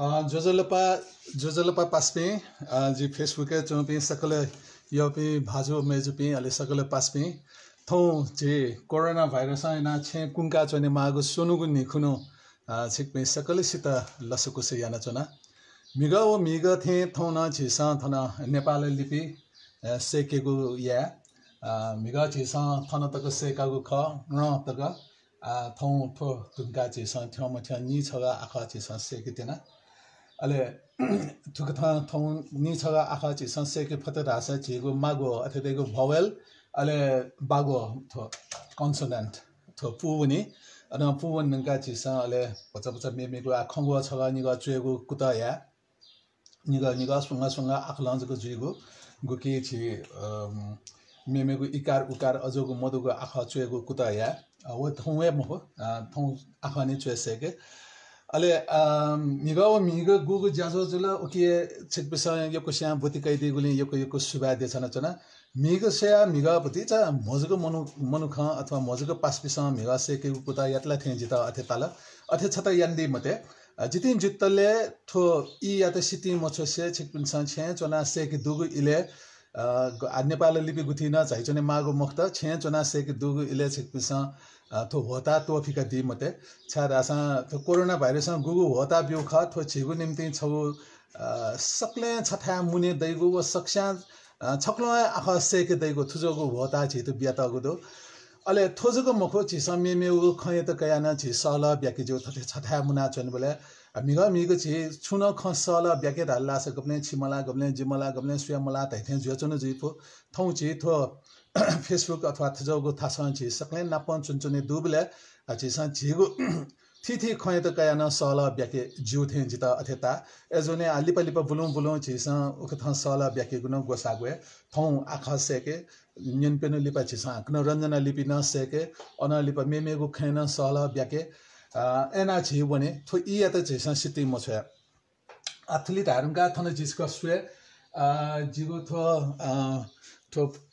जोजलपा जोजलपा पास्पे जि फेसबुके सकले सकल यपे भाजो मेजुपे अले सकल पास्पे। थौ जे कोरोना भाइरस ना छे कुङ्का चने मागु सोनुगु निखुनो छिक्पे सकलसित लसुकुसे याना चोना। मिग ओ मिग थे थौ न छिस थन नेपाल लिपि सेकेको या। मिग झिसा थन तक सेकागु ख न तक थौ थो तुङ्का झिसा ठ्याउमा ठ्या नि छ आँखा झिसा सेकितेन। अहिले थुक्कथाौ नि छ आखा छि सेके फते मागो छिएको माघोको भवेल अहिले बागो थो कन्सेन्ट थो पुन अहिले बच्चा बच्चा मेमेको खँगुवा छ निग चुहेको कुता हा निग निग सुङ्गा सुँगा आँखा लजको झुई गो गुके छि मेमेको इकार उकार अझको मधुको आखा चुहेको कुता या वा ठाउँ हो थौँ आँखा नै चुया अहिले मिघओ मिघ गुगु ज्याझोजुल उकिए छिक्पिस योको गुले यको यको योको दे सुब्यादे चना मिघ स्या मिगा भुति चाह मौजको मनु मनुख अथवा मोजुको मिगा से सेकेऊ पुता यातला थें जित अथे ताल। अथे छ त यन्दी मते। जितिन जित्तले थो इ यात सिति मछसे से छिक्पिन्छ छे चोना सेके दुगु इले नेपाल लिपि गुथिन चाहिँ चोने माघो मुख त छे चोना सेके दुगु इले छिक्पिस थो होता तो फिका दि मते। छा थो कोरोना भाइरस गुगु होता बिउ थो छिगु निम्ति छौ सक्ले छथा मुने दैगु व सक्सा छक्लो आख सेके दैगु थुजोगु होता छि त बिया तगु दो अले थोजगु मखो छि समे मेउ खय त कया न छि सल ब्याके जो थथे छथा मुना चन बोले। मिग मिग छि छुन ख सल ब्याके धाल्ला स गप्ने छिमला गप्ने जिमला गप्ने सुयामला तैथे जुया चन जुइफो। थौ छि थो फेसबुक अथवा थजौगो थासँग छि सक्ले नापन चुनचुने दुबले छिसँग झिगु थिथि खय त कया न सल ब्याके जिउ थे जित अथेता। एजोने लिपा लिपा बुलुङ बुलुङ छिसँग उख थ सल ब्याके गुन गोसागुए। थौ आख सेके न्यन पेनु लिपा छिसँग आँक्न रञ्जना लिपि न सेके अन लिपा मेमेगु खैन सल ब्याके। एना छि भने थो इ त छिसँग सिति म छ आथली धारुङका थन जिसको सुए जिगु थो थो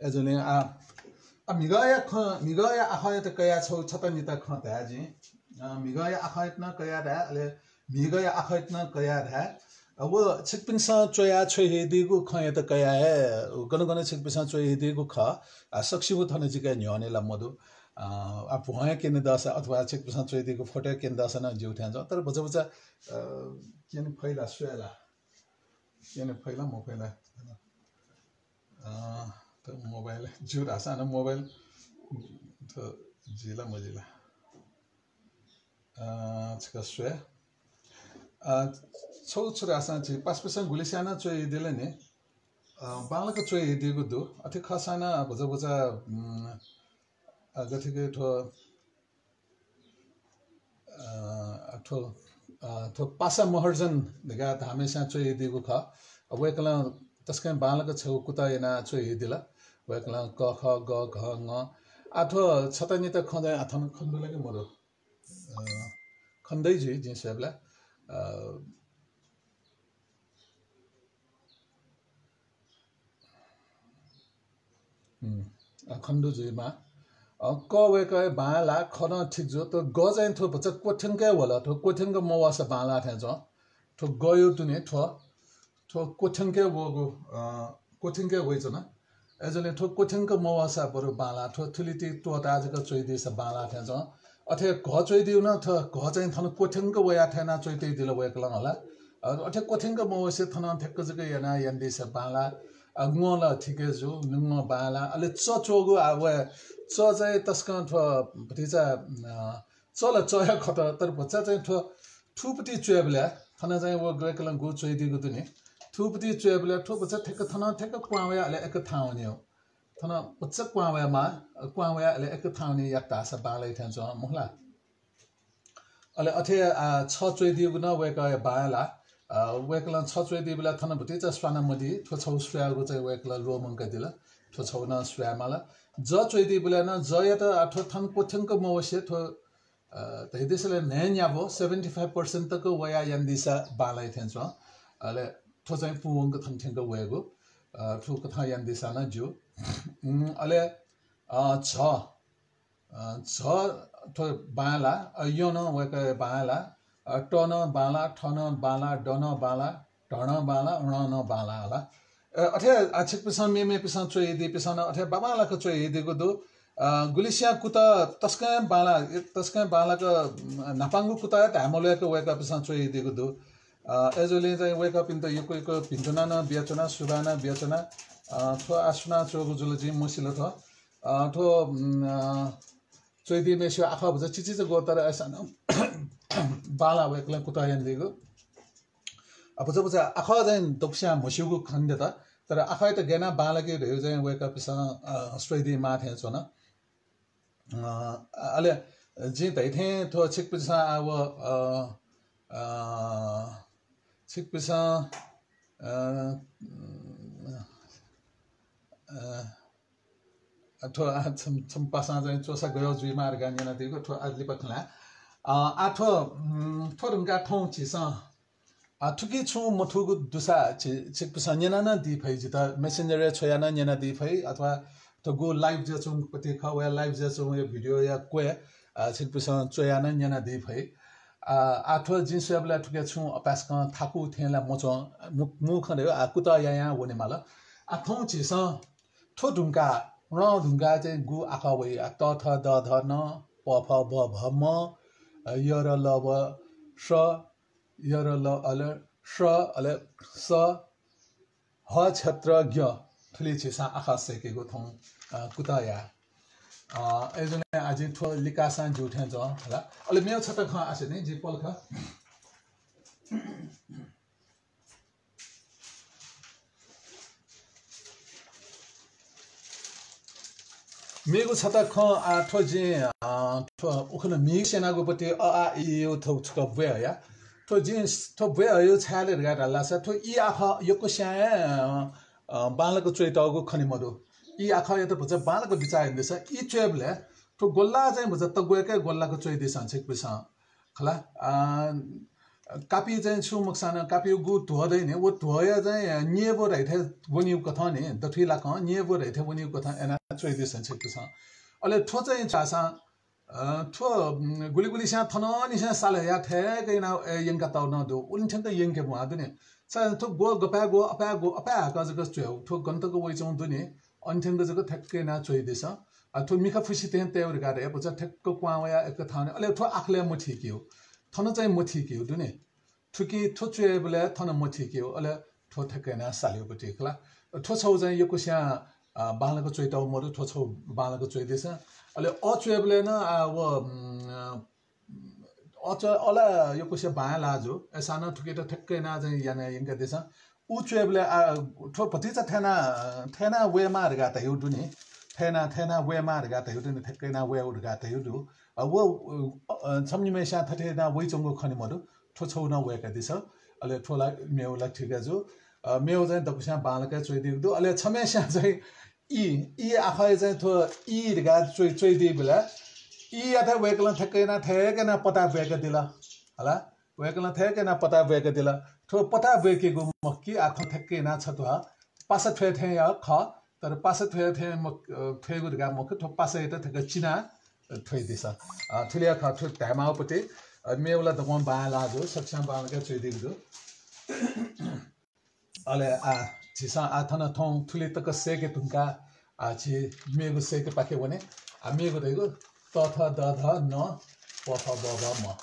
एजोले आ मिगाया ख मिगाया आखायत कया छौ छतनित ख ताजी मिगाया आखायत न कया दा अले मिगाया आखायत न कया दा अब छिकपिन स चोया छोइ हेदिगु खय त कया हे गन गन छिकपिन स चोइ हेदिगु ख आ सक्सिबु थने जिका मदु आ भुया केने दस अथवा छिकपिन स चोइ हेदिगु फोटो केने दस न जिउ थ्यान्छ तर बजा बजा केने फैला सुयला केने फैला म फैला तो मोबाइल जुर आसान मोबाइल। तो जिला मजिला। छिका स्वे छौ छुरा आसान छि पास पेसन गुलिसाना ने। बांगला को चोय दिगु दु। अथे खसाना बजा बजा गथिके ठो ठो ठो पासा महर्जन दगा हमेशा चोय दिगु ख। अब एकला तस्कै बांगला छेउ कुता एना चोय दिला। वेकला क ख ग घ ङ आठो छतनी त खँदै आथन खन्du लागि मरो खन्दै जी जिन सेबला खन्डु जुइमा क वे क बाला खन ठिक जो त ग चाहिँ थो बच्चा कोठेङ्कै होला थो कोठेङ्क मवास बाला थे जो थो गयो तुने थो थो कोठेङ्कै वगो कोठेङ्कै वइछ न एजले ठो कोठेङ्क मवासा बरु बाला ठो थुलिति तो ताजको चोइदिस बाला थेन्छ अथे घ चोइदिउ न थ घ चाहिँ थन कोठेङ्क वया थेना चोइते दिल वयकल होला। अथे कोठेङ्क मवसे थन ठेक्क जक याना यान्दिस बाला ल ठिकै छु नुङ बाला। अले च चोगु अब च चाहिँ तस्क ठ भतिजा चल चया खत तर बच्चा चाहिँ ठो ठुपटी चोयाबल्या थन चाहिँ वो गएकल गु चोइदिएको थुप्रति चुया बेला ठो पच्चछ थन ठ्याक्क कुवाया एक थाहा हुने हो थन उच्च कुवामा कुवा एक थाहा नि या त बाँलाई थाहा छ मुख अहिले अथे छ चोइदिएको न वेक बाँला उयो छ चोइदी बेला थनपुट्टी चाहिँ स्वाना मुदी ठो छौ सु रो मङ्का दिला ठो छेउ न सुहामा ल जोइदी बुला न जा त ठोथ पोथको मओसे ठो त्यही नै अब सेभेन्टी फाइभ पर्सेन्ट वया यान्दिसा यान दिशा अहिले पुङको थङथेङको ठु कथा दिशा नै जो अले छ छ बाला यो नै बाला ट न बाला ठ न बाला ड न बाला ढ न बाला ण न बाला होला अथे आछिक पिसा मेमे पिसा चो यदि पिसा न अथे बाबाला को चो यदि को दु गुलिसिया कुत तस्कै बाला तस्कै बालाको नापाङ्गु कुता हामीले वेक पिसा चो यदि को दु एजोले चाहिँ वेक अप इन त यो को पिन्चना न बियाचना सुबाना बियाचना। थो आसना चोगु जुल जी मुसिलो थ। थो चोइदी मेसियो आखा भज चिचि गो तर ऐसा बाला वेकला कुता यान दिगो अब जब चाहिँ आखा चाहिँ दोक्स्या मुसिगु खण्ड त तर आखा त गेना बालके रह्यो चाहिँ वेक अप पिसान स्ट्रेदी माथे छ न अले जी दैथे थो छिक पिसा अब छिक पिसा थो छम छम पासा चाहिँ चोसा गयो जुइ मार गान्यना दिगो थो आजली पखला आठो थोरुङका ठौँ छिस थुकी छु मथुगु दुसा छिक पिसा न्याना न दि फै जिता मेसेन्जर न्याना दि फै अथवा तो लाइभ जे पति ख लाइभ यो भिडियो या दि फै आठो जिन्स बेला ठुके छु अपास क थाकु थेला मोचो मुख आ कुता या या वने माला। आ थौ छिस थो ढुङ्गा र ढुङ्गा चाहिँ गु आखा वै त थ द ध न प फ ब भ म य र ल व स य र ल अल स अल स ह क्षेत्र ज्ञ ठुली छिसा आखा सेकेको थौ कुताया एजने आज ठो लिकासा जुठे ज होला। अले मेउ छ त ख आसे नि जी पल ख। मेगु छ त ख आ ठो जे ठो उखन मि सेनागु पति अ आ इ यो थौ छक बे या। ठो जे ठो बे यो छाले गा रला स ठो इ आख यो को बालको चोइटागु खनि आख यो त भज बालको बिचार हिँड्दैछ। इ चोइबले ठो गोल्ला चाहिँ भज त गएकै गोल्लाको छिक पिसा खला कापी चाहिँ छु मुक्सान कापी गु धुँदैन वो धुया चाहिँ नियबो रहिथे वनिउ कथा नि लाख नियबो वनिउ कथा एना चोइदिस छ? किस अले ठो चाहिँ चासा ठो नि साल या थे के ना यंका ताउ न दो उन यंके बुआ दुने। सा ठो गो गपा गो अपा गो अपा का जग चो ठो गन्त को वइ चौ दुने। अन्थेन जग थक्के ना चोइदिस ठो मिखा फुसी तेन तेवर गारे बजा ठक्क क्वाया एक थाने अले ठो आखले मुठी कियो थन चाहिँ मथि के हो दुने ठुकी ठो चुए बोले थन मथि के हो अले ठो थके ना पति खला ठो छौ चाहिँ यो कुसिया बालको चोइटाउ मरु ठो छौ बालको चोइदेछ अले अ चुए बोले न अब अच अला यो कुसिया लाजो सानो ठुकी त ठक्कै ना चाहिँ याना यंका देछ उ चुए बोले ठो पति चाहिँ थेना थेना वे मार गाता यो दुने थेना थेना वे गाता यो दुने ठक्कै ना वे उड गाता यो दु वो छम्निमे सा थथे ना वइ चंगो खनि मरु। ठो छौ न वेका दिस। अले ठोला मेउला ठिका जो। मेउ चाहिँ दकुसा बालका चोइदिएको दु। अले छमे सा चाहिँ इ इ आखै चाहिँ थो इ गा चोइ चोइदि बेला। इ अथा वेकला थकेना थेकेना पता बेका दिला। हला? वेकला थेकेना पता बेकेको मक्की आख थकेना छतुहा पासा थ्वे थे या ख तर पासा थ्वे थे मक थ्वेगु गा मक ठो पासा एता थके चिना थ्वेदिस थुलिया ख थु तामापति मेउला त म बा लाजो सक्षा बालका चोइदिएको अले आ छिसा आथन थौ थुले तक सेके तुंका आ छि मेगु सेके पाके भने आ मेगु रहेको त थ द ध न प फ ब ब म।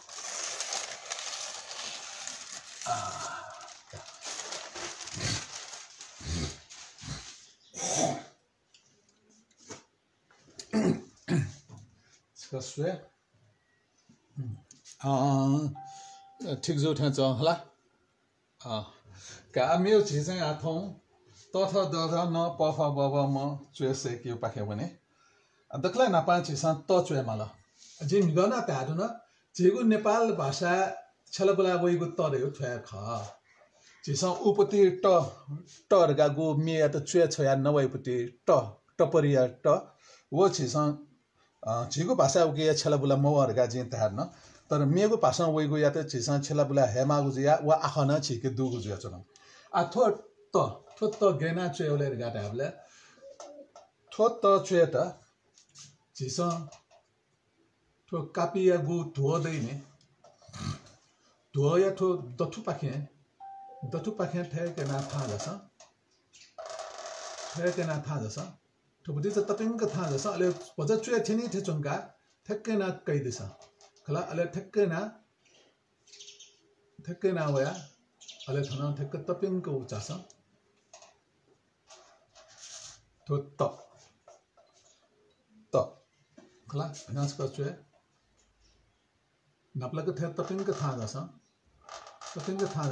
होला का मेरो झि चाहिँ हाथौँ तथ दध न पफ बब म चुए से के पाखे भने दखला ना पाँच छिसा त चुए मला जे गना त हाडु न जेगु नेपाल भाषा छलबला वइगु तरे जिसा उपति ट टरगा गु मिया त चुया छया नवैपति ट टपरिया ट वो छिसा झिगु भाषा उके छलबुला मवरगा जिन तार्न तर मेगु भाषा वइगु या त छिसा छलबुला हेमागु जिया वा आखना छिके दुगु जिया चन आ थो त थो त गेना चुया गाटा habla थो त चुया त झिसा थो कापिया गु धुव दैने धुव या थो दथु पाखे दथु पाखे ठेके ना था जसा ठेके ना था जसा। थो बुद्धि त तपिंग था जसा अले बजा चुया थिनी थे चुंगा ठेके ना कै दिसा खला अले ठेके ना ठेके ना वया अले थना ठेके तपिंग को उचासा थो त त खला नास का चुया napla ka thek tapin ka thang asa tapin ka thang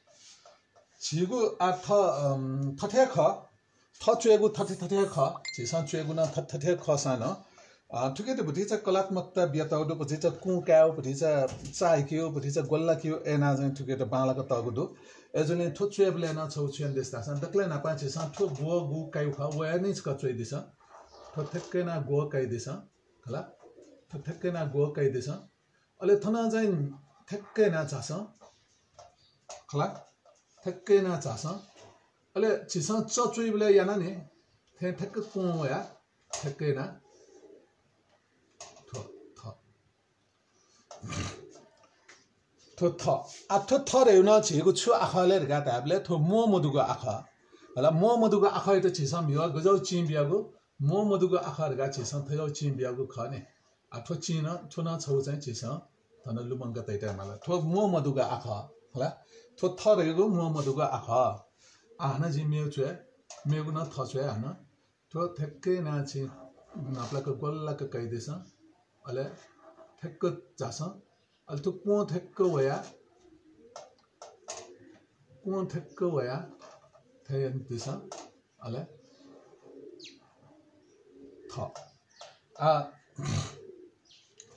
phena chuguti tha chigo atha thathe kha थ चुएको थथे थथे ख छिसा चुएको न थथे ख सान ठुकै त भुटिचा कलात्मकता व्यताउडो भुटिचा कुकाउ भुटिचा चाइक्यो भुटिचा गोल्ला कियो एना चाहिँ ठुकै त बाँलाको तगुदो एजुले थो चुएबले न छौ देस्ता सान दक्ले ना पाछे सा थो गो गु काइ ख वे नि छ दिस थो थेक्के ना गो थेक्के ना गो अले थना चाहिँ थेक्के ना थेक्के ना चास अले छिसा च चुइबले याना नि थे थेक्के को या थेक्के ना थो थ आ थो थ रे न छु आखा ले गा ताबले थो मो मधुको आखा हला मो मधुको आखा त छिसा मिवा गजौ बियागु मो मधुको आखा गा छिसा थयो चिम बियागु खने आ थो थो न छौ चाहिँ छिसा थन मला थो मो मधुको आखा हला थो थ रहेको मधुको आख आउँछु है मेऊको न थ छु है आन थो ठ्याक्कै नाची नाप्लाको गल्लाको काहीँदैछ अलि ठ्याक्क जास अलि थो कुक्क भयो कुक्क भयो थ्यास अलि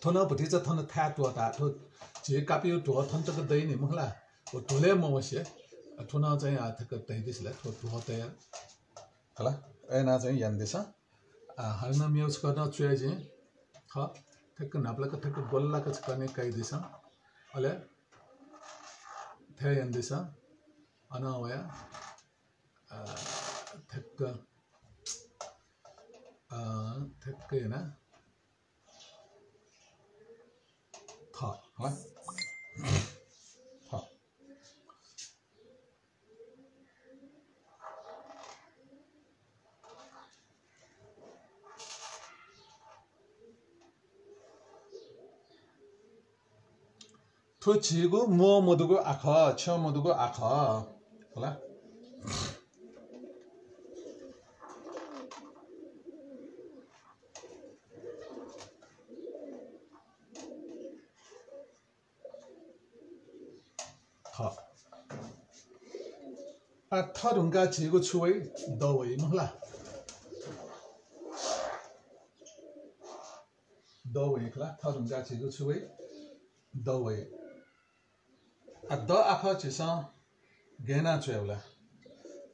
थोनपट्टि चाहिँ थोन थापियो ठुलो थन्टक दैनि म हला ए ना चाहिँ यान दिसा आ हरना म्युज गर्न चुए जे थ थेक्क नाप्लाका थेक्क गोल्लाका छकने काइदिसा अले थेयन्दिसा अनावया थेक्क थेक्केना थ है थ 토치고 무어 모두고 아커 치어 모두고 아커 몰라 아, 털은가 지고 추위 더위 몰라 더위 그라 털은가 지고 추위 더위 द आफ छिसं गेना चुएवला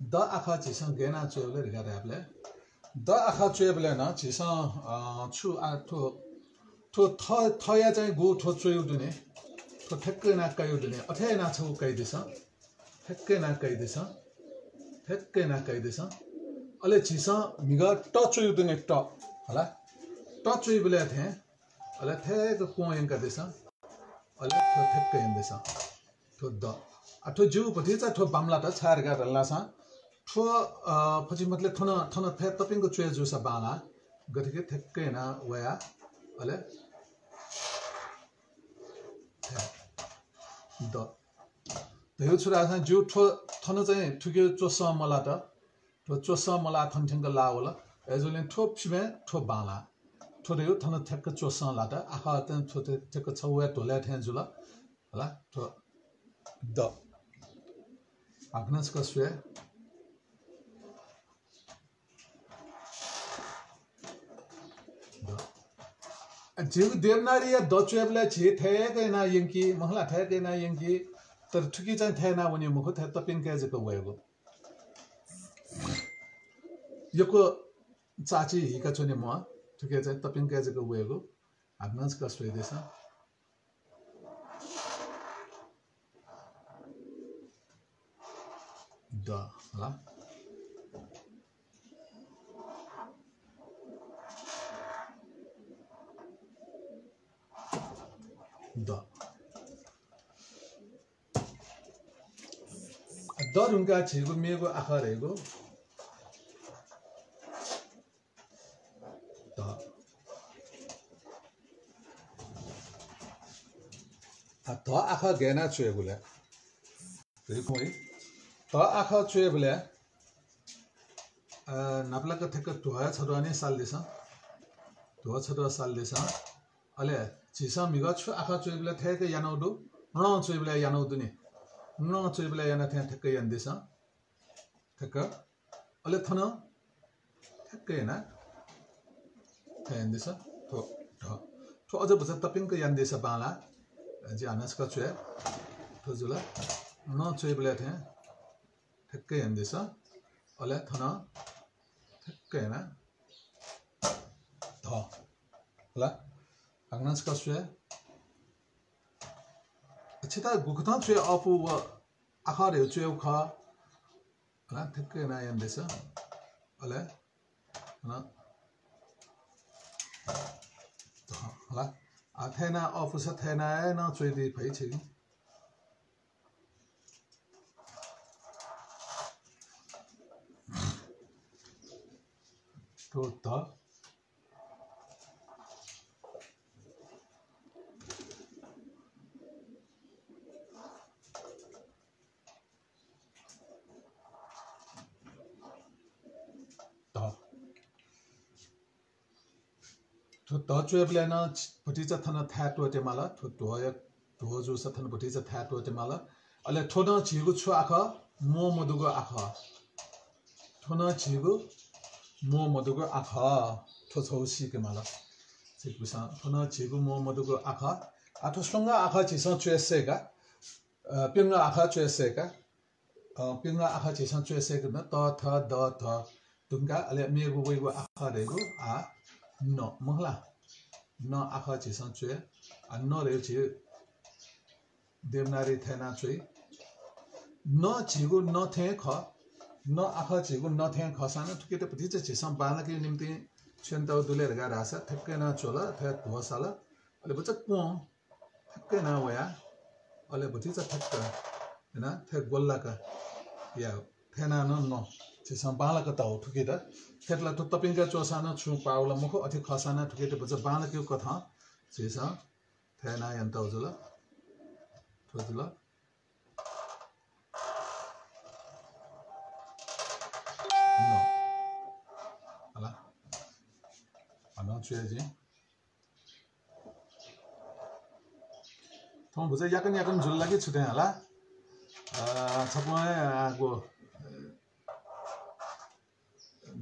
द आखा छिसं गेना चुएवले रिका रे आपले। द आखा चुएवले न छिसं छु आ ठो ठो थ थया चाहिँ गु ठो चुएउ ठो ठ्याक्कै नाक कायु दुने अठ्याइ नाछ उकाइदिछ ठ्याक्कै नाक काइदिछ ठ्याक्कै नाक काइदिछ अहिले छिसं मिग ट चुएउ ट होला। ट चुइबले थिएँ अहिले ठ्याक्क कुँ यङ्का दिएछ अहिले ठ्याक्कै हिँड्दैछ थो द अथो जु पथि चा थो बामला त छार गा रल्ला सा ठो पछि मतलब थन थन फे तपिङको चुए जुसा बाला। गतिके ठेक्कै न वया। अले। द। त्यो छुरा जु ठो थन चाहिँ ठुक्यो चोस मला त। ठो चोस मला थनठेङ्ग लावल। एजुलिन ठो फिमे ठो बाला। ठो यो थन ठेक्क चोस ला त। आखा ठो ठेक्क छौया ढोल्या ठेन जुल होला। ठो द। Agnes Kaswe. जिउ देवनारी या दचुएबला छि थेकै ना यंकी महला थेकै ना यंकी, तर ठुकी चाहिँ थेना वनि मुख थे तपिन के जको वयगो यको चाची हिका छने म ठुके चाहिँ तपिन के जको वयगो आग्नस dua lah dua 더른가 지금이고 아가래고? 더. 아하 게나 주에굴래. 그리고 이 तआख चुएब्ल्या नप्ला कथेक तुहा छरुवानी साल्दैछ तुहा छरुवा साल्दैछ अले झिसा मिगा छु आँखा चुइब्ला ठ्याक्कै यानाउदु ऋण चुइब्ला यानाउदु नि ऋण चुइब्ला याना त्यहाँ ठ्याक्कै यान्दैछ ठ्याक्क अले थन। ठ्याक्कै याना? त्यहाँ यान्दैछ थो ढ। ठो अझ भन्छ तपिङको यान्दैछ बाला। जे हानासका चुया। ठो जुला। ऋण चुइब्ला त्यहाँ ठ्याक्कै हेर्दैछ अल्या थन ठ्याक्कै हेना ध होला अग्नास कसुया छिता गुख्न छुए अफु व आखर हेर्छु एउ ख होला ठ्याक्कै हेना हेर्दैछ अल्या हन होला आ थैना अफु छ थैना न फै छ stored the तो। तो जो अपने भुटीचा थन थैट वटे माला तो तो जो सा थन भुटीचा थैट वटे तो माला। अले थोना छिगु छु आख, मो मदुगु आख। न छिगु 모모도 그 아파 토서시 그 말아 제구상 하나 제구 모모도 그 아파 아토송가 아파 지선 죄세가 어 병아 아파 죄세가 어 병아 아파 지선 죄세가 더더더더 둥가 알레 미고 고고 아파 되고 아노 몰라 노 아파 지선 죄 안노를 지 뎀나리 테나 죄 노 지구 노 테커 no the kha न आँखा झिगु नथ्या खसाना ठुके त पति चाहिँ झिसम बालकै निम्ति छेन्त दुलेर गा रासा ठ्याक्कै न चोल थ्या धुवसाल अहिले बुझ कुँ ठ्याक्कै न वया अहिले भुति चाहिँ ठ्याक्क होइन थ्या गोल्लाका या थेना न न झिसम बालका त हो ठुके त थ्याक्ला त तपिङ्का चोसाना छु पाउला मुख अथि खसाना ठुके त बुझ बालक्यो कथा झिस थेना यन्त हजुर ठुजुल 줘야지. 통 보자 약간 약간 졸라게 추대하라. 아, 첫번에 아고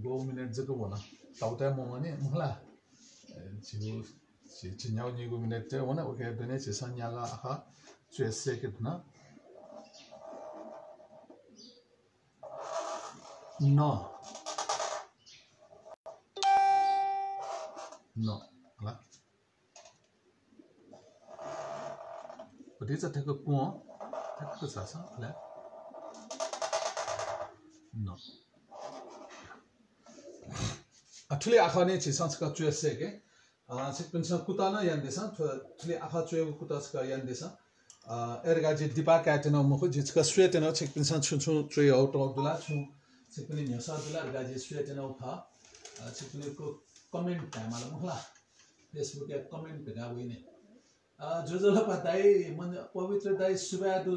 뭐 미네 저거 뭐나. tauta momani mula 지구 진야오 니고 때 오나 오게 되네 지선야가 아하 죄세 그나 न न होला Berarti ada ke. Kuah, ada ke sasa, ada. No. ठुले आँखा नै छि संस्कार चुएसे के सिक्पिन्छ कुता न यान देसा ठुले आँखा चुएको कुता छ यान देसा एरगा जे दिपा काटेन मुख जिचका स्वेटेन सिक्पिन्छ छु छु चुए आउट आउट दुला छु सिक्पिने न्यसा दुला एरगा जे स्वेटेन उठा सिक्पिने को कमेन्ट टाइम मुखला। फेसबुक कमेन्ट भेगा वइने जोजोलपा दाई मन पवित्र दाई सुबादु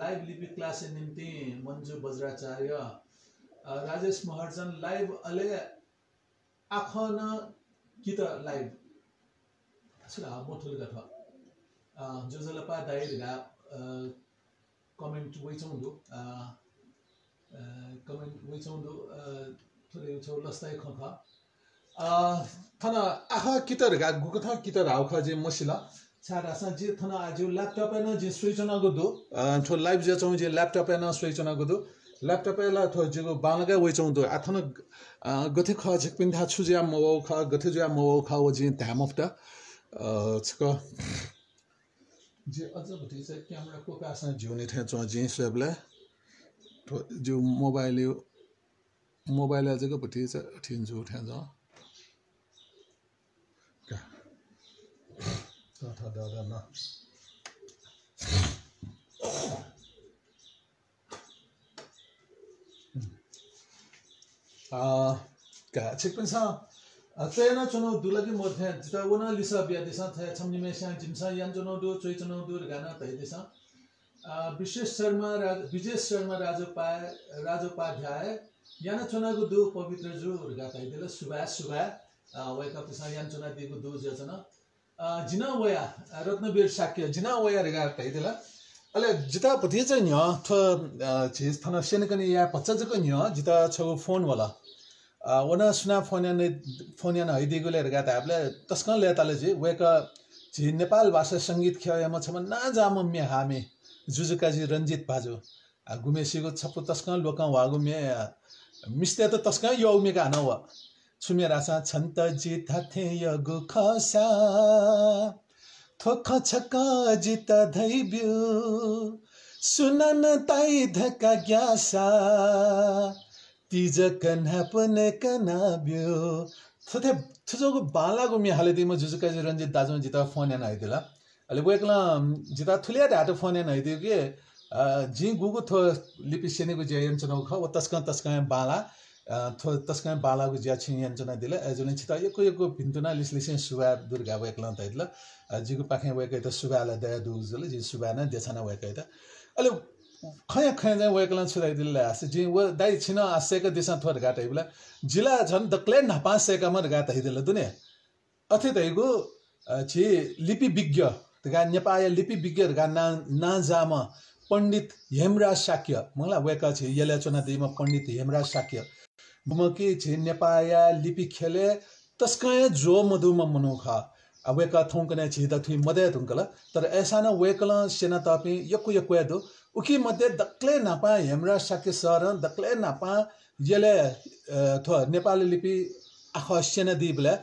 लाइभ लिपि क्लास निम्ति मन्जु बज्राचार्य। राजेश महर्जन लाइभ अले आखन कित लाइभ? सुरा मोठुल गथ जोजोलपा दाई गा कमेन्ट वइचौँदो कमेन्ट वइचौँदो थोरै छौ लस्ताइ खख। थन आख कितर गा गुको थ कितर आउख जे मसिला छाड आसा जे थन आज ल्यापटप एन जे स्विच न गुदो थो लाइभ जे चौ जे ल्यापटप एन स्विच न ल्यापटप एला थो जे बालगा वइ चौ दो आथन गथे ख झक पिन धा छु जे मवौ ख गथे ज्या मवौ ख व जे धाम अफ द छक जे अझ भते छ क्यामेरा को का आसा जिउने थे चो जे सबले जो मोबाइल मोबाइल आजको भते छ ठिन्जु जा थे जो 다, 다, 다, 다, 나. ka chikpin sa tsena chono dulagi modhe jita wana lisa bia desa the chamni me sha jimsa yan chono do choi chono do gana tai desa विशेष शर्मा राज विजय शर्मा राजोपा राजोपाध्याय याना चुनाको दु पवित्र जु गाता इदेला सुबा सुबा वेका पिसा यान चुना दिगु दु जचना जिना वया रत्नवीर शाक्य जिना वया रेगा तैदला अले जिता पति चाहिँ न्य थ छिस थन सेनकनि या पच्चा जको न्य जिता छ फोन वाला वना सुना फोन ने फोन यान हैदिगो ले रेगा ताबले तस्कन ले ताले जी वेका झि नेपाल भाषा सङ्गीत खेयामा छ ना जाम मे हामे जुजुकाजी रञ्जित भाजु गुमेसीको छप्पु तस्कन लोक वागु मे मिस्ते त तस्कन यो मेका हाना छुमेरासा छन्त जित थे यगु खसा। थोख छक जित धैब्यु सुनन ताई धका ग्यासा तिज कन्हा पन कनाब्यो थोथे थुजोको बालाको मि हाले दिम जुजुका रञ्जित दाजु जिता फोन यान आइदिला। अहिले वेकला जिता थुलिया ढाटो फोन यान आइदियो कि जी गुगु थो लिपि सेनेको जे यन्चनौ ख तस्का तस्का बाला। थो तस्कै बालाको जिया छिन्चना दिला एजुन छिता एक भिन्धुना सुबा दुर्गा व्याक्ला त पाखे जिको त सुभाइलाई दया दुजी सुभा न देछना वै त। अहिले खयाँ खयाँ व्याक्लाइदिला व दाइ छिन आसेका देश थोर घाट है बेला झिला छन् दलै नपासेकामा र घाट हैदिला दुनियाँ। अथे दैगु छि लिपि विज्ञ त गा नाजामा पण्डित हेमराज साक्य मङला छ यले चुना दिमा पण्डित हेमराज साक्य बुमकी झे नेपाया लिपि खेले तस्कय जो मधुम मनुखा। अवेका थोंकने झे दथि मदे तुंकला तर ऐसा न वेकल सेना तापि यकु यकु दो उकी मध्य दक्ले नापा हेमरा साके सर दक्ले नापा यले थो नेपाली लिपि आख सेना दिबले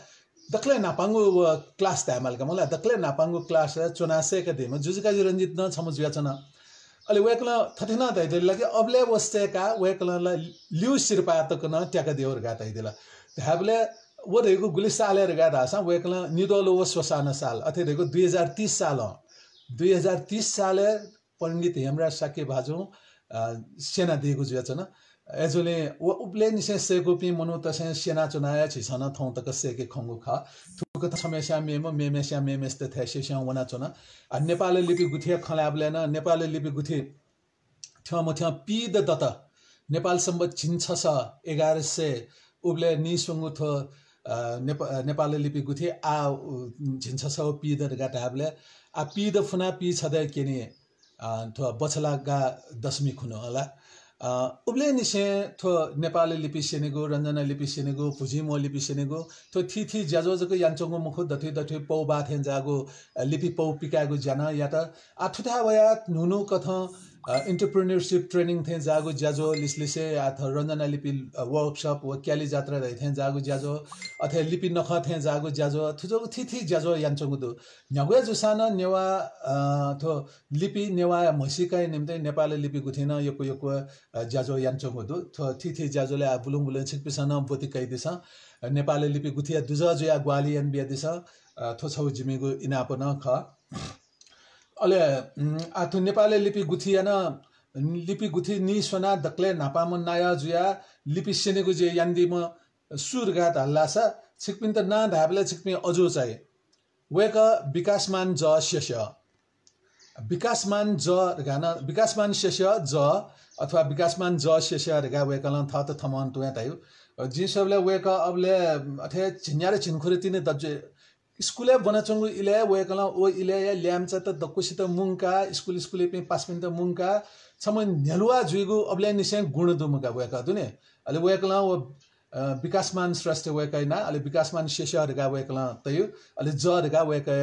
दक्ले नापाङ्गु क्लास तामाल का मलाई दक्ले नापाङ्गु क्लास चुनासे के दिम जुजुका रञ्जित न छमु जुयाचना अहिले वेकला थथिना दैदला अबले वस्तेका वेकला लिउ सिरपा तकन ट्याक देवर गा तैदिला हाबले वो रेगु गुली सालेर गा दासा वेकला निदोलो वो स्वसान साल अथे रेगु 2030 साल। 2030 साले पण्डित हेमराज साके भाजु सेना दिएको जुया एजोले वो उपले निसे सेगोपी मनु तसे सेना चुनाया छिसन थौ तक सेके खंगु खा थुक त समस्या मेम मेमेस्या मेमेस्त थे सेस्या वना चुना आ नेपाली लिपि गुथे खलाबले न नेपाली लिपि गुथे थ्या म थ्या पी द दत नेपाल सम्बत छिन्छ एघार सय उब्ले निसुङ्गु थो नेपा नेपाली लिपि गुथे आ झिन्छ स पी द गाटाबले आ पी द फुना पी छदै केनी थो बछला गा दशमी खुनो होला उब्ले निसे थो नेपाली लिपि सेनेगो रञ्जना लिपि सेनेगो फुजिमो लिपि सेनेगो थो थि थि ज्याजोजको यान्चोङको मुखु दथि दथि पौ बाथेन जागो लिपि पौ पिकागो ज्यान या त आठुथा वया नुनु कथ इन्टरप्रिन्यरसिप ट्रेनिङ थिएँ जागो ज्याजो लिसलिसे अथ रञ्जना लिपि वर्कसप व क्याली जात्रा थिएँ जागो ज्याजो अथे लिपि नख थिएँ जागो ज्याजो थुजो थि थि ज्याजो यान्छुदु न्यागुया जुसान नेवा थो लिपि नेवा म्हसिकाइ निम्ति नेपाली लिपि गुथिन यको यको ज्याजो यान्छुदु थो थि थि ज्याजोले बुलुङ बुलुङ छिकपिसन बोति कैदिस नेपाली लिपि गुथिया दुज जुया ग्वाली बिया दिस। थो छौ जिमिगु इनापन ख। अले आथु नेपाली लिपि गुथियान लिपि गुथि नि सोना दक्ले नापाम नाया जुया लिपि सेनेगु जे यान्दिम सुरघात हल्लास छिकपिन त ना धाबले छिकपिन अजो चाहिँ। वेक विकासमान ज शेष। विकासमान ज गान विकासमान शेष ज अथवा विकासमान ज शेष रेगा वेकल थ त थमन तुया तायु। जी सबले वेक अबले अथे छिन्यारे छिनखुरे तिने दब्जे स्कुले बनचंगु इले वेकल ओ इले ल्यामचा त दकुसित मुंका स्कुल स्कुले पे पासपिन त मुंका छमन नेलुवा जुइगु अबले निसे गुण दुमुका वेका दुने। अले वेकल ओ विकासमान श्रेष्ठ वेकैना अले विकासमान शेषहरुका वेकल तयु अले जरका वेकै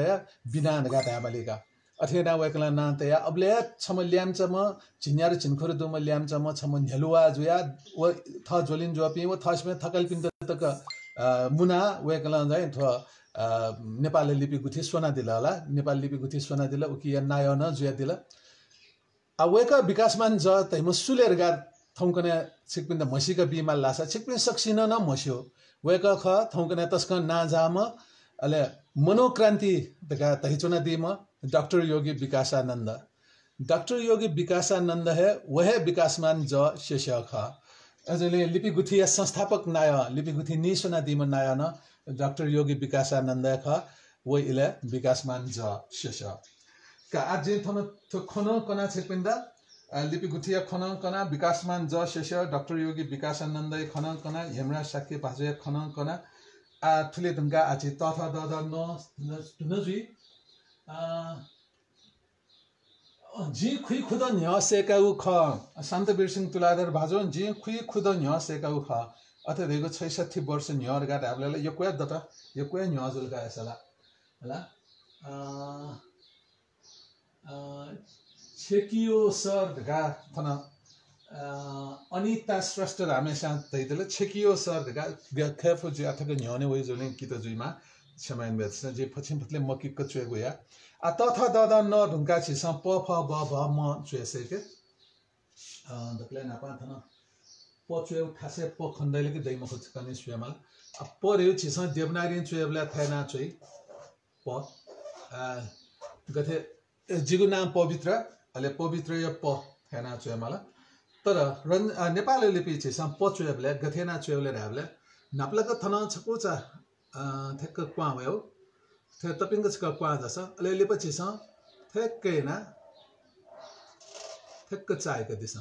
बिना नगा ताबलेका अथेना वेकल ना तया अबले छम म झिन्यार झिनखुर दुम ल्यामचा म छम नेलुवा जुया ओ थ जोलिन जोपि ओ थसमे थकल पिन तक मुना वेकल जाय थ। नेपाली लिपि गुथी सोना दिला होला। नेपाली लिपि गुथी सोना दिला। उकि नायन जुया दिला। आ वेका विकासमान ज तैम सुलेर गार थौकने छिकपिन मसीका बिमा लासा। छिकपिन सक्सिन न मस्यो। वेका ख थौकने तस्क ना जाम अले मनोक्रान्ति तका तहिचुना दिम। डॉक्टर योगी विकासानंद डॉक्टर योगी विकासानंद है वह विकासमान ज शेष ख अजले लिपि गुथी संस्थापक नाय। लिपि गुथी निसोना दिम नाय न। डॉक्टर योगी विकासानंद ख वो इले विकासमान ज शेष का आज थन खन कना छेपिंदा लिपि गुथिया खन कना विकासमान ज शेष डॉक्टर योगी विकासानंद खन कना हेमरा साक्य भाजय खन कना आ थुले दंगा आज तथा द द न नजुई जी खुइ खुद न्य सेकाउ ख शान्त बिरसिंह तुलाधर भाजो जी खुइ खुद न्य सेकाउ ख वर्ष न्यर गाट आपल्याला यो कुया दत यो कुया न्यजुल गा यसला होला छेकियो सर ढका थन अनिता श्रेष्ठ रामेसा दैदले छेकियो सर ढका खेफो जु अथक न्यने वइ जोले कित जुइमा छमाइन बेस जे पछिम फतले मकि कचुए गया आ। तथ दद न ढुंका छिस प फ ब भ म चुएसे के। दक्ले नापा थन प खासे खण्डैले कि दैम खोज कने सुयामा आ प रे छिस देवनारी चुएबला थैना चुइ प गथे जिगु नाम पवित्र अहिले पवित्र यो प थेना चुयामाला। तर रन नेपाली लिपि चाहिँ प चुयाबले गथेना चुयाबले ढाबले नाप्लाको थन छकुचा ठेक्क क्वा भयो थे तपिङ्ग छक क्वा जस। अहिले ठेक्कै ना ठेक्क चाहेको दिस।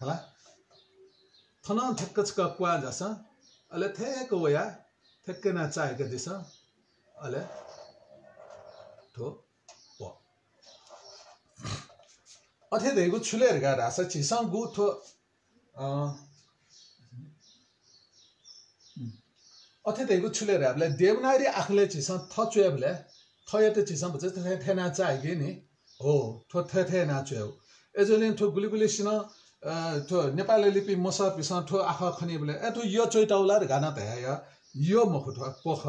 होला थन ठेक्क छक क्वा जस। अहिले ठेक्क वया ठेक्कै ना चाहेको दिस। अहिले ठो अथे देगु छुलेर गा रासा छिसा गु थो अथे देगु छुलेर हाबले देवनारी आखले छिसा थ चुएबले थय त छिसा बचे थ थेना चाइ गे नि हो थो थे थे ना चुएउ एजोलिन थो गुली गुली सिन। ठो नेपाली लिपि मस पिस ठो आखा खनि बोले ए त्यो यो चोइटाउला र गाना त या यो मखु ठो पख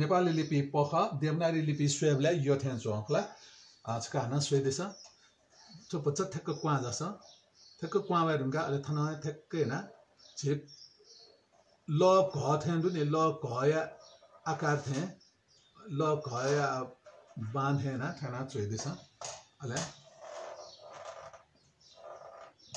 नेपाली लिपि पख देवनारी लिपि स्वेबले यो थेन चोखला आज का स्वेदेश स्वेदेस ठो पच क्वा जस। ठक्क क्वा वे रुंगा अले थन ठेक ना। जे ल घ थेन दु ने ल घ या आकार थे ल घ या बांध है ना थना चोइदेस अले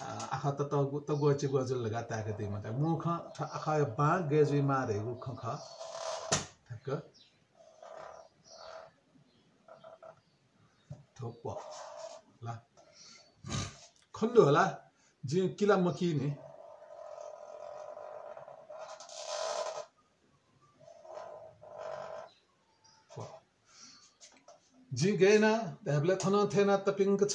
ख आखा त तगो चिगो जुल लगा त्याग दि मते मुख आखा बा गेजुइ मा रे गु ख ख ठक्क थोप ला। खण्डो होला जी किला मकी ने। जी गएन हेबले थन थेना तपिंग छ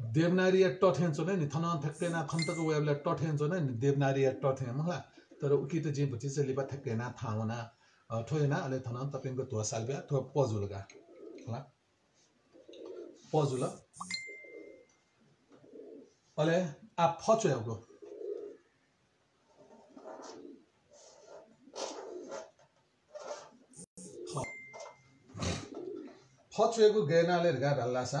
देवनारी थेन्चो नै नि थन थेक्केना खन्तको वेबले ट थेन्चो नै नि देवनारी ट थे मला तर उकि त जे भछि चाहिँ लिबा थेक्केना थावना ठोयना अले थन तपिङको धुवा सालब्या थो पजुलगा होला। पजुल। अले आ फचोको फचुएको गेनाले गा ढल्लासा।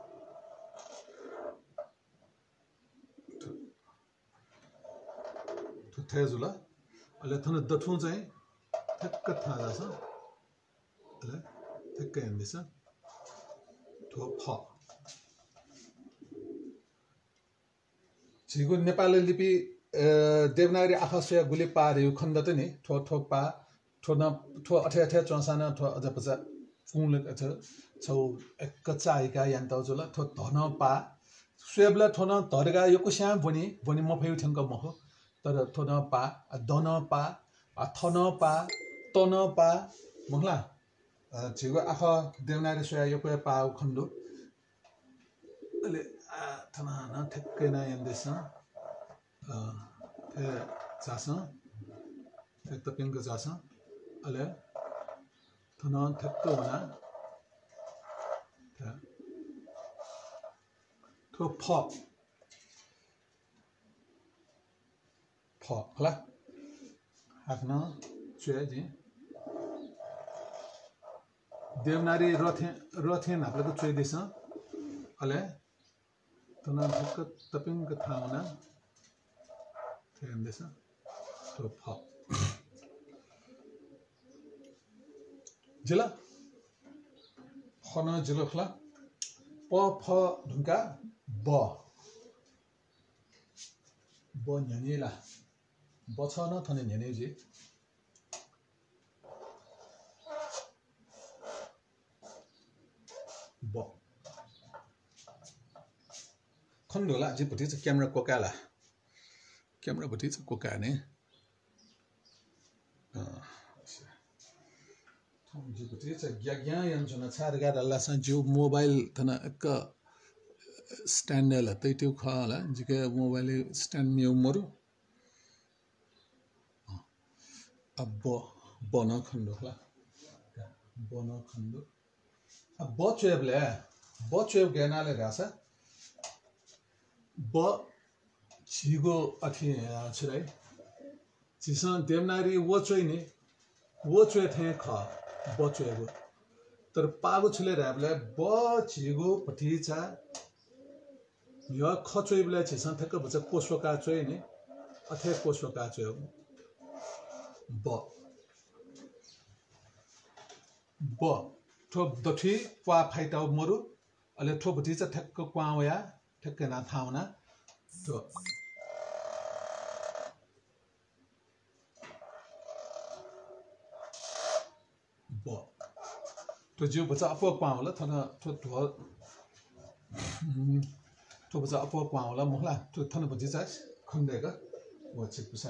अहिले थन चाहिँ ठो नेपाली लिपि देवनागरी आफा सोया गुली पारे खण्ड त नि। ठो ठो पा ठो न ठो अठे अठे चौसाना ठो अझ पचा छौ एक चाइका यान्त जुल थो धन पा। स्वेबला थोन धरगा यो कुस्या भनि भनि म मह। तर थोन पा दन पा थन पा तन पा मखला झिगो आख देवनारी सोया यो कुया पा खण्डु अहिले थना न ठ्याक्कै न यान्दैछ थे जास एक त पिङ्क जास फक आफ्नो देवनारी रथे रथेन आपलं तर अले तपिंग थावना थेन तो फ जिला खन खला प फ ब ब छ थने न्यानेजी ब खण्डोला जे भति चाहिँ क्यामेरा कोकाला क्यामेरा भति चाहिँ जे भति चाहिँ जिउ मोबाइल तना एक स्ट्यान्ड होला तै त्यो ख होला जिके मोबाइल स्ट्यान्ड म्यौ मरु ব বনখণ্ড होला বনখণ্ড ब चुएबले ब चुएब गहनाले रहेछ ब छिगो अथि छिराई छिसन देवनारी वो चोइ नि वो चोइ ख ब चुएगो तर पागो छुले रहेबले ब छिगो पठिचा य ख चोइबले छिसन ठ्याक्क भन्छ कोसोका चोइ नि अथे कोसोका चोइ ब ब ठोप दठी क्वा फाइटा मरु अहिले ठोप ढी चाहिँ ठ्याक्क क्वाया ठ्याक्कै ना थाउना। ठोप ब। त्यो जिउ भन्छ अपो क्वा होला थन ठो ढो ठो भन्छ अप क्वा होला महला त्यो थन भन्छ चाहिँ खन्देको वछि पुसा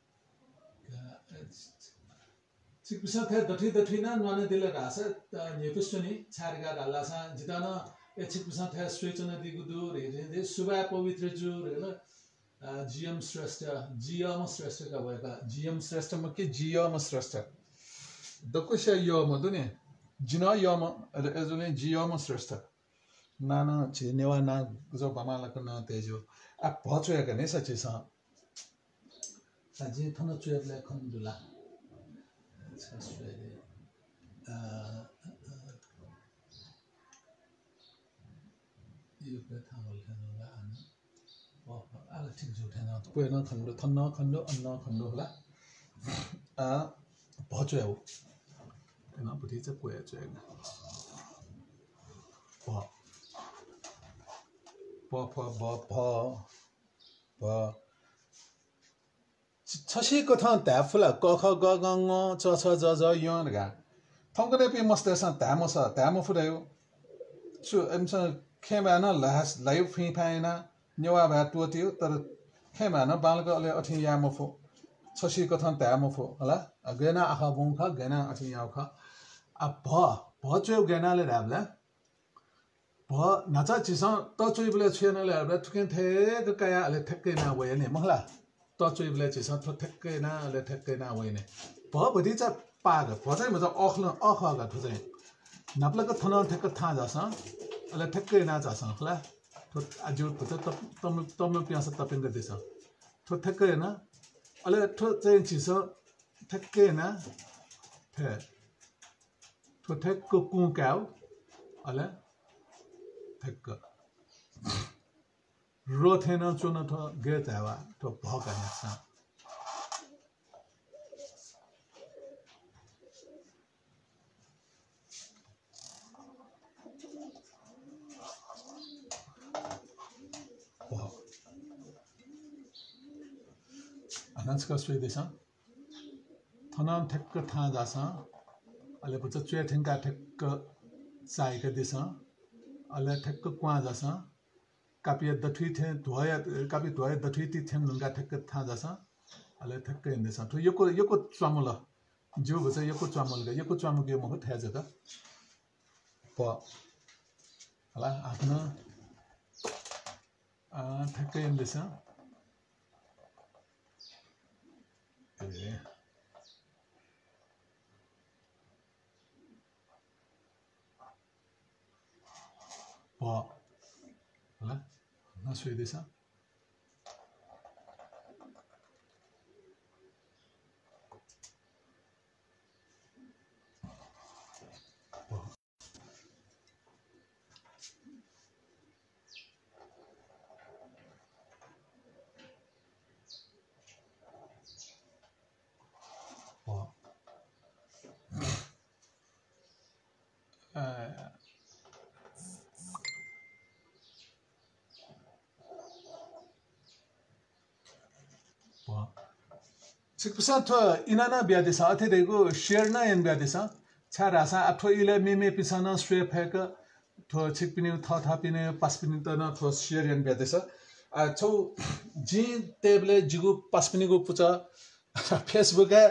wants it to go to kitla ke so सुयाछु कमेन्ट छु वैछौँ खनेदु बालक सुनिता रञ्जित अन मानन्दर सुरेश खनेदु चिकपिसा थे दठी दठी ना नुआने दिले रास नेपिस्टनी छारगा डालासा जितान ए चिकपिसा थे स्वेचन दिगुदु रे रे सुबा पवित्र जु रे जिएम श्रेष्ठ जिएम श्रेष्ठका भएका जिएम श्रेष्ठमा के जिएम श्रेष्ठ दकुसा यम दुने जिन यम एजुने जिएम श्रेष्ठ नाना छि नेवा ना जो बमालक न तेजो आ भचोया कने सचे स साजे थन चोया ले खन्दुला ससुरे अ यो कथा होला ala tik ju thena pwe na khando thanna khando anna khando hla a bo chwe u na bu ti che pwe chwe na bo bo bo bo bo bo छसीकोथन धुला क ख गङ चछ जझ यन घङ्के पे मस्तो त्या म छ त्या मोफु रह्यो सुँग खेमा लास ल फिफाएन नेवा भए तोत्यो तर खेमा बालको अले अथि या मोफो छसीको थन त्या मुफो होला गेना आख बुङ खेना अथि याख आ भ चु गेनाले हामीलाई भ नाचा चिसाउ छुनाले हामीलाई ठुके ठेक कायाँ अहिले ठ्याक्कै नभयो नि मङला तचोइ बिलाई चाहिँ सत्र ठ्याक्कै नै ठ्याक्कै न होइन। भिचा पाएको भ चाहिँ भख् अख आइ नाप्लाको थन ठ्याक्क थाहा झास अहिले ठ्याक्कै नजास अख्ला ठु थो तम तमेल पिया छ तपाईँछ ठो ठ्याक्कै होइन अहिले ठो चाहिँ छिस ठ्याक्कै होइन ठो ठ्याक्क कुक्क Rothena Chonata Gretawa to Bhakanatsa. हाँसका सुइदेछ थना ठ्याक्क थाहा जाछ अहिले पछि चुया ठेङ्का ठ्याक्क चाहेको देछ अहिले ठ्याक्क कुवा जाछ kapia dathui the dwaya kapia dwaya dathui ti them nunga thak tha jasa ale thak ke inde sa to yoko yoko chamula जो भन्छ यो को चामल गयो यो को चामल गयो मखो थाहा छ त प होला आफ्नो ठ्याक्कै आउँदैछ ए प होला dans ce dessin. Voilà. Euh... छिपिसा थो इना न बिहादैछ अथिरहेको सेयर न यान बिहादैछ छ्यास ठो इले मिमेपिछ न सु फ्याँक थ छिक्पिन्यू थपिन्यो पासपिन् त न थोर सेयर यहाँ बिहादैछ छेउ झिटेपले झिगो पासपिनिको पुछ फेसबुकै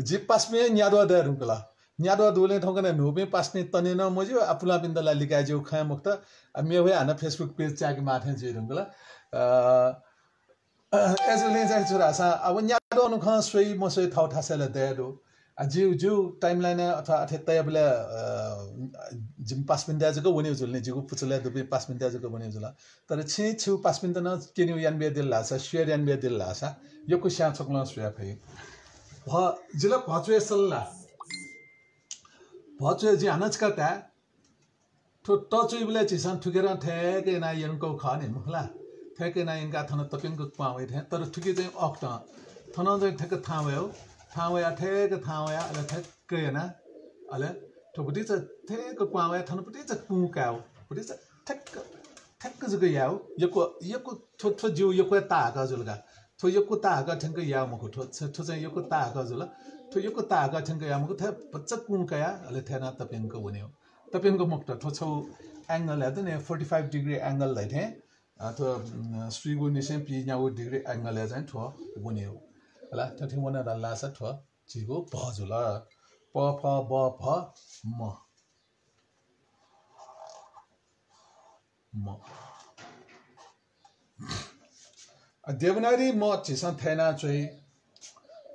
झिप पासपिया न्यादुवाधुवा धुले ठोकेन धुमे पास्ने तने नोज्यो आफूलाई पनि तलाई लिगाइज्यौ खुख्त मे भयो हान्न फेसबुक पेज च्याके माथे जोहरूको ल अब न्या म सुई ठाउँलाई दो जिउ ज्यू टाइम लाइन अथवा बेला जिउ पाँच मिनट आजको बोनिजुलिज्यू पुचल दुबई पाँच मिनट दाजुको बोनि उजुला तर छि छिउ पाँच मिनट त नौ यहाँ बिहे दिल रा छोक्ला फेरि झिल भचुला भचुझ कता ठुट चुई बिला चिसान ठुकेर ठ्याके न खाने ख ठ्याक्कै नाइनका थन तपिङको पावे थे तर ठुकी चाहिँ अक्ट थन चाहिँ ठ्याक्क थाहा भयो थाहा भयो ठ्याक्क थाहा भयो अहिले ठ्याक्कै होइन अहिले ठुकुटी चाहिँ ठ्याक्क पावे थनपट्टि चाहिँ कुकाओ पुटी चाहिँ ठ्याक्क ठ्याक्क जुग याउ यको यको थो थो जिउ यको ताका जुलगा थो यको ताका ठ्याङ्क याउ मको थो थो चाहिँ यको ताका जुल थो यको ताका ठ्याङ्क याउ मको थ्या बच्चा कुकाया अहिले थ्याना तपिङको हुने हो तपिङको मुक्त थो छौ एङ्गल हेर्दै नि फोर्टी फाइभ डिग्री एङ्गल थिएँ थ स्ट्रिगु निसे पि न्याउ डिग्री एंगल या जाय थ बुने हो हला थथि वना रल्ला स थ जिगो भजुल प फ ब फ म म देवनागरी म चिसन थेना चाहिँ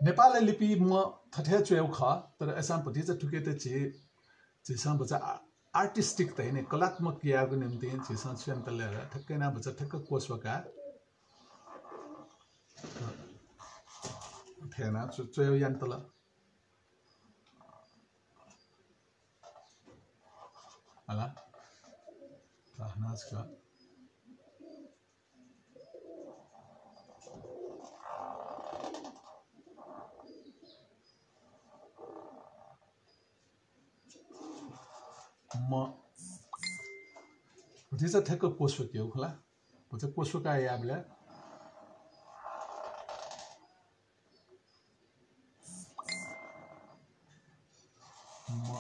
नेपाली लिपि म थथे चुएउ ख तर एसाम पति चाहिँ ठुके त चे चिसन बचा आर्टिस्टिक त होइन कलात्मक क्रियाको निम्ति झिसन स्वयं लिएर ठ्याक्कै नभन्छ ठ्याक्क कोसोका थिएन चोयो यान्तल होला। नाचका म Dieser teka poswa kiyo kala. Pata poswa ka yabla. Ma.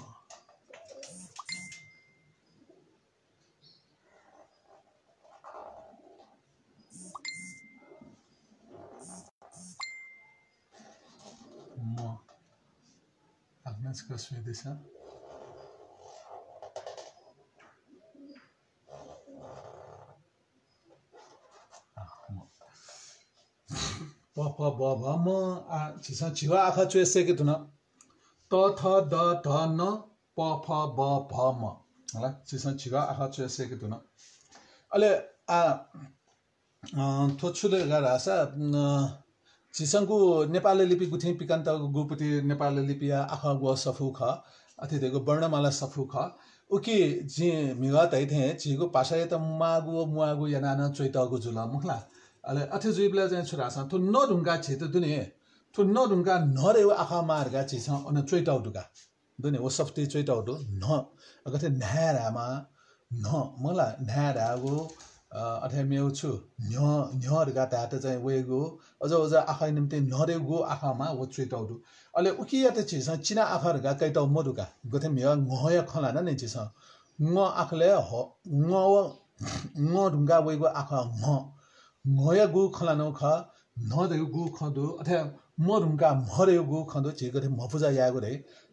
Ma. Agnes ka swedisa. प फ ब भ म आ छिसा छिवा आखा चुए सेके तुना त थ द ध न प फ ब भ म होला छिसा छिवा आखा चुए सेके तुना अले आ थोछुले गारासा छिसंगु नेपाली लिपि गुथि पिकान्त गुपुति नेपाली लिपि आखा गो सफु ख अथिदेको वर्णमाला सफु ख उकि जि मिगा तै थे छिगु पासाय त मागु मुआगु याना चोइतगु जुल मुखला dung ga no re wa akha mar ga chi sa ona chui tau du ga dune wo safti chui tau du no aga the na ra ma no mo la na ra go अथे मेउ छु न्यर गा ता त चाहिँ वेगु अझ अझ आखा निम्ति नरे गु आखामा वो चुइटाउदु अले उकिया त छिस चिना आखर गा कैटाउ मरुगा गथे मेया nghoya खला न नि छिस ng आखले हो ढुङ्गा वेगु आखा ng मया गु खलानु खेको गु खु अथ्या मर हुँका मऱ्यो गु खु ठिक म फुजा यागो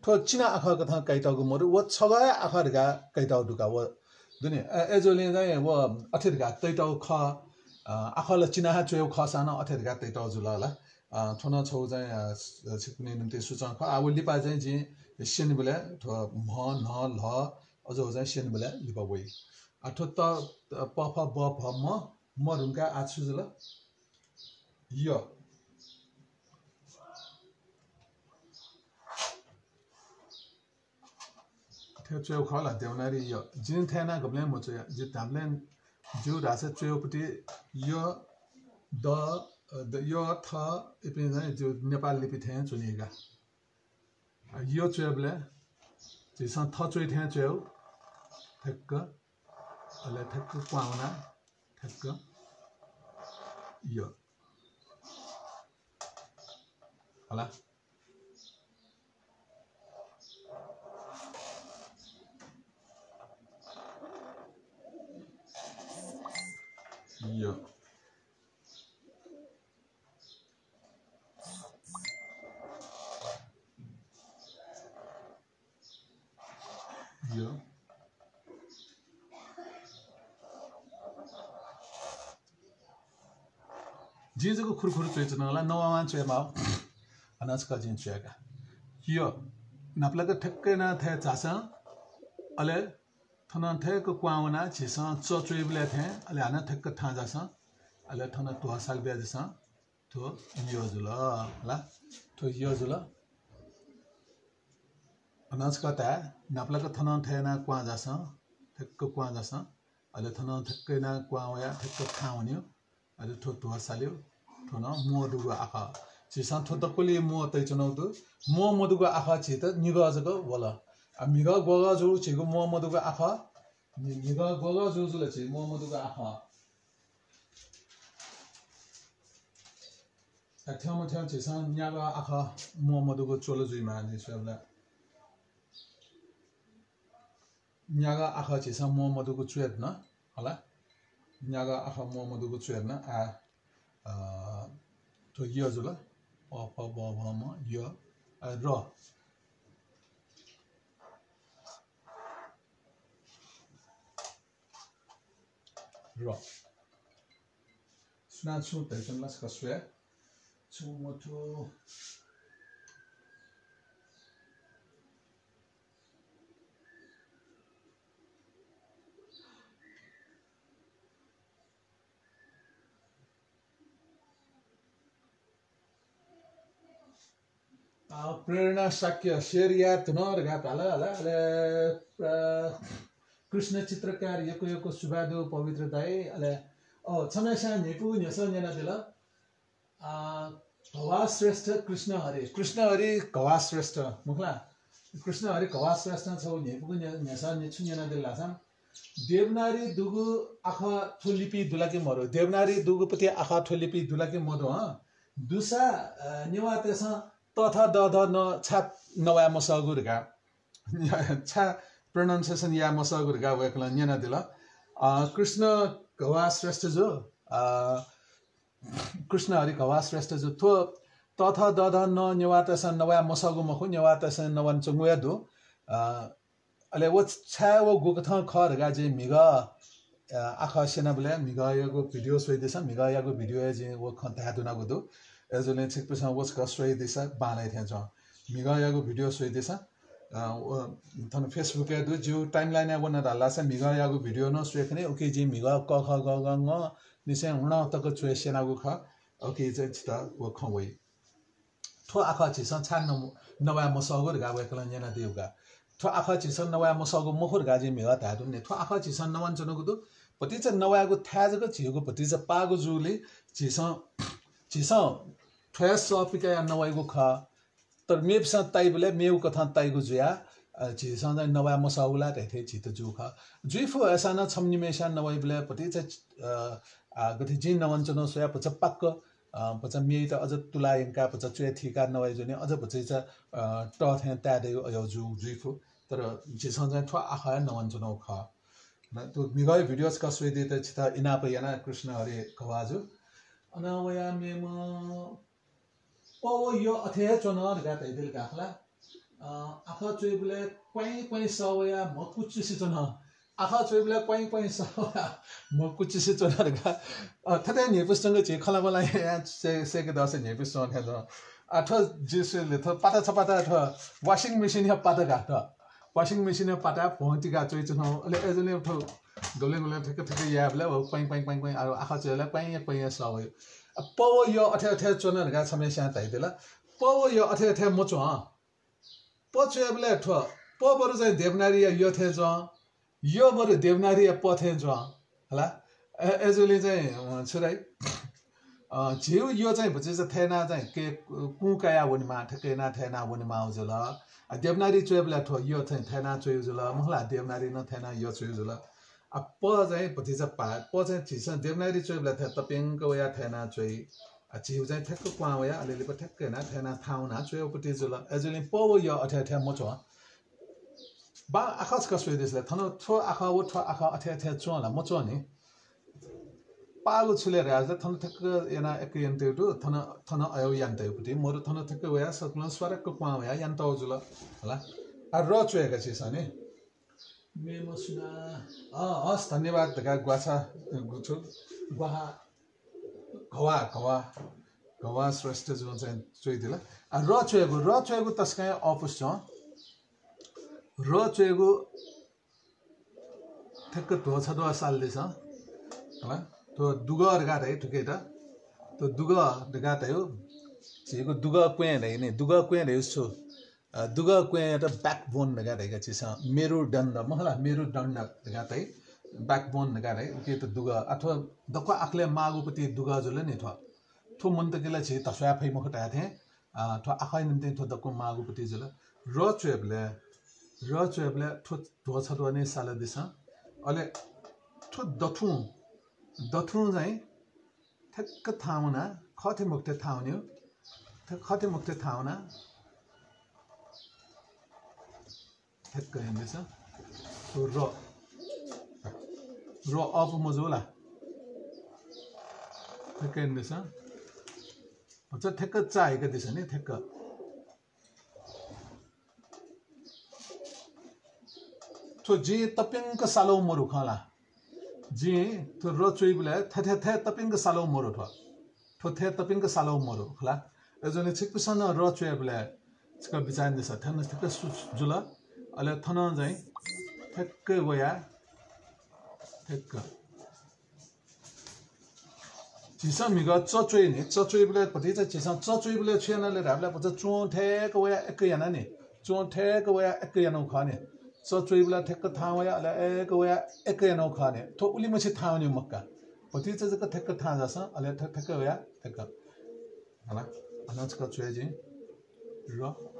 ठो चिना आँखाको कैटाउ मर वबै आखाहरू कैटाउजोले चाहिँ अथेर्घा तैटाउ ख आँखालाई चिनाहा चुयो ख सानो अथेर घात तैटाउजुला होला ठु न छौ चाहिँ सुचाउन ख अब लिपा चाहिँ सेन बेला ठु म न ल अझ अझ सानो बुला लिपो त प फ ब फ म 머룬가 아추즈라 여 theo treo khó là điều này đi yo chính thế nào cũng lên một chuyện chỉ tạm lên chú đã sẽ treo bút yo đó the yo tha ipin này chú Nepal lipi thế chú này cả yo treo bলে chỉ sang tha 大哥，哎，好了，哎呦。जिन्सको खुरखुर चोइचनला नवामा चोयमा अनाजका जिन चोयका। यो नाप्लाका ठ्याक्कै न थे चासा। अले थन ठ्याक क्वावना छिस चोचोइ बले थे अले हाना ठ्याक्क ठा जास। अले थन जस थो यो जुल ला। थो यो जुल। अनाजका ता नाप्लाका थन ठेना क्वा जास। ठ्याक्क क्वा जास। अले थन ठ्याक्कै न क्वावया ठ्याक्क ठा हुन्यो। अले थो तुहा साल्यो। थोन मोदुगो आखा चिसा थो तकोले मो तै मो मोदुगो आखा छि त निगा जगो वला आ मिगा गोगा जो छिगो मो मोदुगो आखा मिगा गोगा छि मो आखा चिसा न्यागा आखा मो जुइमा न्यागा आखा मो न होला न्यागा आखा मो न आ توییازولا آپا باباما یا راه راه سنان سوت تلتمس خسوه سومتو，प्रेरणा शाक्य शेरिया तुनर घाट हाल हाल कृष्ण चित्रकार यको यको सुबादो पवित्र दाई अले ओ छमेसा नेपु नेस नेना दिल घवा श्रेष्ठ कृष्ण हरि कृष्ण हरि घवा श्रेष्ठ मुखला कृष्ण हरि घवा श्रेष्ठ छौ नेपुको नेस नेछु नेना दिल लाछन् देवनारी दुगु आखा थोलिपी दुलाकी मरो देवनारी दुगुपति आखा थोलिपी दुलाकी मरो ह दुसा नेवा तथा द द न छा नवा मसगुरगा छा प्रोनाउन्सिएसन या मसगुरगा वेकला न्याना दिल। कृष्ण घवा श्रेष्ठ जो कृष्ण हरि घवा श्रेष्ठ जो थो तथा द द न नेवातसन नवा मसगु मखु नेवातसन नवन चंगुया दु अले वो छा वो गुकथ खरगा जे मिग। आखा सेना बले मिग यागो भिडियो सोइदेछ मिग यागो भिडियो जे वो खन्ता दुना गुदु। एजोले छिक पिसा वस का सोइ दिसा बानै थिया ज मिगा यागो भिडियो सोइ दिसा थन फेसबुक या दु जिउ टाइमलाइन या वन दाला से मिगा यागो भिडियो न सोइ खने ओके जी मिगा क ख ग ग ng निसे हुना तक चोय सेना गु ख ओके जे छिता वो खवै थो आखा छि स छान न नवा मसगो गा वे कलन जना देउगा थो आखा छि स नवा मसगो मखुर गा जे मिगा ता दुने थो आखा छि स नवन जनको दु पति च नवागु थाजको छिगो पति च पागो जुले छिस छिस ठोयास अपिका या नवाइगो ख तर मेपसा ताइबले मेउ कथा ताइगो जुया छि सँग नवा मसाउला थे छित जु ख जुइफु एसाना छमनि मेसा नवाइबले पति च आ गति जिन नवन चनो सोया पच पक्क पच मेइ त अझ तुला यंका पच चुए थिका नवाइ जुने अझ पच च ट थे ता दे यो जु जुइफु तर छि सँग ठ्वा आखा नवन चनो ख न तो मिगय भिडियोस का सोइ त छिता इना याना कृष्ण हरे खवाजु अनावया मेम पव यो अथे चोन गा तै दिल गाखला आखा क्वाइ क्वाइ सवया म कुचुसी आखा बुले क्वाइ क्वाइ सवया म कुचुसी चोन गा थते नेपुसँग चे खला बला या से के दसे नेपुसँग थे द आठ जिसले थ पाता थ मेसिन वाशिङ मेसिन एजले गोले गोले ठेक ठेक या बले क्वाइ क्वाइ क्वाइ क्वाइ आखा चोइला क्वाइ क्वाइ सवय पव यो अथे अथे चोनर गा छमे स्या ताइ देला पव यो अथे अथे मोचो ह प चोया बले ठ प बरु चाहिँ देवनारी या थे ज यो बरु देवनारी प थे ज हला एजुली चाहिँ छुराइ झिउ यो चाहिँ भुजे चाहिँ थेना चाहिँ के कुकाया हुनेमा ठेकेना थेना आउँछ ल देवनारी चोया ठो यो चाहिँ थेना चोयुजुल महला देवनारी न थेना यो चोयुजुल प चाहिँ भतिजा पा प चाहिँ छिस देवनारी चोइ बेला थे तपेङ्क या थेना चोइ 아 지우자 택크 꽝와야 알레리바 택크나 테나 타우나 쮸오프티 줄라 에줄린 뽀워 여 어테테 모죠 바 아카스카 스웨데스라 타노 토 아카오 토 아카 어테테 쮸라 모죠니 पालो छुले राज थन थक एना एक यन्ते टु थन थन अयो यन्ते पुति मोर थन थक वया सकल स्वरक क्वा वया यन्त जुल होला आ र चुएका छ सने मे मसुना अ हस् धन्यवाद ग्वाछा गुछु ग्वाहा घवा घवा। घवा श्रेष्ठ जुन चाहिँ चोइदिला र चुएको र चुएको तस्कै अपुस छ र चुएको ठ्याक्क ढोछ ढोआ सालले छ। होला। तो duga regata itu kita to duga regata yo chỉ có duga quen đấy này duga duga quen এটা backbone regata cái chỉ sao मेरुदण्ड महला मेरुदण्ड regata है backbone regata है के तो duga अथवा दको अखले मागुपति दुगा जुले नि थो थो मन त केला छि तस्वा फै मख ता थे थो आखै निम्ति थो दको मागुपति जुले र चेबले र थो धो छ दो ने साला दिस। अले थो दथु दथुँ चाहिँ ठ्याक्क थाहा खथे मुक्ते थाहा हुने हो खथे मुक्ते थाहा हुना ठ्याक्क हिँड्दैछ र र अप मजोला ठ्याक्क हिँड्दैछ भन्छ ठ्याक्क चाहेको दिएछ नि ठ्याक्क थो जे तप्याङ्क सालौ मरु खला जी तो रो चुई बुले थे थे थे तपिंग सालो मोरो थो थो थे तपिंग सालो मोरो खला एजोने छिक पिसन रो चुई बुले छिक बिचान दिस थन छिक सु जुल अले थन जाई ठेक्क वया ठेक्क चिसा मिग चचुई नि चचुई बुले पति चाहिँ चिसा चचुई बुले छेनले राबले पछ चो ठेक वया एक याना नि चो ठेक वया एक याना खाने चोइबला ठेक्क था वया अला एक वया एक नो खाने तो उली मछि था नि मक्का पति च जक ठेक्क था जस अले ठेक्क वया ठेक्क हला अनाज का चोय जी र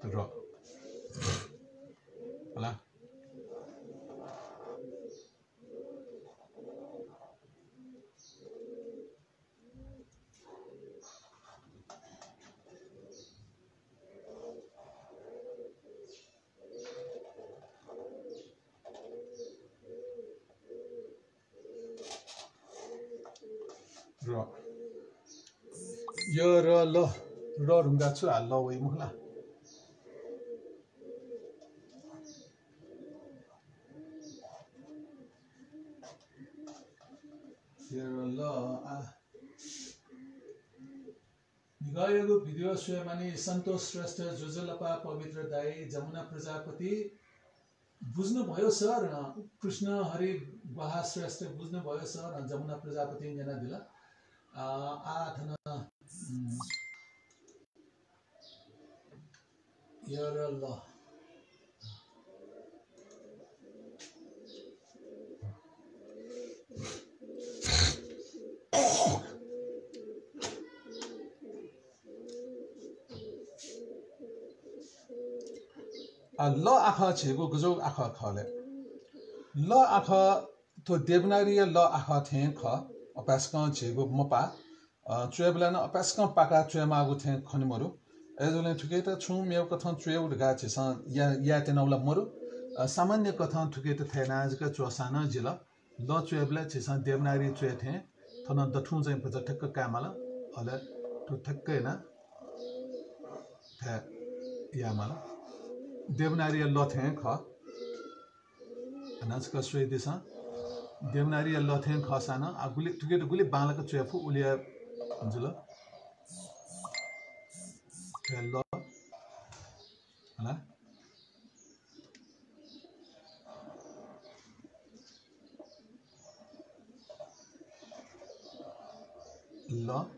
र हला र यो र ल र रुङ्गा छु हाल ल वै मुखला यो ल आ निगायको स्वयमानी सन्तोष श्रेष्ठ जोजलपा पवित्र दाई जमुना प्रजापति। बुझ्नुभयो सर कृष्ण हरि गुहा श्रेष्ठ बुझ्नुभयो सर जमुना प्रजापति जना दिला। यर ल ल आख छेको गुजौ आख खले ल आख तो देवनागरी ल आख थे ख अपास्क छेको मपा चुया न अपास्क पाका चुया मागु थे खनिमरु एजोले ठुके त छु मेउ कथन चुया उडगा छे स या या ते नौला मरु सामान्य कथन ठुके त थे नाजक चोसान जिल ल चुया बेला छे स देवनागरी चुया थे थन दठु चाहिँ पज ठक्क कामल अले ठक्कै न थे यामल देवनारी लथे ख। नाच कसुए देवनारी लथे ख सान। आ गुली टुके गुली बालक चेफु उलिया जुल ल। होला ल।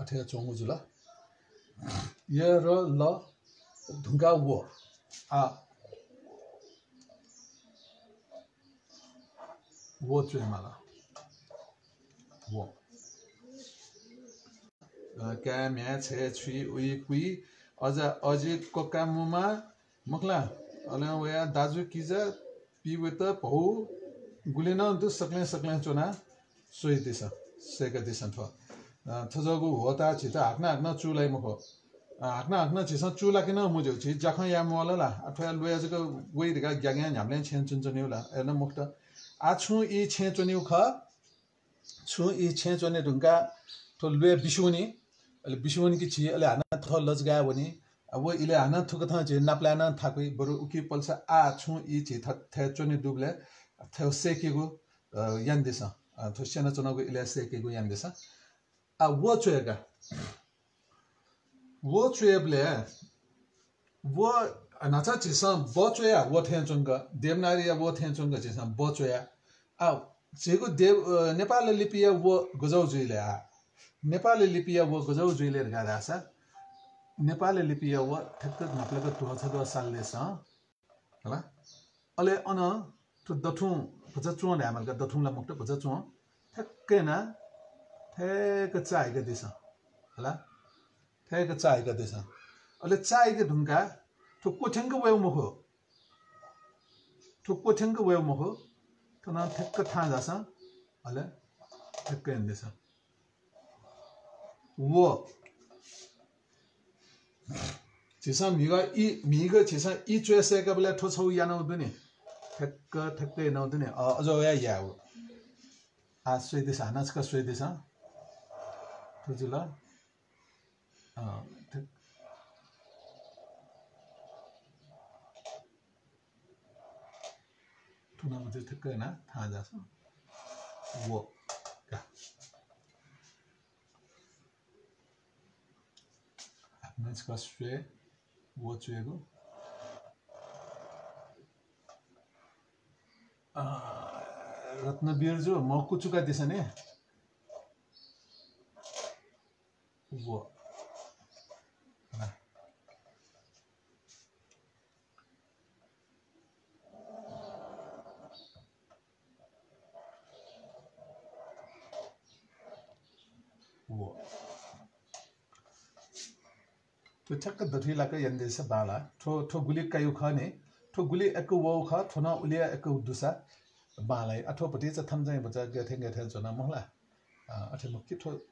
अठेर चोङ्गु ल य र ल ढुङ्गा वो आ। वो चुमाला वो। क्या म्या छे छी उई कुई अजित अझै कोकामुमा मुखला। अल वया दाजु किज पिवे त भौ गुलिन सक्ले सक्ले चोना। सोही दिसा थजगु होता छिता हाक्ना हाक्ना चुलाई मखो हाक्ना हाक्ना छिस चुला किन मुजो छि जख या मोला ला अथवा वेइ दिगा ग्याग्या न्यामले छेन चुन चुन्यु ला एन मुक्त। आ छु चुन्यु ख छु इ छे चुने ढुङ्गा तो लुए बिसुनी अहिले बिसुनी कि छि अहिले हाना थ लज गयो भने अब इले हाना थुक थ जे नाप्ला थाकै बरु उकि पल्स आ छु इ छि थ थे चोनि डुब्ले थे सेकेको यान देस थो सेना चुनावको इले सेकेको यान वो थे चुनगा चिसा बो चोया आ जेको देव नेपाल लिपिया वो गजौ जुइले आ नेपाली लिपिया वो ठ्याक्क मतलब तुह अले अन भजा चुवा ल्यामल का दथु ला मुक्त भजा चुवा ठ्याक्कै ठ्याक्क चाहेको देश होला? ठ्याक्क चाहेको देश अहिले चाहेको ढुङ्गा ठुक्को ठ्याङ्क वेउमुख हो। ठुक्को ठ्याङ्क वेउमुख हो। तर ठ्याक्क थाहा जाछ अहिले ठ्याक्क हिँड्दैछ वो। छिसा मिग यी मिग छिसा इ चोइसका बेला ठोछौ या नहुँदो नि ठ्याक्क ठ्याक्कै नहुँदो नि अझ या हो। आ सोइदिएछ हानाजका सोइदिएछ तुझला ठुना मात्रै ठिक्कै होइन थाहा जाछ वो Let's go straight. What रत्न बिरजु म कुचुका दिएछ नि वो वो तो चक्क दथुई लाक यन्दे से बाला। ठो ठो गुली कायु खने। ठो गुली एक वो ख ठोना उलिया एक दुसा बालाई। अथो पति च थम जाय बचा गथे गथे जना महला। अथे मुक्ति ठो कुली उलिया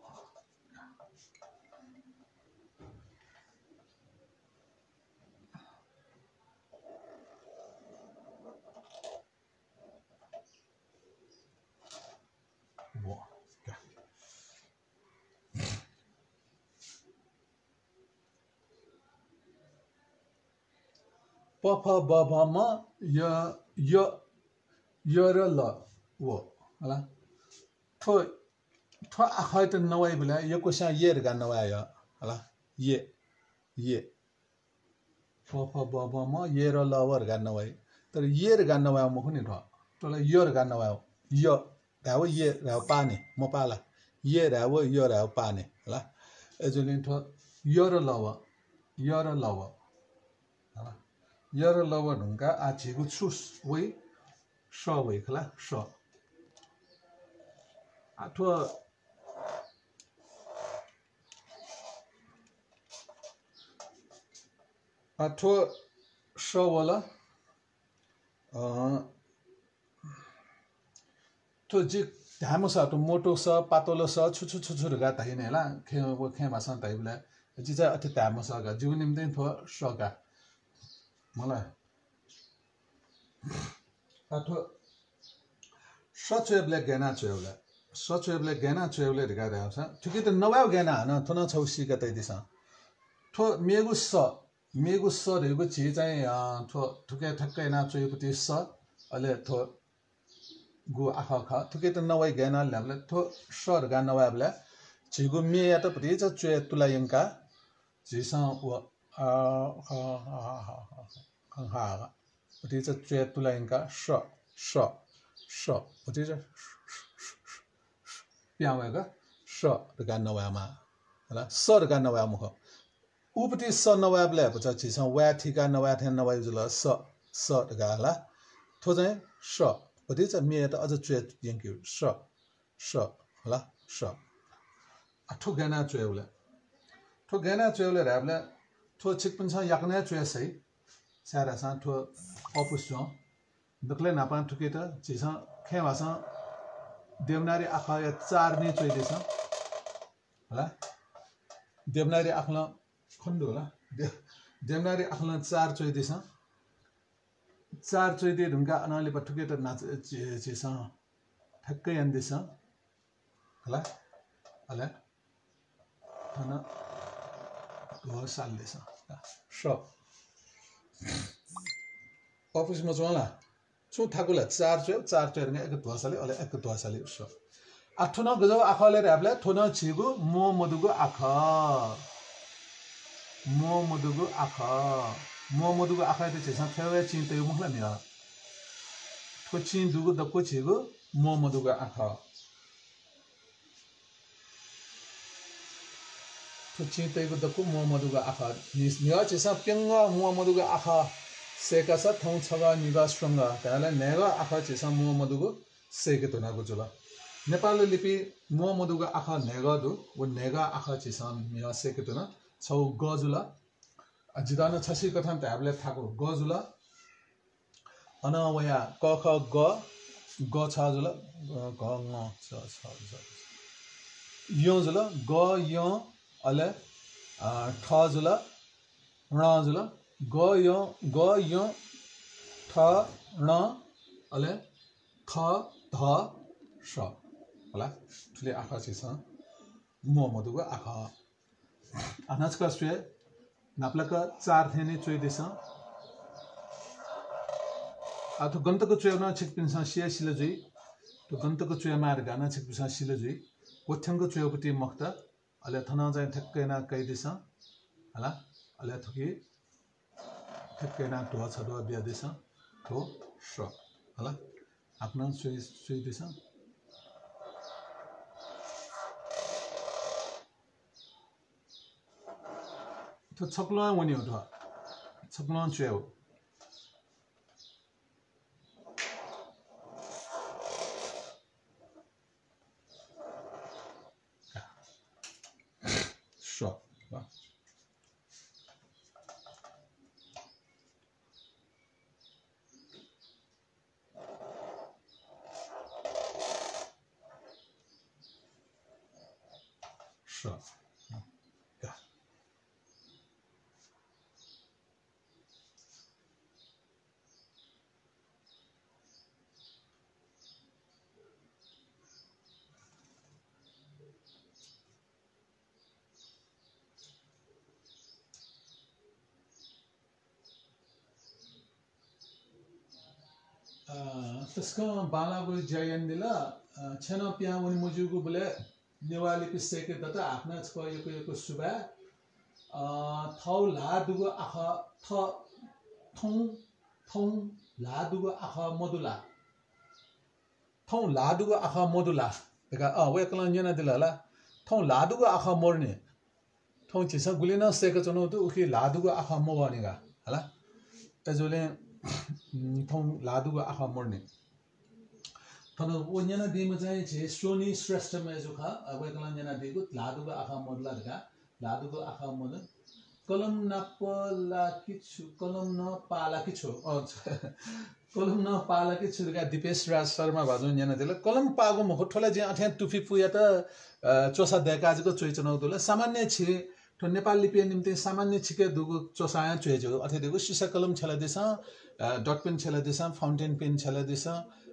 ल वो होला ठो ठो आखै त नवाई बेला यो कोसा ये र गा नवाय होला ये ये पफ बफमा ये र ल वर गा नवाई तर ये र गा नवाय म कुनि ठो तले यो र गा नवाय यो राव ये राव पाने म पाला ये राव यो राव पाने होला एजुलिन ठो यो र लव यो र होला यर लव ढुङ्गा आछको छु सही त्यो जे धामो छ त्यो मोटो छ पातलो छु छुछुहरू गएको त होइन होला खे खेवाछ नि तपाईँलाई जे जा अति ध्यामो छ गा निम्ति थो सगा ga mala ta to सचवेबले गेना चोयवले सचवेबले गेना चोयवले ढिका रहेछ ठिकै त नवाव गेना हन थुन छौ सिका तै दिस। थो मेगु स मेगु स छि चाहिँ थो ठुके ठक्कै ना चोयपति स अले थो गु आख ख ठुके त नवाई गेना ल्याबले थो स ढिका नवाबले छिगु मे या त पति च चोय तुला hanga. What is a triatulanka? Sh, sh, sh. What is a sh, sh, the ganawama. So the ganawamho. Upati son of web lab, which is on where Tika no at and Nawazula, so, so the gala. Today, shop. But it's a mere other trade, thank you. Shop, shop, la, shop. A togana traveler. Togana traveler, ठो छिकपिनसँग याकने चुयासै स्याहारसँग ठो अपुस दुक्लै नापा ठुके त झिसँग खेवासँग देवनारी आँखा या चार नै होला। देवनारी आँखा खन्डु होला। देव देवनारी आँखा चार चोइदिएछ चार चोइदिए ढुङ्गा अनाले पठुके त नाच झिसँग ठ्याक्कै आन्दैछ होला। होला घाँस हालिदिएछ सप अफिसमा छौँ होला चु थाकुला चार चुयो चार चुहेर एक ध्वसाले अहिले एक ध्वसाले सप आठो न गजौ आखले ऱ्यापले थो न छिगु मो मधुगु आख मो मधुगु आख मो मधुगु आख छेसा फेवे चिन्त यो मुखलाई नि थो चिन दुगु दक्को छिगो म मधुको आँखा kuchitay kudaku muamaduga akha niya chisa pinga muamaduga akha seka sa thong chaga niga stranga tala nega akha chisa muamadugo seke tona Nepal लिपि मुआमदुगा आखा नेगा दु ऊ नेगा आखा चिसान मिया सेके छौ गजुला जिदान छसी त थाको गजुला अनवया क ख ग ग छ जुला ग छ यो ग य अले ठ जुला ण जुला ग य ग य ठ ण अले ख ध स होला ठुले आँखा छ। म मधुको आँखा। अनाजका स्वे नाप्लाका चार थेने चोइदिएछ अथवा गन्तको चोयामा छिकपिन्छ सिया सिला जुई। त्यो गन्तको चोया मार गाना छिकपिन्छ सिला ओथ्याङको मख्त। अहिले थना चाहिँ ठ्याक्कै ना कैदिछ होला अहिले थुकी ठ्याक्कै टुवा छडुवा बिहादैछ ठो स होला आफ्नो सुई त्यो छक्लो हो ठुवा छक्लो छेन पिया उनी मुजुको बोले नेवाली पिसेके त आफ्ना छ यो यो सुबा थौ लादुगो आख मर्ने। थौ छिस गुलिना सेके चनो त उखि लादुगो आख मगनिगा हला? तजोले थौ लादुगो आख मर्ने। Shoni shrestha me zo kha awa kala nyana di gut ladu ga akha modla daga ladu ga akha mod कलम न पला किछु कलम न पाला किछु कलम न पाला का दिपेश राज शर्मा भाजु न्याना दिल कलम पागो मखो ठोला जे अठ्या टुफी पुया त चोसा देका आजको चोइ चनाउ सामान्य छि ठो नेपाल लिपि निम्ति सामान्य छिके दुगु चोसाया चोइ जो अथे दुगु सिसा कलम छला देसा डट पेन छला देसा फाउन्टेन पेन छला देसा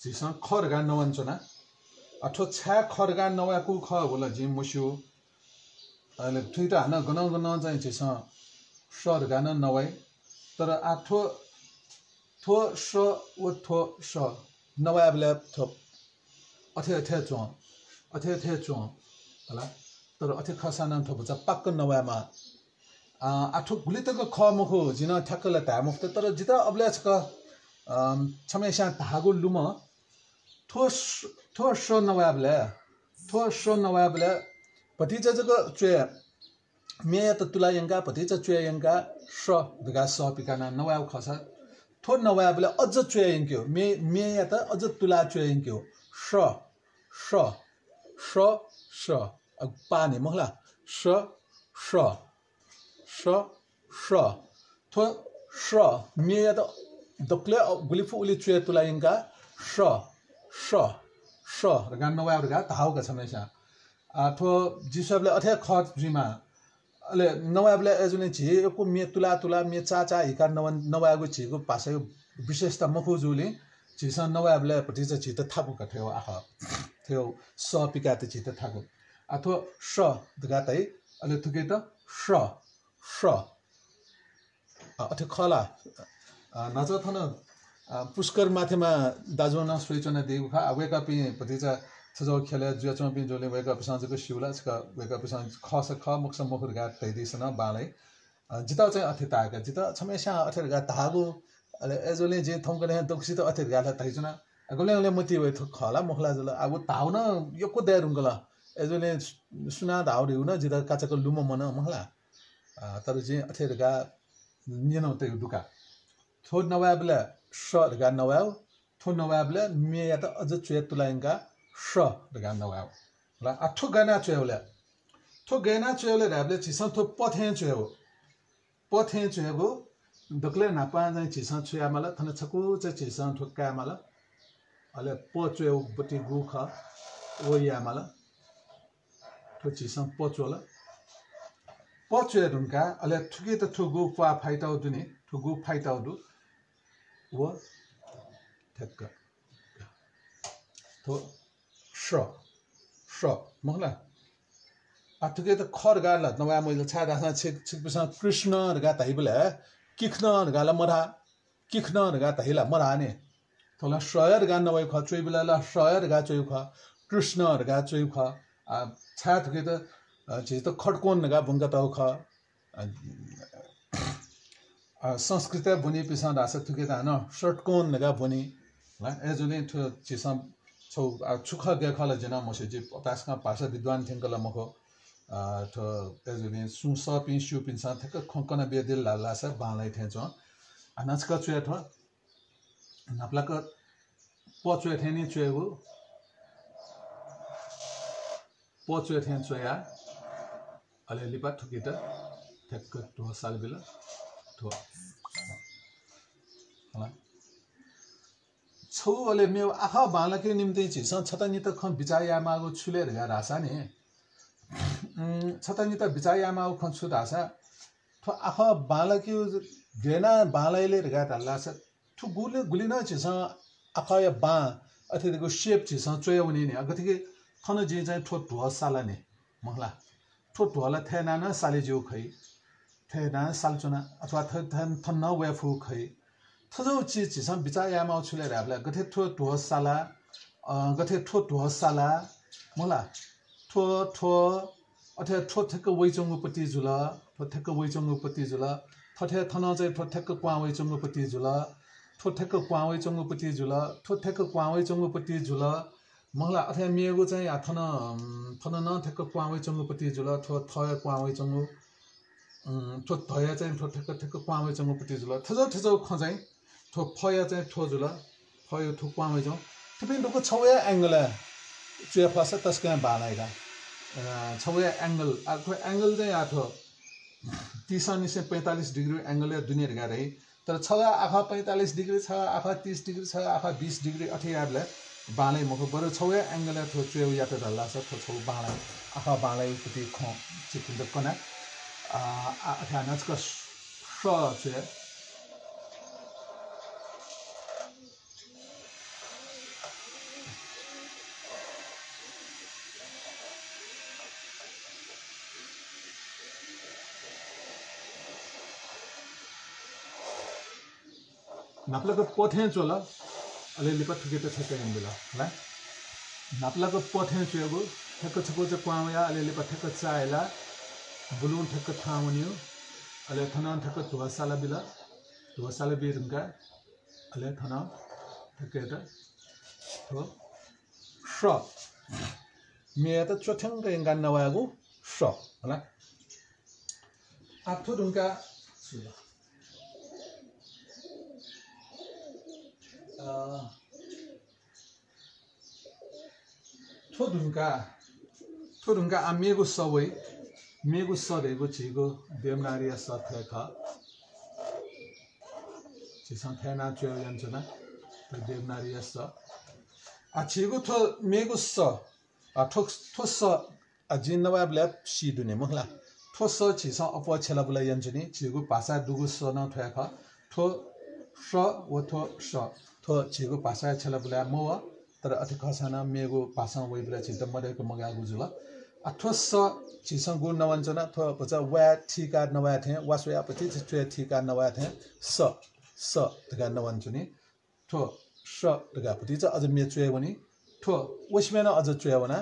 झिसँग खरगा नवान्छना अठो छ्या खरगा नवाकु ख होला झि मुस्यो अहिले गन चाहिँ झिसँग सरगा न नवाई तर आठो थो स स नवाबले थो अथे अथे चुङ अथे अथे चुङ होला तर अथे खसाना थोपुचा पक्क नवामा आठो गुलितको ख मुखु जिन ठ्याक्कले धा मुख तर जिता अब्ल्या छमेसा धागो लुम थो थो सो नवाबले थो सो नवाबले भतिजा जग च्वे मे त तुला यङ्का भतिजा च्वे यङ्का स दगा स पिकाना नवाब खसा। थो नवाबले अझ च्वे यङ्क्यो मे मे या त अझ तुला च्वे यङ्क्यो स स स स। gulifu uli chue tula inga sh sh sh ga no wa ga ta hau ga chame sha a to jisable athe khot jima ale नवाबले एजुने झे को मे तुला तुला मे चा चा हिका नवा नवागु झेको पासे विशेषता मखु जुले झिस नवाबले पटि चाहिँ झित थाकु कथ्यो आह थियो स पिका त झित थाकु अथवा स गातै अहिले थुकै त स स अथवा खला। नच पुष्कर माथेमा दाजु न सोइचना देउ खा वेका पि भतिजा छजौ खेले जुया चौ पि जोले वेका पिसँग शिवला छ वेका पिसँग ख स ख मुख स मुखर गा तैदिसन बालै। जिता चाहिँ अथे ताका जिता छमेसा अथे गा अले एजोले जे थौक ने दोक्सी त अथे गा तैजुना गोले गोले मति वे खला मुखला जला अब ताउन यो को दे रुंगला एजोले सुना धाउरे हुन जिता काचाको लुमो मन महला तर जे अथेरगा निनो ते दुका। थो नवाबले स रगा नवाब थो नवाबले मे या त अझ चुया तुलाइंगा स रगा नवाब ल आठो गाना चुयाउले थो गाना चुयाउले राबले चिसन थो पथे चुयाउ। पथे चुयाबो दक्ले नापा चाहिँ चिसन चुयामाला थन छकु चाहिँ चिसन ठोक्कामाला अले प चुयाउ बटी गु ख ओ cho la po cho dun ka ale thuki ta thugu fa phai tau du ni thugu phai tau du खर गाला नभए मैले छाया छिसँग कृष्णहरू गा त है बोला किक्नहरू गाला मरा किक्नहरू गा त मरा त सयर गा नभ चोइ बोला चो ख कृष्णहरू गा चोइ खाके त चाहिँ खडकोन गा भुङ्गा त ख संस्कृत बुनि पिसा ढास थुके त हान सर्टकोन नगा बुनि एजुने ठु चिसम छौ छुख गे खल जना मसे जि पासका भाषा विद्वान थिंकल मखो ठो एजुने सु स पि सु पिन सा थक खंकन बे दिल ला ला बालाई थे छ। अनाच का चुया नपला क पचुया थे नि चुया पोचुए थेन चोया अले लिपा ठुकिता ठेक्क टो साल बिला। होला छौ मेउ आखा बालके निम्ति छिस छता नि त खन बिचाया मागो छुलेर गा रासा नि छता नि त बिचाया मागो खन छु रासा थो आखा बालके गेना बालैले गा तल्ला छ थु गुले गुलिना छिस आखा या बा अथेको शेप छिस चोयाउने नि अगतिके खन जे चाहिँ ठो ढुवा साला ने महला ठो ढुवाला थेना न साले जिउ खै थेना सालचुना अथवा थ थन थन न वे फु खै थजौ ची ची सम बिचा या माउ छुले राबला गथे ठो ढुवा साला गथे ठो ढुवा साला मला ठो ठो अथे ठो थेक वइचंगु पति जुल ठो थेक वइचंगु पति जुल थथे थन चाहिँ ठो थेक क्वा वइचंगु पति जुल ठो थेक क्वा वइचंगु पति जुल ठो थेक क्वा पति जुल मलाई अथवा मेगु चाहिँ थन थन न ठ्याक्क कुवावै चङ्गुपट्टि जुल थो थय कुवावै चङ्गु थो धया चाहिँ ठो ठेक्क पामै क्वामै म मुपट्टि जुल। ठेजौ ख चाहिँ थो फया चाहिँ ठो जुल। फयो थो पामै जाउँ ठुपिन ठुको छौया एङ्गल चुया फस तस्कै भालाइरा छौया एङ्गल आठो एङ्गल चाहिँ आठो तिस अनि सय पैँतालिस डिग्री एङ्गल या दुनियाँ गएर तर छ आफा पैँतालिस डिग्री छ आफा तिस डिग्री छ आफा बिस डिग्री अठियारलाई बाँडै मुख। बरु छौया एङ्गल थो चुया त झल्ला छ थो छौ बाँडै आँखा बाँडै खुटी खो चिक्किँदो कना। अठा नचका स चुयो नाप्लाको पथे चोला अलिअलि पठुके त ठेक्क हिँड्दिला होला नाप्लाको पथे चुएको ठेक्क छको चाहिँ कुवाया अलिअलि ठेक्क चाहेला bulun takka thamaniyo ale thana takka tuwasala bila tuwasala bi ringa ale thana takka da to sha me ta chothang ga engan na wa go sha ala athu ringa sila 토둥가 토둥가 아미고 서웨이 मेगु सधेको छिगो बेमनारी सथे ख सथे न चुया जान्छ स आ छिगो थो मेगु स आ ठोक थोस स आ जिन नवाब ल्या सी दुने मखला थोस स छि स अप छला बुला नि छिगो पासा दुगु स न थया ख थो स व थो स थो छिगु भाषा छला बुला म व तर अथि खसाना मेगु पासा वइ बुला छि त मदेको मगा गुजुला आ थो स छिसं गु नवञ्चना थो पच वा ठिका नवा थे वासु या पति छि ठिका नवा थे स स तगा नवञ्चनी थो स तगा पति च अझ मे चुए भने थो वसमेन अझ चुए भने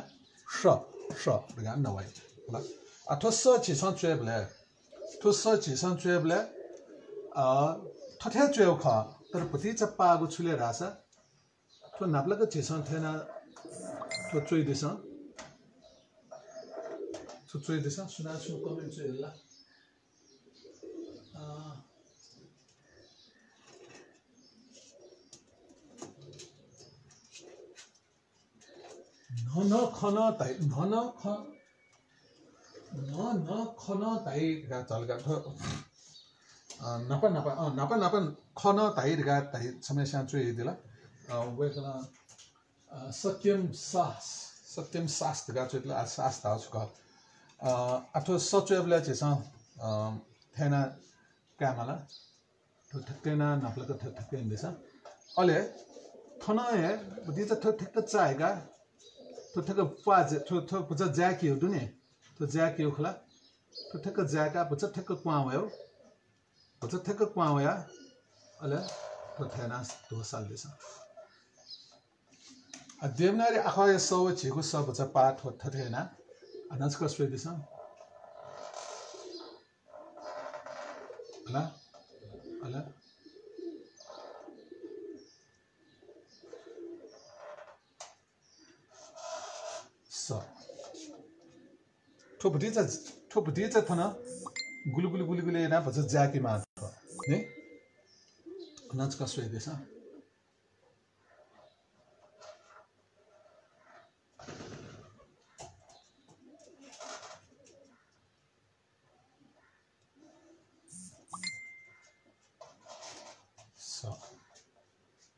स स तगा नवाइ ल स बुला थो स चुए ख तर पति च पागु छुले रासा थो नाप्लाको छिसं थेन थो चुइ दिस थो चुइ दिस सुना छु कमेन्ट चुइ ल न न खन ताइ न न ख न न खन नपा नपा नपा नपा खन गा दिला वेकना सत्यम सास सत्यम सास गा चुइ दिला सास छु सचुएबला चाहिँ थेना कामाला ठो ठक्केना नपलको ठक ठक्कै हुँदैछ। अहिले थो ठ्याक्क चाहेका थो ठ्याक्क ज्याकी हो दुने थो ज्याकी हो खोला थो ठ्याक्क ज्याका ठ्याक्क कुवा भयो बुझ ठ्याक्क कुवा भयो अहिले थो थेना धो साल्दैछ। देवनारी आखा सौ पाठ हो थेना। अनाजको स्वेदिस होला होला स ठोपटी चाहिँ ठोपटी चाहिँ थन गुलु गुलु गुलु गुलु ना भन्छ ज्याकीमा ने अनाजको स्वेदिस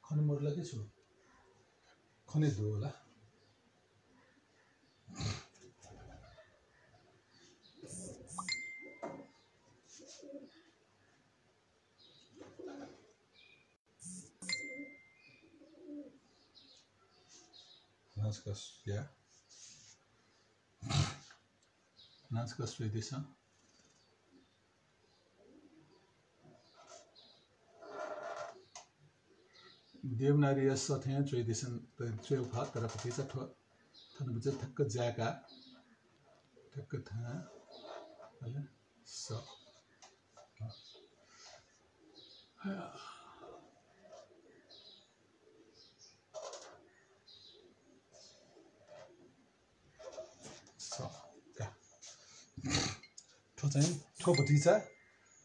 खने मरुला के छु खने धो होला Nazca ja. Nazca Swedish, huh? देवनारी सथे चोइदिसन चोउ ख तर पछि चाहिँ ठो थन बुझ ठक्क ज्याका ठक्क था हैन स स का ठो चाहिँ ठो पति चाहिँ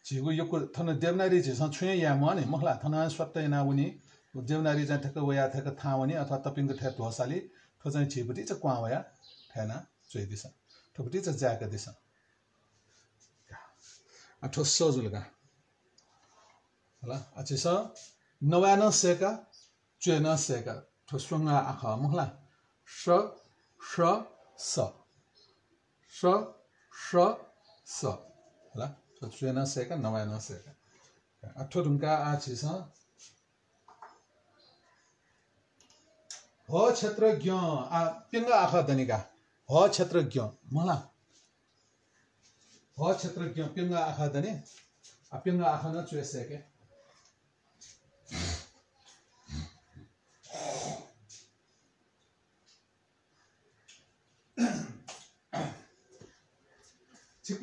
झिगो यो थन देवनारी झिसँग छुए या म नि मखला थन स्वत्त ना उनी देवनारी चाहिँ ठ्याक्क वया ठ्याक्क थाहा भने अथवा तपिङको ठ्या ध्वसाली ठो चाहिँ झिपटी चाहिँ क्वा वया ठ्याना चोइ दिस ठोपटी चाहिँ ज्याक दिस ठो सजुलका होला अझै स नवा न सेका चुए न सेका ठो सुङ्गा आँखा मुखला स स स स स स नवा न सेका अठो ढुङ्गा आछि स ह क्षेत्रज्ञ आ पिङ्ग आँखा दनिका ह क्षेत्रज्ञ मलाई ह क्षेत्रज्ञ पिङ्ग आँखा आ पिङ्ग आँखा न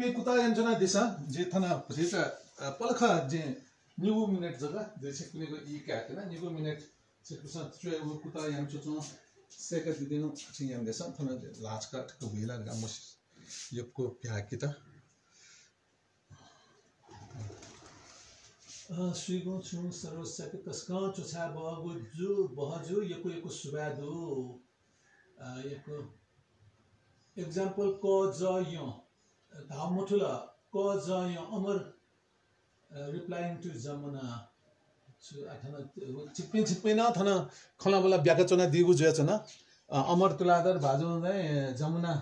सेके छिक्पी कुता यन्चना दिशा जे थना जेचा पलखा जे निगु मिनेट जगा जे छिक्पीको इ काटेन निगु मिनेट छिक्पीसा चुए उ कुता यन्चो चो सेका दिदिनु छिङ याम देसा थना लाचका ठक विला गा मस यको प्याकिता स्विगो छु सरो सके तस्का चुछा बहगु जु बहजु यको यको सुबादु यको एक्जाम्पल क ज य धा मुठुला क ज य। अमर रिप्लाइङ टु जमुना छिप्पी छिप्पी न थन खला बला ब्याका चना दिगु जुया चना। अमर तुलादर भाजु जमुना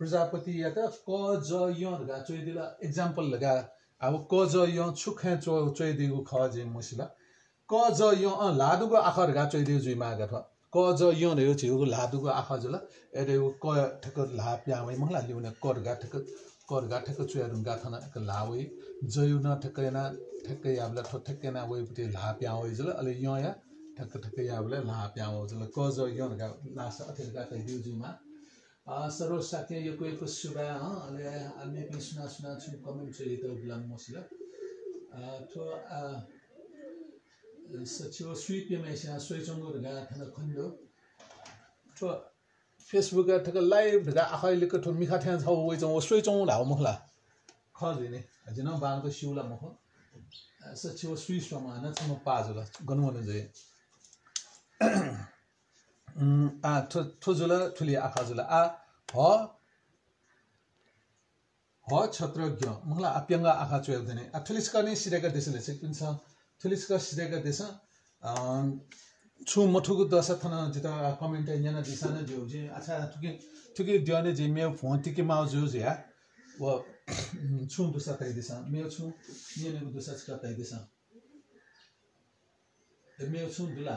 प्रजापति या त क ज य गा चोइ दिला एक्जाम्पल लगा। अब क ज य छुखे चो चोइ दिगु ख जे मुसिला। क ज य अ लादुगु आखर गा चोइ दिगु जुइ मागा थ। क ज य ने छिगु लादुगु आखा जुला। एरे क ठक ला प्यामै महला लिउने कर गा ठक। कर गा ठक चोइ रुंगा थना क लावै जयु न ठक ना ठक याबला ना वइ पुति ला प्यावै जुला अले य या ठक ठक याबला ला प्यावै जुला। क ज य गा लास अथेर गा तै दिउ जुइ मा सरो साके यको यको सुबा अले अन्य पनि सुना सुना छु कमेन्ट चाहिँ त बिलाम मसिला थो सचिव स्वीट पेमेसा सोइचंगो गा थन खण्डो ठो फेसबुक ठक लाइभ ढगा आखैले क ठो मिखा थ्या छ वइ चौ सोइ चौ लाउ मुखला ख दिने जिन बाङ को शिवला मुख सचिव स्वी समा न छ म पाजुला गनुवन जे आ ठो ठो जुला ठुली आखा ठुलिसका नि देशले चाहिँ पिन्छ ठुलिसका सिरेका देश छु मठुको दशा थन जिता कमेन्ट यहाँ दिशा न जो जे अच्छा ठुकी ठुकी दिने जे मे फोन टिके माउ जो जे या? व छु दुसा तै दिशा। मे छु निने को दुसा ska तै दिशा मे छु दुला।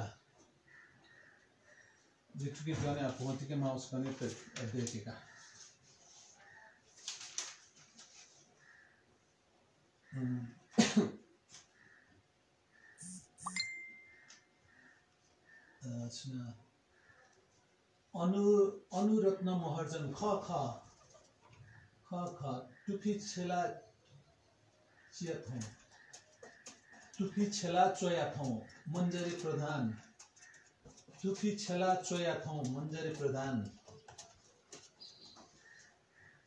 जे ठुकी दिने फोन टिके माउस कने त देतिका अनु अनुरत्न महर्जन ख ख। ख ख। टुफी छेला चिया थौ। टुफी छेला चोया थौ मन्जरी प्रधान। टुफी छेला चोया थौ मन्जरी प्रधान।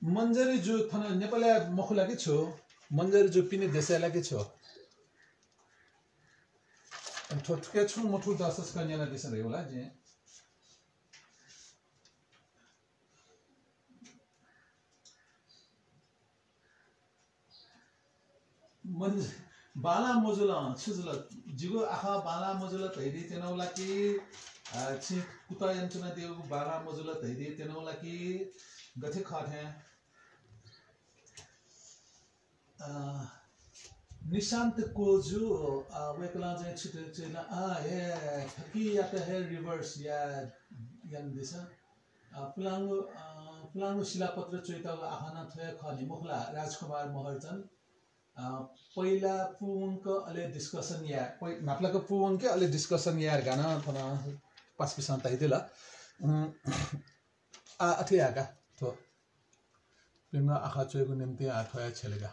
मन्जरी जो थन नेपाली मखुला कि छु मन्जरी जो पिने देशला कि छु। ठोटके छु मुठु दसस कन्याला दिस रे होला जे मन्ज बाला मोजुला छुजुला. जिगो आखा बाला मोजुला तैदि तेनौला कि छि कुता यन्चुना देउ बाला मोजुला तैदि तेनौला कि गथे निशान्त कोजु वेकला चाहिँ छिटो चाहिँ आ हे थकी या त हे रिभर्स या यान दिस पुलाङ्गो पुलाङ्गो शिलापत्र चैताको आखाना थय खनि मुखला राजकुमार महर्जन पहिला पुवङ्क अले डिस्कसन या नाप्लाको पुवङ के अलि डिस्कसन यार गाना थना पास पिसान ताइदिला आ अथि आका थो। पिंगा आखा चोयको निम्ति आ थोया छेलेगा।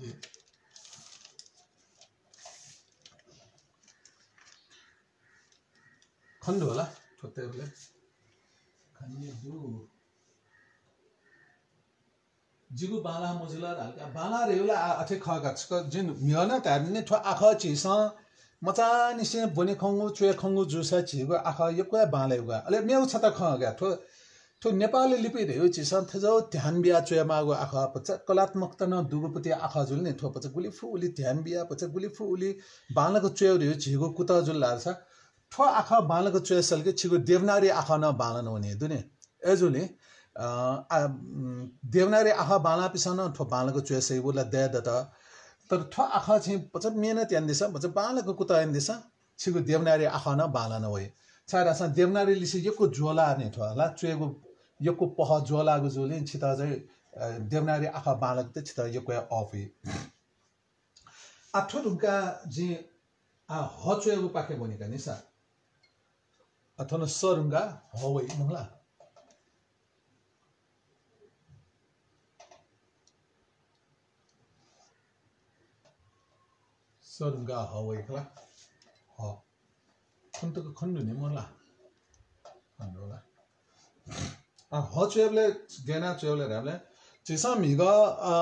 जी। खण्ड होला ठोत्तै होला खनि दु जिगु बाला मोजुला हल्का बाला रेउला अथे खगा छ जिन मिहनत हार्ने ठो आखा चिस मचानी से बोने खङ्गु चुए खङ्गु जुसा झिगो आख यो बाँले उगा। अले मेउ छ त ख गया थो थो नेपाली लिपि रे चिसा थजौ ध्यान बिया चुया मागो आख पच कलात्मकता न दुगुपति आख जुल ने थो पच गुली फु उली ध्यान बिया पच गुली फु उली बाँलको चुया रे झिगो कुता जुल लाछ ठो आख बाँलको चुया सलके छिगो देवनारी आख न बाँलन हुने दुने? एजुले देवनारी आख बाँला पिसन ठो बाँलको चुया सही बोला दे दत तर ठ आखा चाहिँ बचत मेहनत यान्दिस बचत बालको कुता यान्दिस छिगु देवनारी आखा न बालन छारा सा देवनारी लिसी यको जोला ने ठ ला चुएको यको पह जोलाको जोले छिता चाहिँ देवनारी आखा बालक त छिता यको अफ आठो ढुङ्गा जे ह चुएको पाके बनेका निसा। అతను సరుంగా హోవై మంగళ సరుంగా హోవై కల హో కొంతకు కొండు నిమ్మలా అందువల్ల ఆ హో చేయలే గేనా చేయలే రాలే చేసా మీగా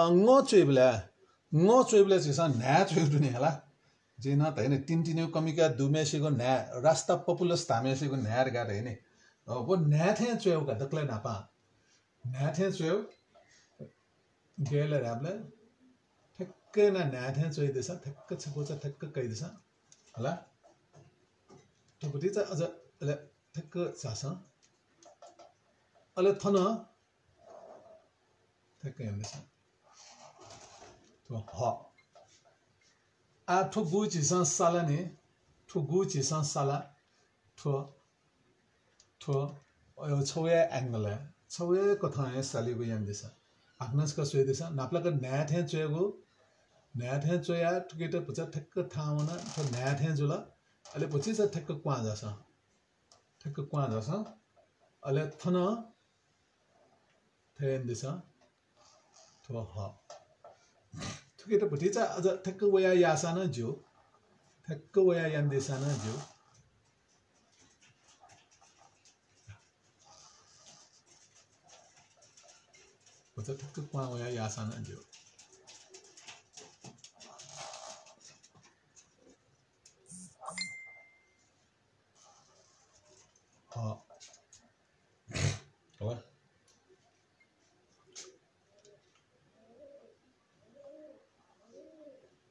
అంగో చేయలే అంగో చేయలే చేసా న్యా చేయడు నేలా जेनात होइन तिनतिने कमिका दुमेसीको न्या रास्ता पपुलस थामेसीको न्यार गाह्रो होइन। अब वो न्याथे चुयाउ का दक्लै नापा। न्याथे चुयाउ गेलर राम्रो ठ्याक्कै न न्याथे चुइदेछ ठ्याक्क छकोछ ठ्याक्क कहिदेछ होला? ठुपुटी चाहिँ अझ अहिले ठ्याक्क छास। अहिले थन। ठ्याक्कै हेर्दैछ आ ठो गु चिसँग साला नि ठो गु चिसँग साला ठो ठो छौया एङ्गल छौया कथा सालीको यान्दैछ आफ्नसका सोइदिएछ नाप्लाको न्या थ्या चोएको न्याथे चोया टुकेटा पुचा ठ्याक्क थाहा हुन त्यो न्याथे जुल अहिले पछि चाहिँ ठ्याक्क कुवा जाछ ठ्याक्क कुवा जाछ अहिले थन थो ह ठुकेटा पुटी चाहिँ अझ ठ्याक्क वया यासा न जिउ ठ्याक्क वया यान्दैछ न जिउ ठ्याक्क कुवा वया यासा न जिउ 어. rồi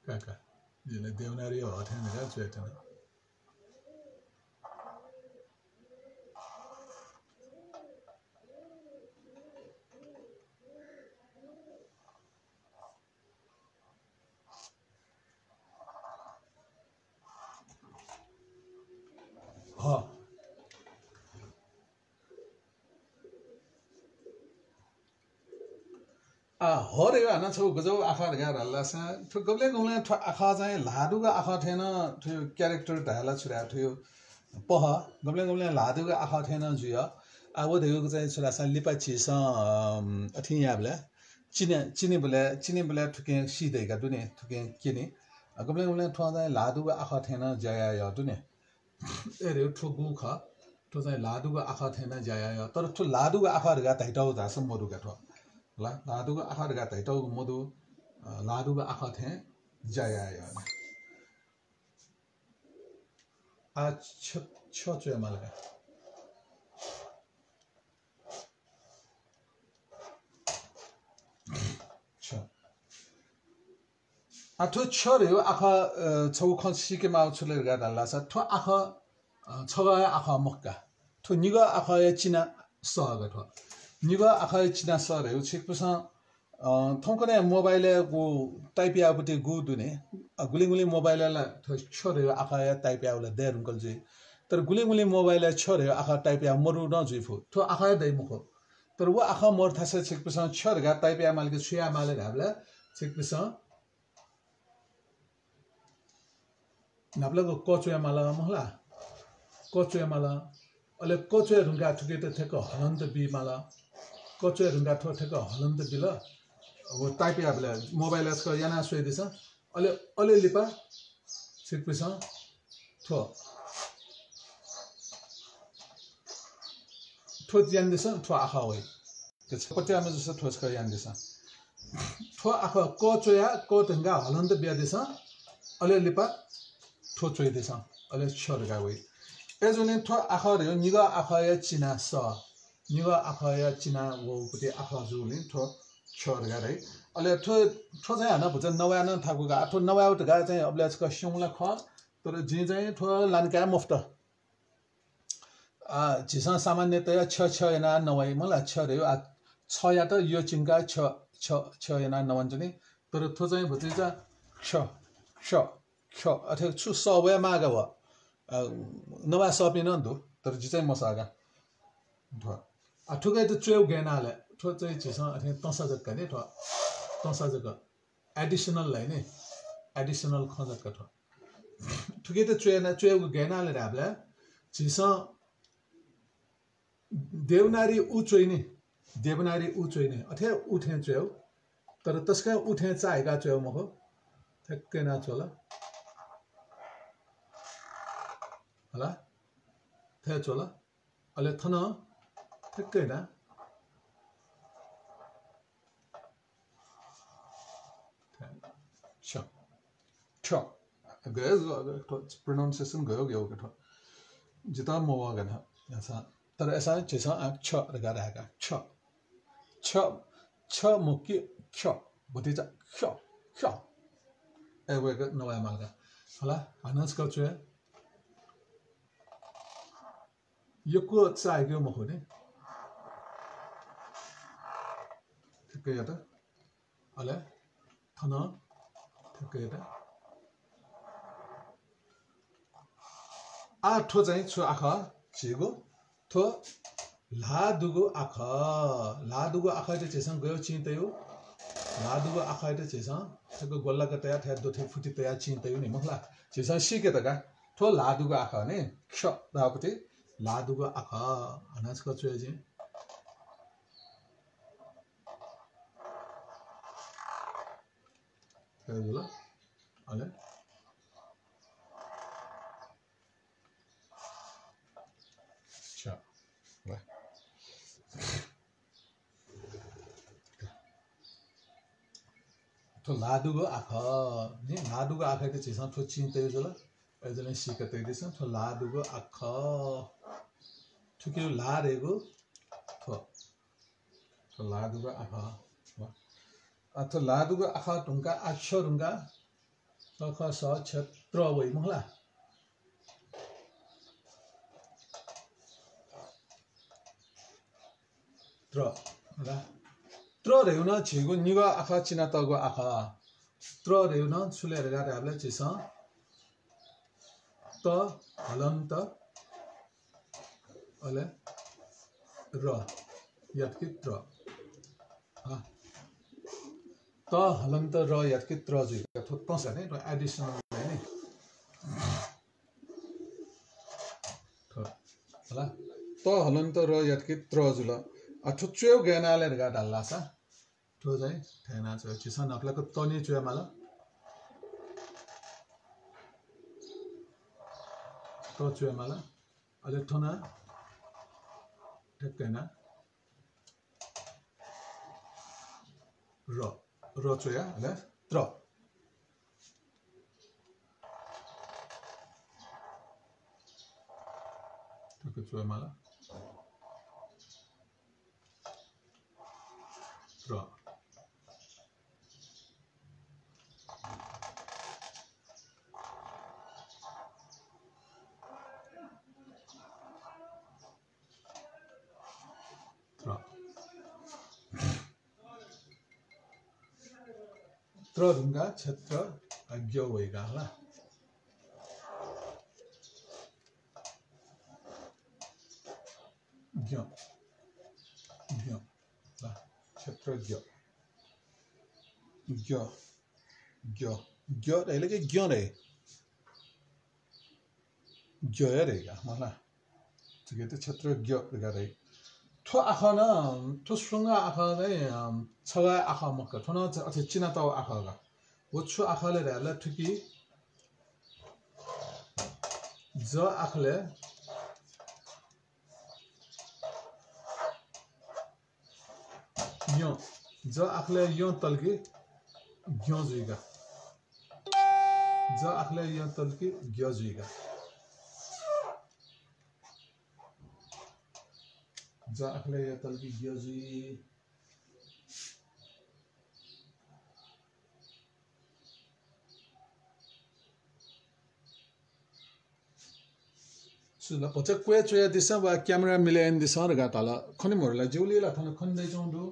kaka. Jina dewnari o thani ga chwetana छौ गजौ आखा गा हल्ला सा ठु गब्ले गब्ले ठु आखा चाहिँ लाडुगा आखा थिएन ठु क्यारेक्टर ढाला छुरा ठु पह गब्ले गब्ले लाडुगा आखा थिएन जुय अब चाहिँ छुरा सा लिपा छिस अथि याबले चिने चिने बोले चिने बोले ठुके सिधैका दुने ठुके किने गब्ले गब्ले ठुवा चाहिँ लाडुगा आखा थिएन जया य दुने एरे ठु गु ख ठु चाहिँ लाडुगा आखा थिएन जया तर ठु लाडुगा आखा गा धाइटाउ धासम मरुगा ठु 라두가 아하르 갔다 있다고 모두 라두가 아하테 자야야 아 쳐줘야 말해 아토 쳐래요 아까 저거 컨시게 마우츠를 가 달라서 토 아까 저가 아까 먹가 토 니가 아까에 지나 써가 토 났어요. 책부상 어 통근에 모바일에 고 타이피아부터 구두네 गुली मोबाइललाई छोड्यो आँखा टाइप्याउला दे रुङ्कल चाहिँ तर गुली गुली मोबाइललाई छोड्यो आँखा टाइप्या मरु न जुइफु थो आँखा दै मुखो तर वो आँखा मर थाहा छिकपिसँग छोड्गा टाइप्या मालिक छुया माले हाबला छिकपिसँग नाप्लाको कचुया माला महला कचुया माला अहिले कचुया ढुङ्गा ठुके त थेको हलन्त बी माला को चोया ढुङ्गा ठो ठ्याक्क त बिलो अब ताइपे आफूले मोबाइल याचको यहाँ सोहीँदैछ अलि अलिअलि पा पुो ठो। ठो आँखा होइन कच्चामा जस्तो ठोस यान्दैछ ठो आँखा क चोया को ढुङ्गा बिहादैछ अलिअलि पा ठो चोहिँदैछ अलिअलि छोर्का होइ। यसरी ठो आँखा हो निगा आँखा या चिना स। 니가 아파야 지나 고부터 아파주는 토 쳐가래 알레 चाहिँ 토자야 하나 보자 나와나 타고가 토 나와우트 가 चाहिँ अबले यसको सिङला ख तर जे चाहिँ थो लानका मुफ्त। आ जिसा सामान्यतया छ छ एना नवाई मलाई छ रे आ या त यो चिङ्का छ छ छ एना नभन्छ नि तर थो चाहिँ भुत्रि छ क्ष क्ष क्ष अथवा छु माग भयो नभए सपिन नि तर जे चाहिँ मसागा। ध। ठुकै त चु गेनालाई ठो चाहिँ छिसँग तसा जग्गा नि ठो त एडिसनललाई नि एडिसनल खा ठो। ठुकै त चुना चु गेनालेर हामीलाई छिस देवनारी उचोनी देवनारी उचोइने अथ्या उठे चु तर तस्कै उठे चाहेका छु हौ मको ठ्याक्कै नछु ल होला? थ्याचो ल थन Look good, huh? Sure. Sure. Guess pronunciation गयो गयो गठो जिता मोवा गना ऐसा तर ऐसा जैसा आग छ लगा रहेगा छ छ छ मुख्य क्ष बतीजा क्ष क्ष ए वो एक नवा मालगा होला अनाउंस कर चुके ये को चाय क्यों महोने अले Ale. Tana. Takıya'da. आ ठो चाहिँ छु आख छिगो ठो लादुगो आख लादुगो आख चाहिँ गयो चिन्तयो लादुगो आख चाहिँ छेसँग ठ्याक्क गोल्लाको तया ठ्या दोठे फुटी तया चिन्तयो नि मखला सिके त ठो आख भने क्ष आख Evo lá. Olha. Tchau. Vai. लादुगो आँखा नि लादुगो आँखा के सिका तेज थो लादुगो आँखा ठुकिलो लारेको ठो लादुगो आँखा अथवा लादुको आँखा ढुङ्गा होइन त्र हेउन छिगो निगा अख चिना त आँखा त्र हेन सुलेर गाडीहरूलाई चिस त हलन्त त हलन्त र यत्कित र जुइका थोत्तौ छ नि र एडिसनल नि होला। त हलन्त र यत्कित र जुल ठुच्चुयो गेनाले गा डाल्ला छ ठो चाहिँ ठेना छ चिसन आपल्याक तनी चुया मला। तो चुया मला। अहिले ठोना। 됐거 rotulja, né Tro. Tako tro je mala. Tro. त्रहरूंगा क्षेत्र भाग्य होएगा होला ज्ञ ज्ञ क्षेत्रज्ञ ज्ञ ज्ञ ज्ञ रहेगा कि ज्ञ रहे ज्ञ रहेगा माना तो कहते क्षेत्रज्ञ रहेगा ख आँखा नै छ आँखा मक ठुलो चिना त ठुकी ज आँखले जे यो तल्की जुइगा जा यो तल्की घ्युइगा جاء إلي الفيديو सुन पचक कुया चोया दिस क्यामेरा मिलाइन दिस र गाताला खने मोरला जेउले ला थन खन दै चोंदो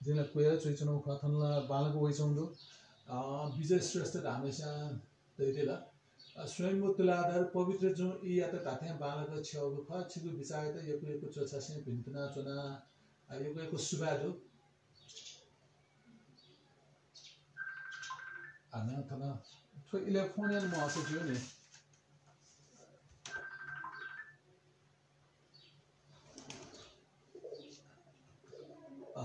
जेला कुया चोय चनो खा बालको वइ चोंदो विजय श्रेष्ठ धामेसा दैदेला स्वयं तुलाधार पवित्र जो इ यात ताथे बालक छेउ ख छिगु बिचाय त यको यको चोचासे भिन्तना चोना। सुबादो आना थना थो इले फोन म ने। अ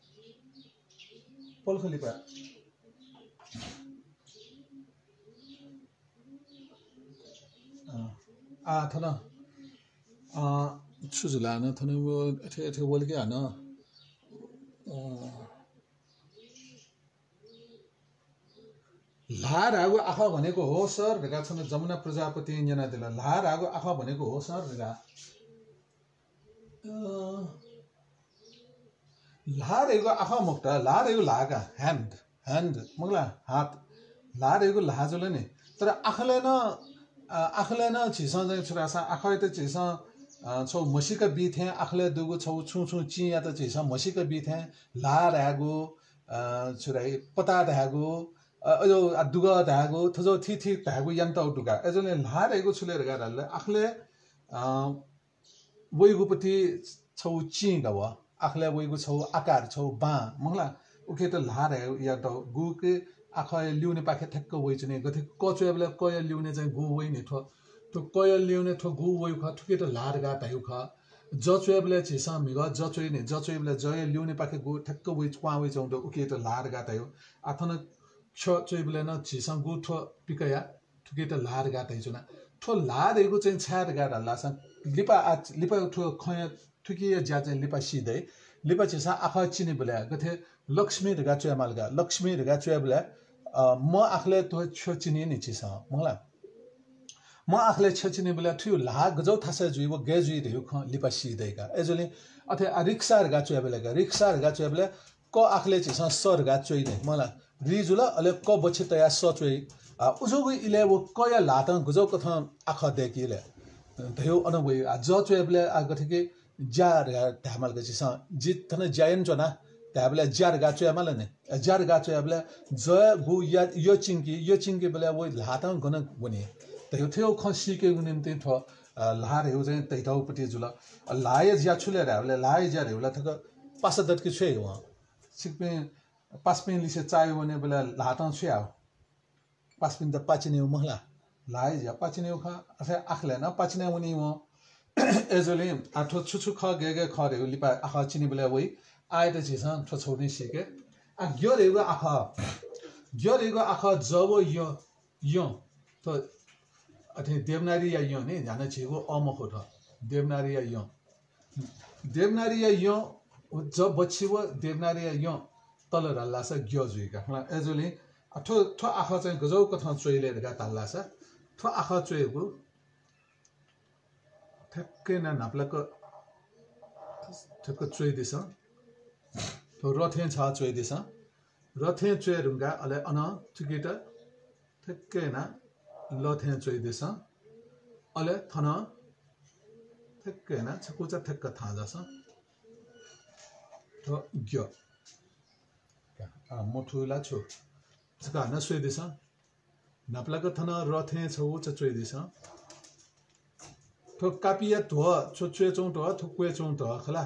पोल खोली पुरा आजुला हान थन ठे ठे बोल के हान लार आगो आखा भनेको हो सर भेगा छन जमुना प्रजापति जना दिला लार आगो आखा भनेको हो सर भेगा मुक्ता लारेको लागा ह्यान्ड ह्यान्ड मुगला हात लारेको लाजोले नि। तर आँखाले न आँखाले न छिस चाहिँ छुरासा आँखा त छिस छौ मसिका बिथे आँखाले दुगो छौ छु छु चिया त छिस मसिका बिथे लार ह्यागो छुराई पता ध्यागो अयो दुग ध्यागो थजो थि थि ध्यागो यन्त डुगा एजोले लारेको छुलेर गाडले आँखले वैगुपट्टि छौ चिँगव आखले वैगु छौ आकार छौ बा। मंगला उखे त लार या त गुके आख लिउने पाखे ठ्याक्क वै चाहिँ गथे कचो बेला कय लिउने चाहिँ गु वै नि ठो। तो कय लिउने ठो गु वै ख ठुके त लार गा तायु ख। जचो बेला छिसा मिग जचो नि जचो बेला जय लिउने पाखे गु ठ्याक्क वै क्वा वै चाउँदो उखे त लार गा तायु आथन छ न छिसा गु ठो पिकया ठुके त लार गा ताइ चुना ठो लार चाहिँ छार गा लासा लिपा आज लिपा ठो खय ठुकी ज्या चाहिँ लिपा सिधै लिपा छिसा आखा चिने बेला गथे लक्ष्मी ढगा चुया मालगा लक्ष्मी ढगा चुया बेला म आखले तो छो चिने नि छिसा मलाई म आखले छो चिने बेला ठु ला गजौ थासा जुइ वो गे जुइ रे ख लिपा सिधैका एजोले अथे रिक्सा ढगा चुया बेला रिक्सा ढगा चुया बेला क आखले छिसा सर गा चुइ नै मलाई रिजुला अले क बछि तया स चुइ उजोगु इले वो कया लात गुजौ कथ आख देखिले भयो अनवय ज जित जायन चना त्याबले जार गा ने जार गा ज गु या यो चिंकी यो चिंकी बले बने त्यो थियो खसी के निम्ति जुल. लाय ज्या छुले रे लाय ज्या रे थक पास दटके छे सिकपे पासपिन लिसे चायो भने बेला लात छुया पासपिन त ख एजोले आठो ख गे गे ख रे लिपा आख चिनि बेला वइ आए त छिस छ छोड्ने सिके आ ग्यो रे गो आख ग्यो रे गो आख जब यो यो त अथे देवनारी या यो नि जाने छिगो अमखो ठ देवनारी या यो देवनारी या यो जब वो देवनारी या यो तल स ग्यो जुइका एजोले ठो ठो आख चाहिँ गजौ कथा चोइले गा तल्ला स थ आखा चोएको ठ्याक्कै न नाप्लाको ठ्याक्क चोइदिछ तो रथे छ चोइदिछ रथे चोएरुङ्गा अले अन ठिकेट ठ्याक्कै न लथे चोइदिछ अले थन ठ्याक्कै न छकुचा ठ्याक्क थाहा जस। तो ग्यो। मोठुला छु। छका न सोइदिछ नाप्लाको थन रथे छौ चचोइदिछ कापिया धुव छो चुए चौँ ढुव थुक्वे चौँ ढुव खला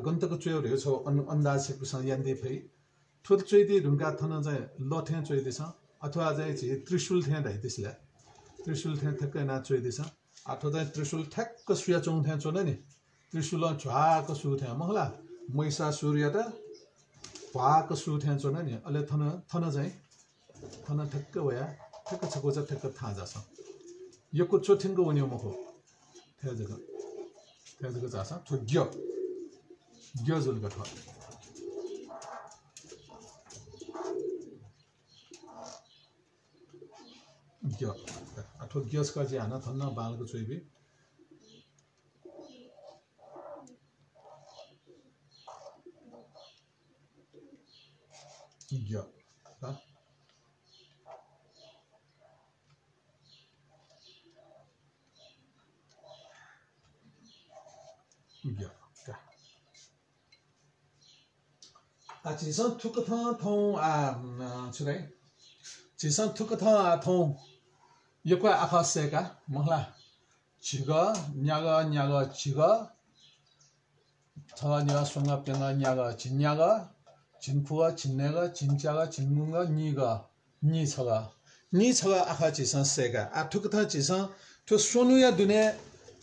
गन्तको चुयोहरू छ अन अन्दाज कुसा यान्दे फै ठुल चोइदे ढुङ्गा थन चाहिँ लठ्या चोइदिएछ अथवा चाहिँ चाहिँ त्रिशुल थ्या त्यसलाई त्रिशुल थ्याँ ठ्याक्कै ना चोइदिएछ अथवा चाहिँ त्रिशुल ठ्याक्क सुया चौँ थ्या नि त्रिशुल झ्वाको सु मखला मैसा सूर्य त भुवाको सु थ्या नि अहिले थन थन चाहिँ थन ठ्याक्क वया ठ्याक्क छको चाहिँ ठ्याक्क थाहा जान्छ यो कुचो ठिङ्गो हुने मखो थ्याजगल थ्याजगलचा असा तो ग्य हाना थन्न बालको चोइबे ग्य yo ka a ji san tu ka thang thong a chu dai ji san tu ka thang a thong yo kwa a kha se ka mo la chi ga nya ga nya ga chi ga ta nya song ga pe ga nya ga chi nya ga jin pu ga jin ne ga jin ja ga jin mun ga ni ga ni cha ga ni cha ga a kha ji san se ka a tu ka thang ji san tu sonu ya du ne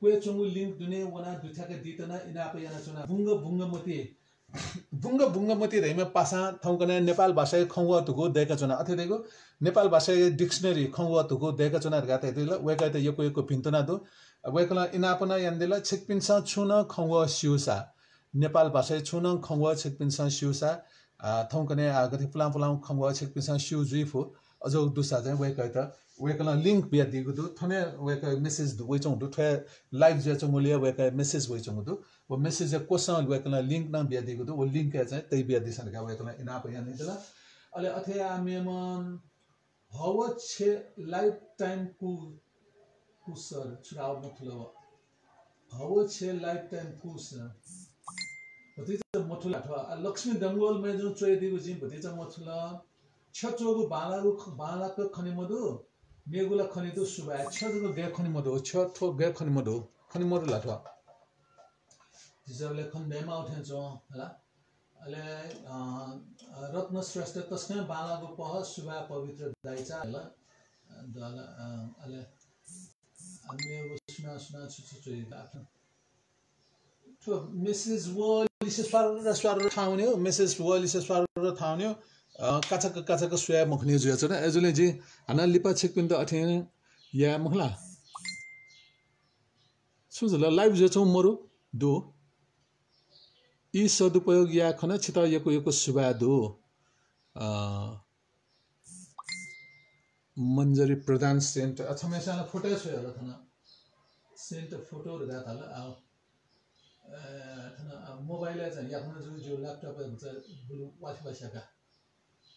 kwe chungu link dune wana duthaka ditana pa yana chuna bunga bunga moti bunga bunga moti raima pasa थौकने Nepal भाषा खङ्गुवा तुको देका चुना। अथे देखो नेपाल भाषा dictionary खङ्गुवा तुको चुना गाते दिल वेका त यको यको भिन्तुना दु। वेकला इनापना यान्दिला छिकपिन्सा छुन खङ्गुवा सिउसा। नेपाल भाषा छुन खङ्गुवा छिकपिन्सा सिउसा। थौकने आगति पुलाम पुलाम खङ्गुवा छिकपिन्सा सिउ जुइफु अझ दुसा चाहिँ वेका त वेकल लिङ्क भ्या दिएको दु थने वेक मेसेज वैचौँ दु थे लाइभ जे चाहिँ मैले वेक मेसेज वैचौँ दु व मेसेज या कोसँग वेकल लिङ्क न भ्या दिएको दु व लिङ्क चाहिँ त्यही भ्या दिसन क्या वेकल इना पहिला नि अहिले अथया मेमन हव छे लाइफ टाइम कु कुसर छुराव मथुलव हव लाइफ टाइम कुसर। भति चाहिँ मथुला अथवा लक्ष्मी दङ्गोल मे चोइदिएको जिम भति चाहिँ मथुला। छ बालाको बालाको खने मेगुला खनिदो सुबा छजगो गे खनिमदो छ थो गे खनिमदो खनिमदो लाथवा जिजबले खन बेमा उठे जो हला अले रत्न श्रेष्ठ तस्कै बालागो पह सुबा पवित्र दाइचा हला दला अले मेगु सुना छु छु छु दाथ तो मिसेस वलिस स्वार स्वार ठाउने हो मिसेस वलिस स्वार हो काचक काचक सुया मखनी जुया छ एजुले जी हाना लिपा छेक त अथे या मखला? सुजल लाइभ जो छौ मरु दो। यी सदुपयोग या खन छित यको यको सुबा दो। मन्जरी प्रधान सेन्ट अच्छा मेसाना फोटो छ होला थना सेन्ट फोटो गा थाल मोबाइल चाहिँ याखन जो जो ल्यापटप हुन्छ बुलु वासी वासीका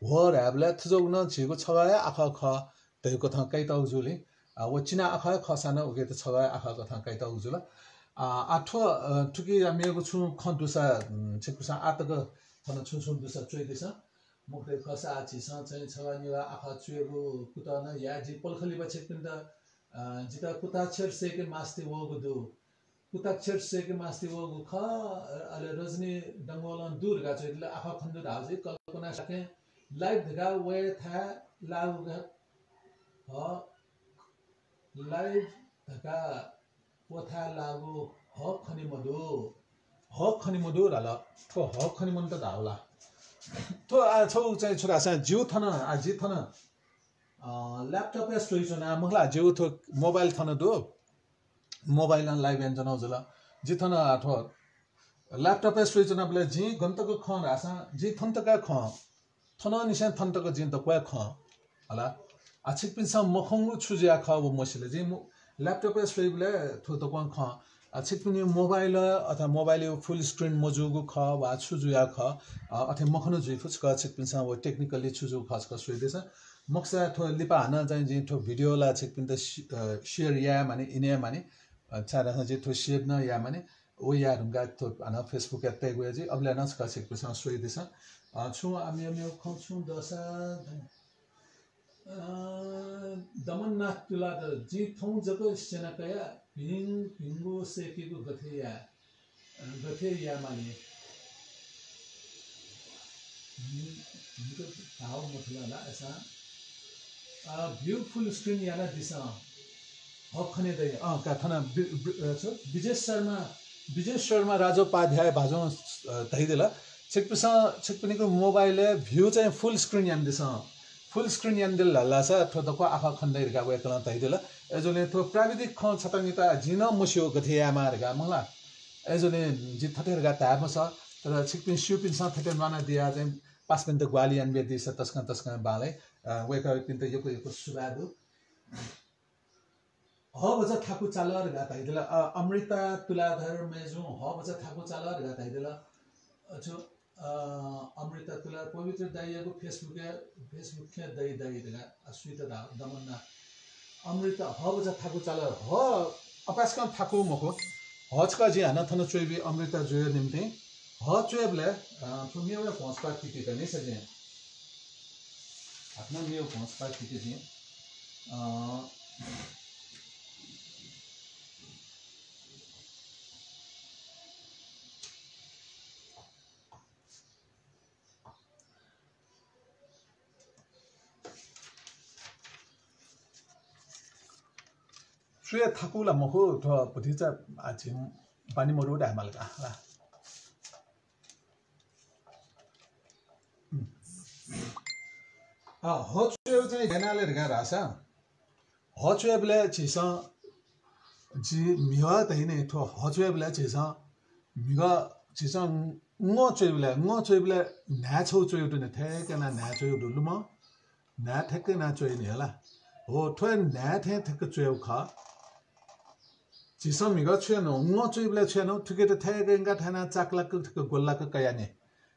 워 랩레 트족는 지고 처가야 아카 커 되고 탕 까이다 우줄리 아 워치나 아카 커사나 오게 또 처가야 아카 커 탕 까이다 우줄라 아 아토 투기 아미고 추 컨두사 체쿠사 아뜨거 저는 춘춘두사 쪼이데사 목대 커사 아치선 저희 저가니와 아파 주에고 kutāna 야지 폴클리바 체킨다 जिता कुता छेर से के मास्ते वो गुदु कुता छेर से के मास्ते वो गु ख अले रजनी दंगोलन दूर गा चाहिँ आफा खन्द धाउ कल्पना सके लाइव ढका वे था लाव ह लाइव ढका वो था ह खनि मधु। ह खनि मधु राल। ह खनि मन त धावला। आ छौ चाहिँ जिउ थन आ ल्यापटप या स्टोरी मखला जिउ थो मोबाइल थन दो। मोबाइल लाइभ थन ल्यापटप या स्टोरी बले गन्तको ख रासा जि थन्तका ख थन निसा थन्तको जिन त क्वा ख हला आछिक पिनसा मखंगु छुजिया ख वो मसिले जी ल्यापटप स्विच बले थु त क्वा ख आछिक पिनि मोबाइल अथवा मोबाइल फुल स्क्रिन मजुगु ख वा छुजुया ख अथे मखनु जुइ फुच क आछिक पिनसा वो टेक्निकली छुजु खस क सुइदेछ मक्सा थो लिपा हाना चाहिँ जे थो भिडियो ला छेक पिन त शेयर या माने इने माने चारा जे थो शेयर न या माने ओ या हाना फेसबुक या तेग या जे अबले नस का छेक पिसा सोइ दिस छु आमी आमी खौ छु दसा दमन ना तुला त जी थौ जको सेना कया पिङ पिङगो सेकेको गथे या गथे या माने भाव मतलब ला ऐसा ब्युटिफुल स्क्रिन याना दिसा हखने दै अ काथना विजय शर्मा विजय शर्मा राजोपाध्याय भाजो धैदेला छिक्पिसँग छिक्पिनीको मोबाइल भ्यू चाहिँ फुल स्क्रिन यान्दिस फुल स्क्रिन यान्दिल हल्ला छ ठो त आँखा खन्दै हिर्काको एक्ल तैदिल एजोले थो प्राविधिक ख छतङ्गिता झिन मस्यो गथे आमा हिर्का मलाई एजोले जि थटेर्का छ तर छिक्पिन सिउपिनसँग थटेर माना दिया चाहिँ पाँच पिन त ग्वाली यानबे दिएछ तस्कन तस्कन बालै। वेका पिन त यो यो सुबादु ह बज ठाकु चालर घात अमृता तुलाधर मेजु ह बज ठाकु चालर घात हाइदिला अमृता तुला पवित्र दाइयाको फेसबुक फेसबुक के दाइ दाइ दगा अस्वित दा दमन्ना अमृता ह बजा ठाकु चालर ह अपासका ठाकु मको हचका जी हाना थन चोइबी अमृता जोय निम्ति ह चोइबले फुमिया पहुँचपा किति त नै सजे Suya takula moku to putitsa achim pani moru dah malaka lah. 아 허추에 전에 대나를 내가 라사 허추에 블레 지사 지 미와 대네 토 허추에 블레 지사 미가 지사 ngō chōi bīla, ngō chōi bīla nā chōu chōi tu nā thē kā nā nā chōi tu lū mō nā thē kā nā chōi nē la hō tuwa nā thē thē kā chōi kā चिसो मिगर छुएनौ नचुब्ला छुएनौ ठुके त ठ्याक गा ठाँच्लाको ठिक्क गोलाको काया नै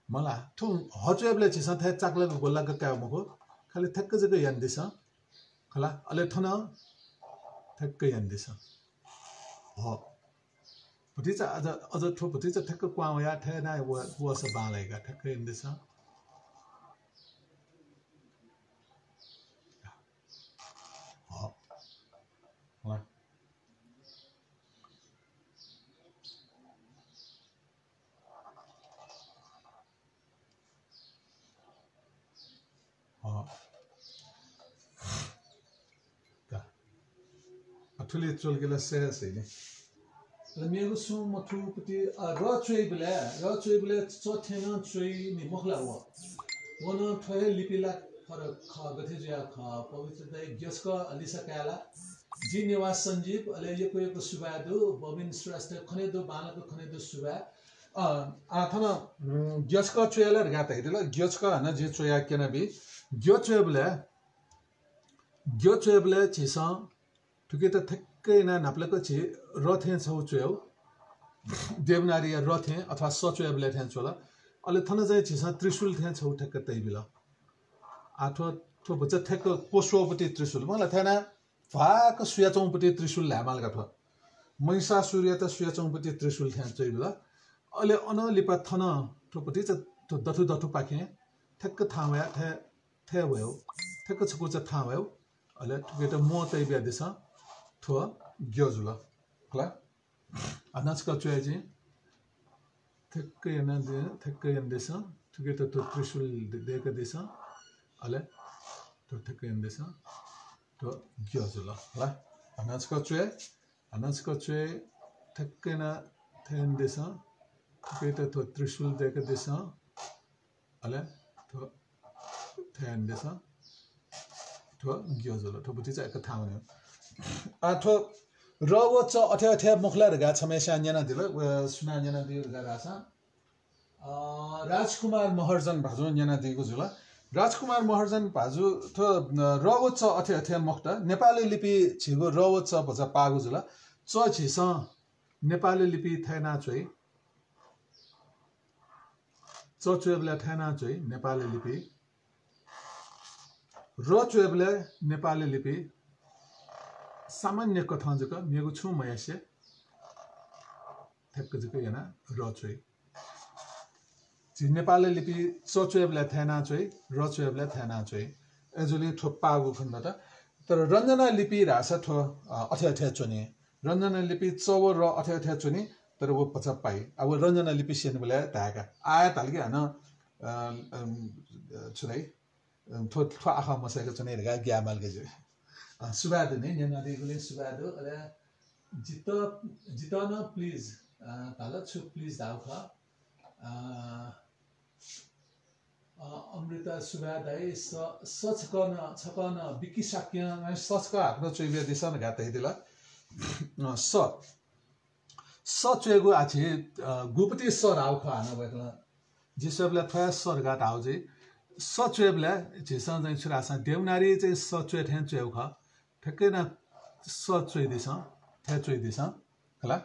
मलाई ठु ह चुइब्लाई थ्या थाया चाकलाको गोल्लाको काय म खालि ठ्याक्क झक्क यहाँदैछ खोला अहिले थन ठ्याक्कै यान्दैछ हो भुटिच अझ अझ ठु भुथी छ ठ्याक्क कुहाँ ठ्याएस बाँडै गा ठ्याक्कै यहाँदैछ ठुले चोल्केला सेस हैन मेरो सु मथुपति र चोइ बेला र चोइ बेला चथेन चोइ हो वन ठय लिपिला फर ख गथे ख पवित्र दय ग्यस्क अलिसा जी निवास सञ्जीव अले यको यको सुबादु बबिन श्रेष्ठ खनेदो बालको खनेदो सुबा आथन ग्यस्क चोयाला हन जे चोया केना ग्यो चोयबले छिसा ठुके त ठ्याक्कै ना नाप्लेको छि रथे छौ चुयाउ देवनारी रथे अथवा सचुया बेला थ्यान चोला अहिले थन चाहिँ छिसा त्रिशुल थ्यान छौ ठ्याक्क तै बेला आठो ठो बच्चा ठ्याक्क त्रिशुल मलाई थिएन भाक सुया चौपट्टि त्रिशुल ल्यामाल गाठ महिषासुर्य त सुय चौपति त्रिशुल ख्या चाहिँ ल अहिले अन लिपा थन ठोपट्टि चाहिँ दथु दथु पाखे ठ्याक्क ठ्याक्क छको चाहिँ थाहा भयो अहिले ठुके त म तै बिहा दिस ठो ग्योजुल होला अनाजका चुया चाहिँ ठ्याक्कै हेर्दैछ ठुके त्रिशुल होला अनाजका चुया अनाजका चुया ठ्याक्कै न ठुके त त्यो त्रिशुल ठोपट्टि चाहिँ एक थाहा हुने आ ठो र वो च अठ्या अठ्या मुखला गा छमेशा न्याना दिल सुना न्याना दियो गा रासा राजकुमार महर्जन भाजु न्याना दिएको जुल राजकुमार महर्जन भाजु थो र वो च अठ्या अठ्या मुक्त नेपाली लिपि छिगो र च भजा पागु जुल च छिस नेपाली लिपि थैना चोइ च चोइबले थैना चोइ नेपाली लिपि र चोइबले नेपाली लिपि सामान्य कथा जक मेगु छु मयासे ठ्याक्क जक याना र चोइ जी नेपाली लिपि च चोइबले थैना चोइ र चोइबले थैना चोइ एजुली ठो पागु खण्ड त। तर रञ्जना लिपि रासा ठो अठ्या अठ्या चुने। रञ्जना लिपि चव र अठ्या अठ्या चुने तर वो पचा पाइ अब रञ्जना लिपि सेन बेला ताका आया तालके हन छुराइ थो आखा मसाइको चुने गा ग्यामालके जो सुबादो नै नेनादिगुले सुबादो अरे जित जितन प्लिज ताल छु प्लिज दाउख अमृता सुबादाई स सचकन छकन बिकिसाक्य सचक आफ्नो चुइबे दिसन घातै दिल स स चुएगु आछि गुपति स राउख हान भएकला जिसबले थया सर घाट आउ चाहिँ स चुएबले झिसन चाहिँ छुरासा देवनारी चाहिँ स चुए ठ्यान चुएउ ख। ठ्याक्कै न स चोइदिछ थ्या चोइदिछ होला।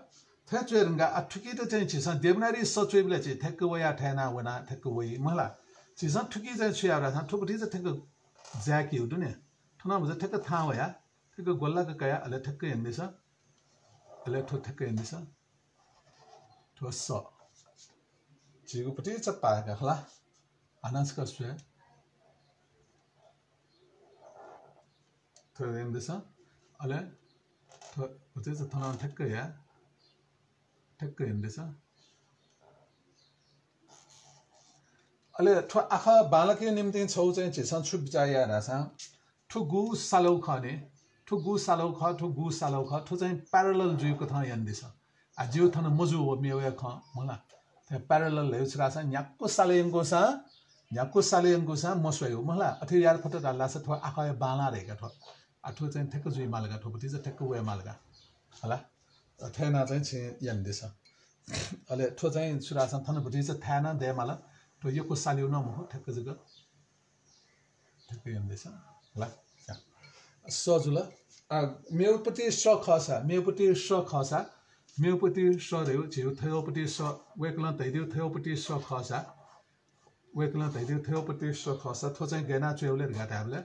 थ्या चोइरङ्गा आ ठुकी त चाहिँ छिस देवनारी स चोइबले चाहिँ ठ्याक्क वया ठ्याना वना ठ्याक्क वइ मला छिस ठुकी चाहिँ ठ्याक्क ज्याकी भन्छ ठ्याक्क थाहा वया ठ्याक्क अहिले ठ्याक्कै हिँड्दैछ अहिले ठो ठ्याक्कै हिँड्दैछ सुया थोरै हिँड्दैछ अहिले थो चाहिँ थना ठ्याक्कै या ठ्याक्कै हिँड्दैछ अहिले ठो आँखा बालकै निम्ति छौ चाहिँ झिसन छुप जाया रहेछ ठु गु सालौ खने ठु गु सालौ ख ठु गु सालौ ख प्यारल जुइको थ हिँड्दैछ आ जिउ थन मजु हो मेवा ख न्याक्को सालेङ्गो छ न्याक्को सालेङ्गो छ मसुवाइ हो मलाई अथवा यार फटो डाल्ला छ ठो आँखा बाला रहेका ठो आठो चाहिँ ठ्याक्क जुइ मालगा ठोपट्टि चाहिँ ठ्याक्क उयो मालगा होला थेना चाहिँ छि यान्दैछ अहिले ठो चाहिँ सुरासन थनपट्टि चाहिँ थ्याना दे माला ठो यो को सालिउ नमुख ठ्याक्क जग ठ्याक्क यान्दैछ होला सजुल मेउपट्टि स खसा मेउपट्टि स खसा मेउपट्टि स रेउ झेउ थेउपट्टि स वेक्ल धैदेउ थेउपट्टि स खसा वेक्ल धैदेउ थेउपट्टि स खसा थो चाहिँ गेना चेउले घाटा हामीले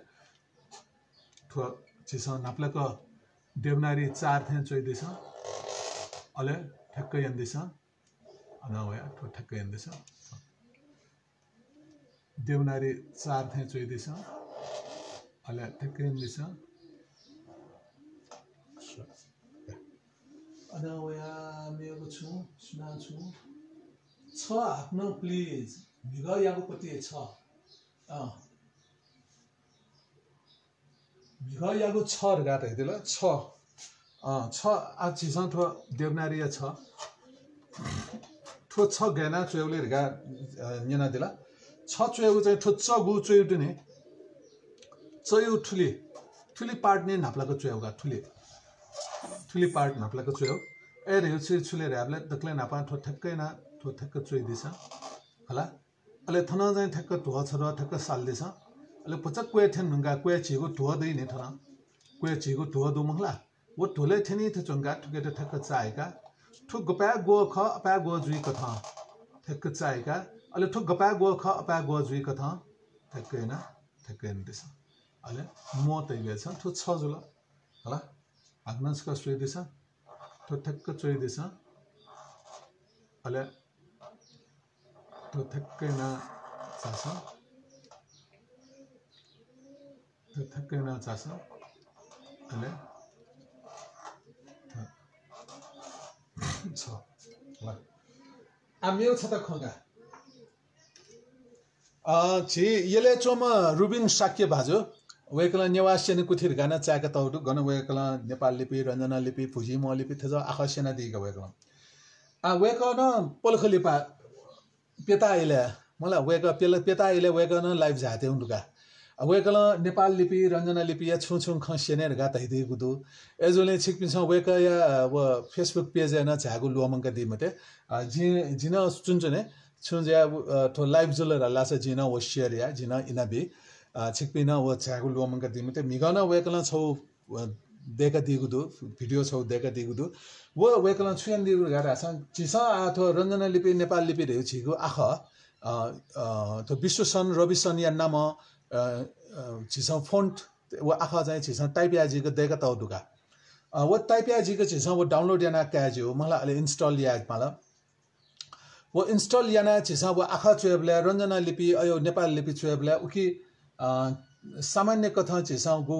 ठो चिसँग नाप्लाको देवनारी चार थिएँ चोइदिछ अहिले ठ्याक्कै हेर्दैछ नभए ठो ठ्याक्कै हेर्दैछ देवनारी चार थिएँ चोइदिछ अहिले ठ्याक्कै हेर्दैछ अनावया मेरो छु सुना छु। छ आफ्नो प्लिज। छ अँ भिग यागु छ गाट हेदिल छ छ ठो छ छ गैना चुएउले गा नेना दिला छ चुएउ चाहिँ ठो च गु नि चयु ठुली ठुली पार्ट नै नाप्लाको चुएउगा ठुली ठुली पार्ट नाप्लाको छु दक्ले नापा ठो ठ्याक्कै ना ठो ठ्याक्क चुइदिछ होला अहिले थन चाहिँ ठ्याक्क धुवा छ र ठ्याक्क साल्दैछ अहिले पचक कोया थिएन ढुङ्गा कोया छिएको धुवा दै नि थन कोया छिएको धुवा दो मङ्ला वो ठुलै थिएन थियो चुङ्गा ठुकेर ठ्याक्क चाहेका ठुक गपाया गो ख अपा गो जुई कथ। ठ्याक्क चाहेका अहिले ठुक गपाया गो ख अपा गो जुई कथ। ठ्याक्क होइन ठ्याक्क होइन त्यसो अहिले म तैले छ ठु छ जुल। ल भाग्नासका चोइदैछ ठु ठ्याक्क चोइदिएछ अहिले 줘야 돼서 알레 더 태크나 자서 더 태크나 자서 알레 저 आमियो छ त खगा जे यसले चोम रुबिन साक्य भाजो वेकला नेवासियन कुथिर गाना चाका तौडु गन वेकला नेपाल लिपि रञ्जना लिपि फुजी म लिपि थज आखसेना दिगा वेकला आ वेक न पलख लिपा पेता आइले मलाई वेक पेल पेता आइले वेक न लाइभ झाते उन्डुका वेकल नेपाल लिपि रञ्जना लिपि या छु छु खसेनेर गा तैदि गुदु एजोले छिकपिन्छ वेक या व फेसबुक पेज न झागु लुमंका दिमते जि जिन चुनचुने छुन्ज्या ठो लाइभ जुलर लासा जिन व शेयर या जिन इनाबी छिकपिन व झागु लुमंका दिमते मिगन वेकल छौ देका दिगुदु भिडियो छौ देका दिगुदु व वेकल छुयान दिगु गारा सा चिसा आथो रञ्जना लिपि नेपाल लिपि रे छिगु आख तो विश्व सन रवि सन या नाम 지성 폰트 와 아까 전에 지성 타이피아지 그 내가 또 두가 와 타이피아지 그 지성 와 다운로드 야나 까지오 말라 알레 인스톨 야 말라 वो इन्स्टल याना छिसा वो आखा चुएबले रञ्जना लिपि अयो नेपाल लिपि चुएबले उकि सामान्य कथा छिसा गु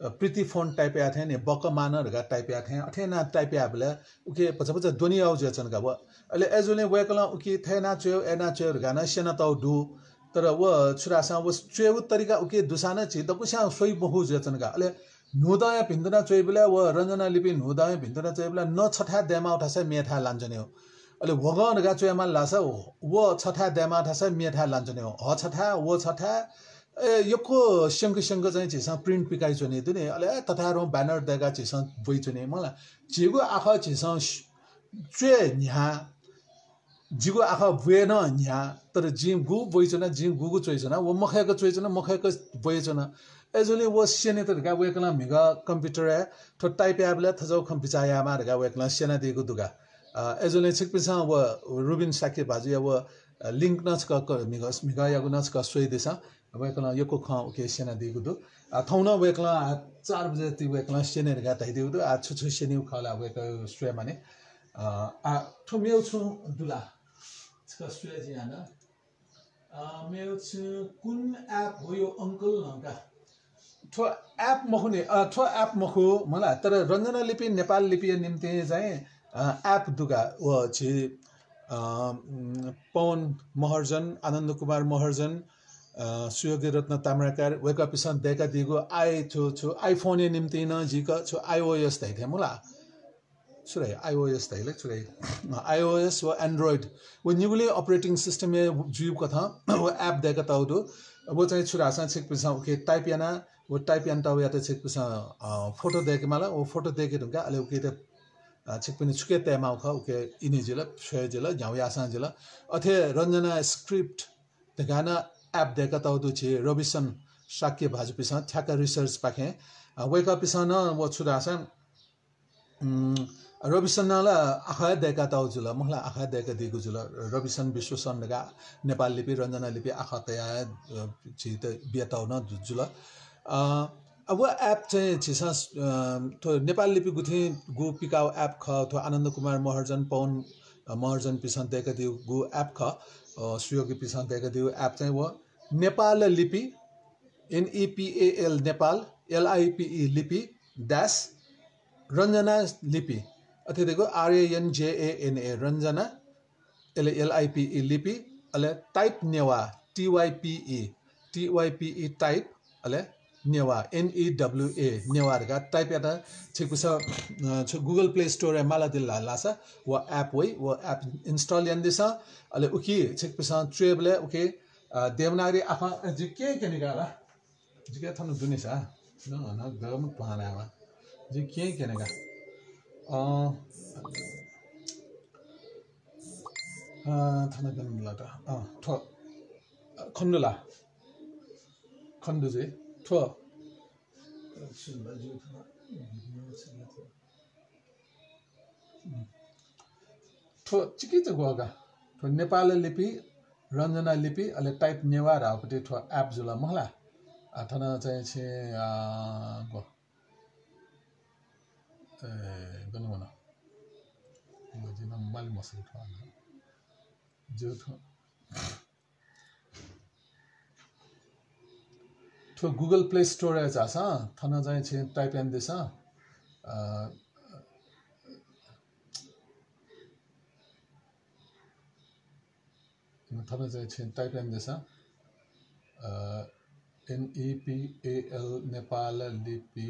प्रीति फोन टाइप या थे ने बक मानर गा टाइप या अथे ना टाइप या बले उकि पछ दुनिया आउ जचन गा वो अले एजुले वेकला उकि थे ना एना चुए गा ना सेना ताउ दु तर व छुरासा व चुएउ तरिका उके दुसाना छि द कुसा सोइ बहु जचन गा अले नुदाय भिन्दना चुएबले व रञ्जना लिपि नुदाय भिन्दना चुएबले न छठा देमा उठासे मेथा लान्छने हो। अहिले वगन गा चुएमा लास व छठा देमा उठासे मेथा लान्छने हो। ह छठा व छठा ए यको शङ्क शङ्क चाहिँ छिस प्रिन्ट पिकाइ चुने दुने अले तथारो ब्यानर देगा छिस बोइ चुने मलाई झिगो आख छिस चुए न्या जिगो आखा बुएन न्या तर जि गु बोइचन जि गुगु चोइचन वो मखयको चोइचन मखयको बोइचन एजुले वो सेने त गा वेकला मिगा कंप्यूटर है तो टाइप एबले थजौ खम पिचाया मार गा वेकला सेना दिगु दुगा। एजुले छिक पिसा वो रुबिन साके बाजु या वो लिंक नच क मिगा मिगा यागु नच क सोइ दिसा। वेकला यको ख ओके सेना दिगुदु आ थौन वेकल आ 4 बजे ति वेकल सेने रगा दै दिगुदु आ छु छु सेनि खला वेक स्ट्रे माने। आ थु मेउ छु दुला। छ स्ट्रे जि आ मेउ छु कुन एप हो यो अंकल नका थ्व एप मखुने थ्व एप मखु मला तर रञ्जना लिपि नेपाल लिपि निम्ति चाहिँ एप दुगा। व छ पवन महर्जन आनन्द कुमार महर्जन सुयोगी रत्न ताम्राकार वेका पिसन देका दिगो आई छु छु आइफोन निम्ति न जिक छु आइओएस दै थिए मलाई surai iOS taile surai iOS व एन्ड्रोइड वो न्युली अपरेटिङ सिस्टम जुब कथा वो एप देका ताउदो। वो चाहिँ छुरा सा छेक पिसा ओके टाइप याना वो टाइप यान ताउ या त छेक पिसा फोटो देके माला वो फोटो देके ढुका अले ओके त छेक पिने छुके तेमा ख ओके इने जिला छय जिला जाउ यासा जिला। अथे रञ्जना स्क्रिप्ट त गाना एप रविसन शाक्य भाजु पिसा ठ्याक्क रिसर्च पाखे। वेक अप पिसा न वो छुरा सा रविसन ल आखा देका ताउ जुल मलाई आखा देका दिगु जुल। रविसन विश्व सन्डगा नेपाल लिपि रञ्जना लिपि आखा तया छि त बियाताउ न जुल अब एप चाहिँ छिसा थो नेपाल लिपि गुथि गु पिकाउ एप ख थो आनन्द कुमार महर्जन पवन महर्जन पिसन देका दिउ गु एप ख। सुयोगी देका दिउ एप चाहिँ वो नेपाल लिपि एनइपिएल नेपाल एलआइपिई लिपि ड्यास रञ्जना लिपि। अतिथिको आरएएनजेएनए रञ्जना यसले L I P I Lipi अहिले type Newa T Y P E T Y P E type अहिले Newa N E W A नेवारका type याता छेकुसा छ गुगल प्ले स्टोर माला दिल लासा व एप वै व एप इन्स्टॉल यंदिसा अले उकी छेकुसा ट्रेबले उके देवनागरी आफा जिके के निकाला जिके थनु दुनिसा न न गरम पानावा जिके के निका अ थनु गम लाटा अ ठ खन्डुला खन्डु चाहिँ ठो चिकै चाहिँ नेपाल नेपाली लिपि रञ्जना लिपि अहिले टाइप नेवार हापट्टि ठो एप जुल महला। अथन चाहिँ छ गो। ए गर्नु भन जिन मैले मसँग जो ठो 지금 말 못을 좋아하나 저 तो गुगल प्ले स्टोर छ थन चाहिँ चाहिँ टाइप एन्दैछ थन चाहिँ चाहिँ टाइप एन्दैछ एनइपिएल नेपाल लिपि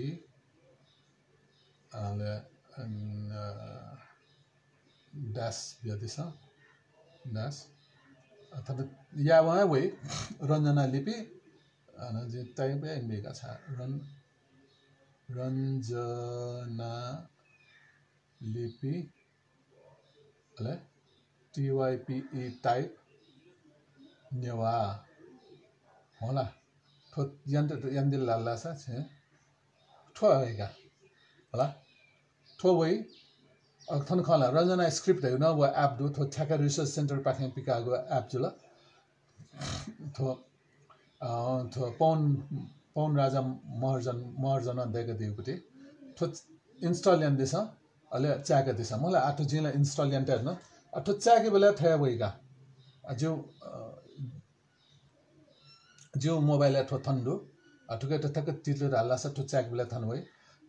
ड्यास बिहादैछ ड्यास अथवा या उहाँ वै रञ्जना लिपि Sa run Ranjana Lipi ale TYPE type? Nyawa. होला थो यन्त्र यन्दि लाला छे ठो आएगा होला ठो वही थन खला रंजना स्क्रिप्ट है ना वो ऐप दो थो ठेका रिसर्च सेंटर पाखे पिकागो ऐप जुला थो पवन पवन राजा महर्जन महर्जन दिएको दिएपट्टि ठो इन्स्टल दिस अहिले च्याके दिस। मलाई आठो जिला इन्स्टल यान्टे हेर्नु। अठो च्याके बेला थया वइगा जिउ जिउ मोबाइल ठो थन्डु। ठुकै ठक्क तितलो हाल्ला छ ठो च्याक बेला थन वइ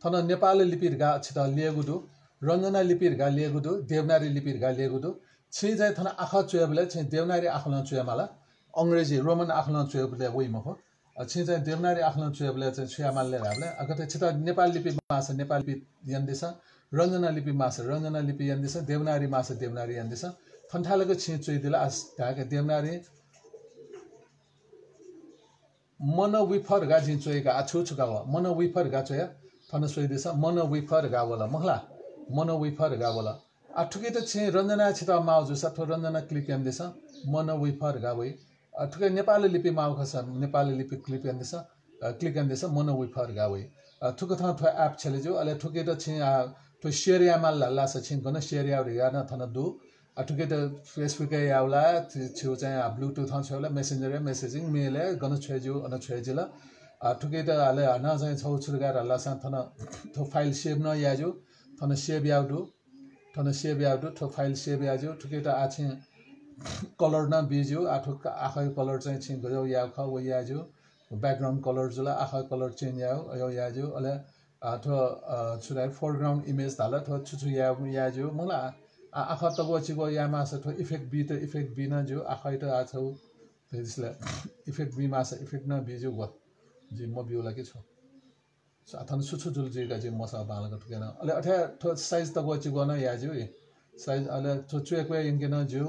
थन नेपाली लिपिर गा छित लिएगुदु रञ्जना लिपिर गा लिएगुदु देवनारी लिपिर गा लिएगुदु छि चाहिँ थन आखा चुया बेला चाहिँ देवनारी आखला चुया माला। अङ्ग्रेजी रोमन आफ्नो हो। छि चाहिँ देवनारी आफ्नो चुयोबले चाहिँ छुयामालले हाबले अगते छित नेपाली लिपि मास नेपाली लिपि यन्दिस रञ्जना लिपि मास रञ्जना लिपि यन्दिस देवनारी मास देवनारी यन्दिस थन्ठालेको छि चुइदिला आस ढाके देवनारी। मन विफर गा जिन चोइका आ छु छुका मन विफर गा चोया थन सोइदिस मन विफर गा वला महला मन विफर गा वला आ ठुके त छि रञ्जना छित माउजु सठो रञ्जना क्लिक यन्दिस मन विफर गा वइ ठुकै नेपाली लिपिमा आउँछ नेपाली लिपि क्लिप एन्दैछ क्लिक एन्दैछ मोनो विफर गावे। ठुक थ ठो एप छले जो अले ठुके त छि ठो शेरिया माल ला छ छि गन शेरिया रिया न थन दु। ठुके त फेसबुक यावला छु चाहिँ ब्लुटुथ छेउला मेसेन्जर मेसेजिङ मेले गन छेजु अन छेजिला ठुके त हाले न चाहिँ छौ छुर्गार ला सा थन ठो फाइल सेभ न थन सेभ याउदु थन सेभ याउदु ठो फाइल सेभ याजु ठुके त आछि कलर न बिज्यो आठो आखै कलर चाहिँ छिन गयो या ख वो याजो ब्याकग्राउन्ड कलर जुला आखै कलर चेन्ज याओ यो याजो अले थो छुराइ फोरग्राउन्ड इमेज धाला थो छुछु या याजो मला आख त गो या मास थो इफेक्ट बी त इफेक्ट बी न जो आखै त आछौ त्यसले इफेक्ट बी मास इफेक्ट न बिज्यो गो जे म बिउ लागि छु। अथन सुछु जुल जे गाजे मसा बालक ठुकेन अले अठे थो साइज त गो गो न याजो साइज अले थो चुएक्वे यङ्के न जो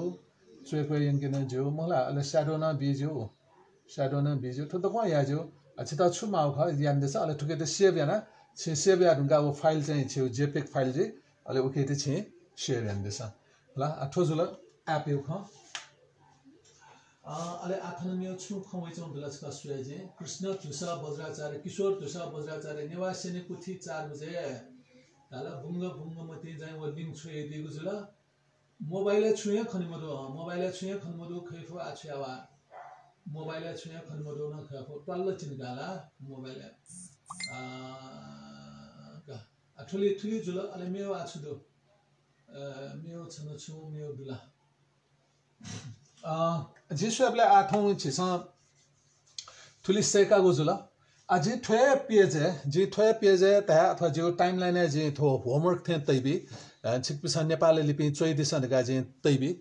최고의 연기는 저 뭐라 알레 샤도나 비죠 샤도나 비죠 또 또 야죠 아치다 추마오 가 양데서 알레 투게더 시에비아나 치 시에비아든가 뭐 फाइल चाहिँ छेउ जेपेक फाइल चाहिँ अहिले उके त छे सेयर हेर्दैछ ल आठो जुल एप यो ख अहिले आथनमीय छु खवै चौँ दलच का सुयाजे कृष्ण तुसा बज्राचार्य किशोर तुसा बज्राचार्य निवासिने कुथि चार बजे ताला बुङ्ग बुङ्ग मते चाहिँ व लिङ्क छु दिएको जुल 모바일에 중요한 컨모도 모바일에 중요한 컨모도 그이프 아치아와 모바일에 중요한 컨모도는 그이프 빨라진 가라 모바일에 아그 actually 틀리 줄어 알레 메오 아치도 메오 छन छु मेयो दुला जिसुएबले आठौँ छिसँग ठुली सेकागो जुल अझै ठोए पिएजे जी ठोए पिएजे त्या अथवा जो टाइम लाइन जी थो होमवर्क थे तैबी छिकपिसा नेपाली लिपि चोइदिस गाजे तैबी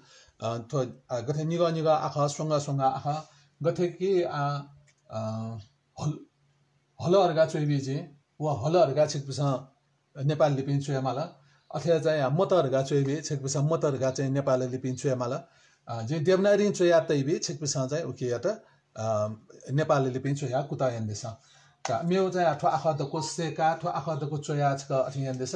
थो गथे निग निग आख सोंगा सोंगा आख गथे कि हल हल अर्गा चोइबी जे वा हल अर्गा छिकपिसा नेपाली लिपि चोयामाला अथवा चाहिँ मत अर्गा चोइबी छिकपिसा मत अर्गा चाहिँ नेपाली लिपि चोयामाला जे देवनारी चोया तैबी छिकपिसा चाहिँ उकिया त नेपाली लिपि चोया कुता यान्देछ मेउ चाहिँ ठो आख सेका ठो आख दको चोया छ अथि यान्देछ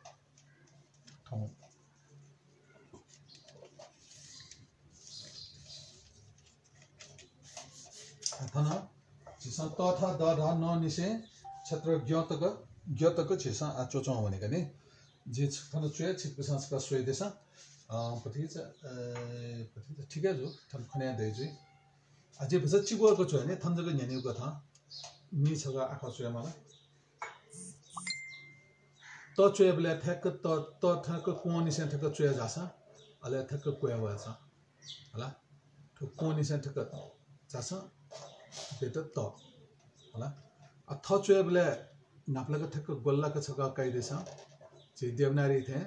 थना जिसा त थ द ध न नि से क्षेत्र ज्ञतक ज्ञतक छिसा आ चोचो भनेको नि जे थन चोय छिप संस्कार सोय देसा अ पति छ पति छ ठिकै जो थन खने दे जे अझै बस छिगो को चोय नि थन जग न्यानि को था नि छगा आखा सोय मला त चुया बेला ठ्याक्क त त ठ्याक्क कुँ निसे ठ्याक्क चुया जाछ अले ठ्याक्क कुया भएछ होला ठो कुँ निसे ठ्याक्क जाछ बेट त होला थ चुया बेला नाप्लाको ठ्याक्क गोल्लाको छगा काइदिछ चाहिँ देवनारी थिएँ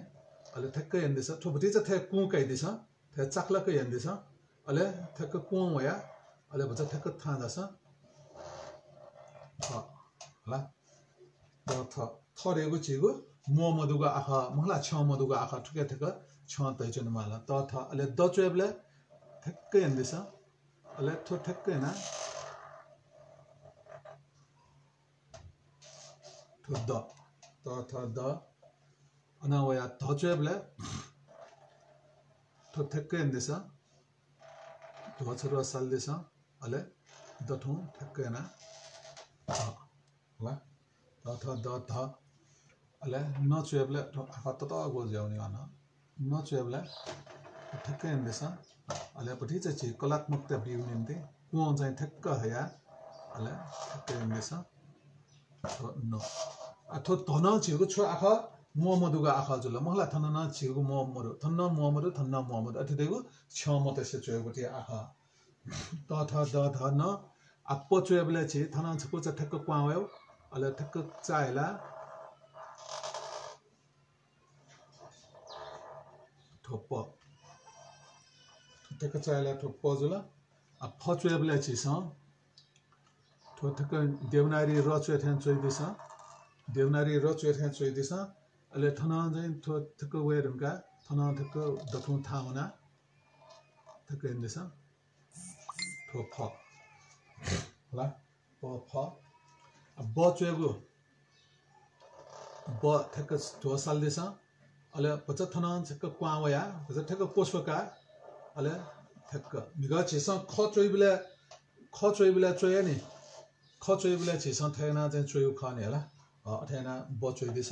अहिले ठ्याक्कै हेर्दैछ ठुपटी चाहिँ ठ्याक्क कुँ काइदिछ ठ्याक्क चाक्लाकै हेर्दैछ अहिले ठ्याक्क कुँ भया अहिले भन्छ ठ्याक्क थाहा जाछ थ त थ थरेको चिगो म मधुको आँखा मलाई छ मधुको आँखा ठुके ठ्याक्क छ तैचुन मलाई त थ अहिले द चुएबले ठ्याक्कै हेर्दैछ अहिले ठो ठ्याक्कै होइन ठो द। त थ द। अनावया ध चुएबले ठो ठ्याक्कै हेर्दैछ ध छोरो साल्दैछ अहिले दठौँ ठ्याक्कै होइन होला द थ थ अहिले नचुएबले आँखा त त गोज्याउने भन नचुएबले ठ्याक्कै हेर्दैछ अहिले पट्टि चाहिँ छि कलात्मकता बिउ निम्ति कुँ चाहिँ ठ्याक्क हया अहिले ठ्याक्कै हेर्दैछ न थो धन छिएको छु आँखा म मधुको आँखा जुल मलाई थन न छिएको म मरु थन्न म मरु थन्न म मरु अति दिएको छ म त्यसो चुएकोटी आँखा त थ द ध न आप्प चुएबले छि थन छको चाहिँ ठ्याक्क कुवायो अहिले ठ्याक्क चाहेला ठोप्प। ठ्याक्क चाहेला ठोप्प जुल। आ फ चुएबले छिस ठो ठ्याक्क देवनारी र चुएठ्यान चोइदिछ देवनारी र चुएठ्यान चोइदिछ अहिले थन चाहिँ थो ठ्याक्क वेर हुन्का। थन ठ्याक्क दठौँ थाहा हुना ठ्याक्क हिँड्दैछ ठो फ होला फ ब चुएको ब ठ्याक्क अहिले भन्छ थन ठ्याक्क क्वावया भन्छ ठ्याक्क कोसोका अहिले ठ्याक्क मिग छिस ख चोइबेला ख चोइबेला चोया नि ख चोइबेला छिस चाहिँ चोयो ख नि होला ठ्याना ब चोइदिछ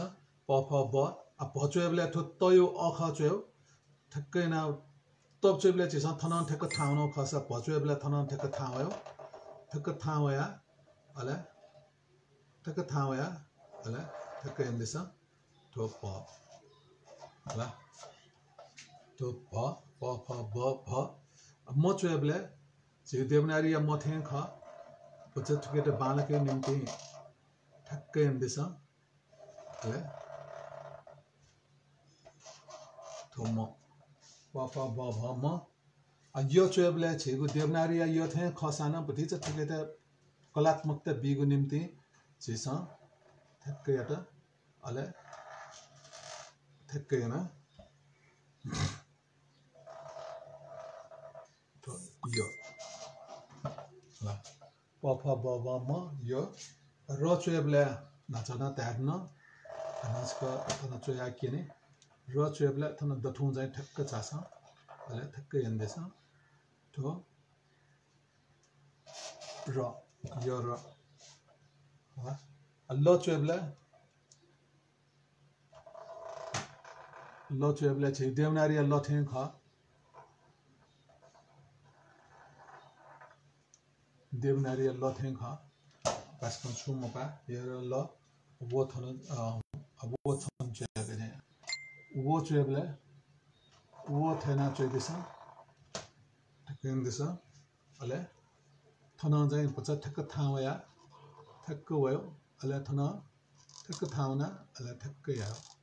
प फ ब। आ भ चोइबेला ठो तयो अ ख चोयो। ठ्याक्कै न तब चोइबेला छिस थन ठ्याक्क थाहा भ चोइबेला थन ठ्याक्क थाहा प। ठो भ प म देवनारी या मथे ख बच्च ठुकेट बालकै निम्ति ठ्याक्कै हेर्दैछ अहिले ठो म प फ ब भ म यो चुएबले देवनारी या यो थे खसाना बुद्धि चाहिँ ठुके त कलात्मकता बिगु निम्ति छिस ठ्याक्कै एउटा अहिले ठ्याक्कै होइन यो। ल। प फ ब ब म यो। र चुएबले नाचना त्यार्न नाचको थन चुया के ने र चुएबले थन दठौँ चाहिँ ठ्याक्क चास। अहिले ठ्याक्कै हेर्दैछ ठो र यो र। ल। चुएबले ल चुएबले छि देवनारी ल थे ख देवनारी ल थे ख पासकन छु मपा हेर ल वो थन वो थन चुएबे ने वो चुएबले वो थेना चुइदिछ ठ्याक्कै अहिले थन चाहिँ भन्छ ठ्याक्क थाहा भया ठ्याक्क भयो अहिले थन ठ्याक्क थाहा हुना अहिले ठ्याक्कै आयो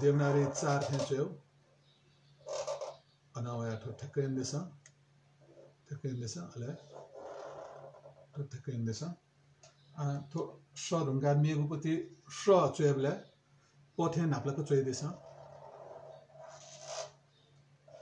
देवनारी चार ठो ठ्याक्कै हिँड्दैछ ठ्याक्कै हिँड्दैछ अहिले ठो ठ्याक्कै हिँड्दैछ थो स ढुङ्गा मेगुपति स चुएबले पोथे नाप्लाको चोइदिछ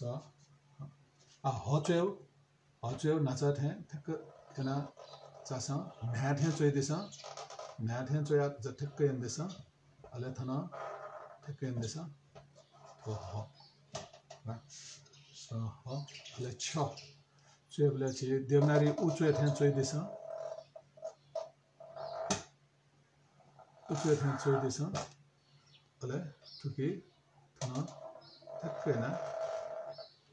So, a hotel, hotel nasat hen, thik kena sasa, mad hen choy disa, mad hen choy at the thik kayan disa, ale thana thik kayan disa, ho ho. So, ho, ale cho. Choy bale chi, devnari u choy hen choy disa, u choy hen choy disa, ale thuki thana thik kayan disa,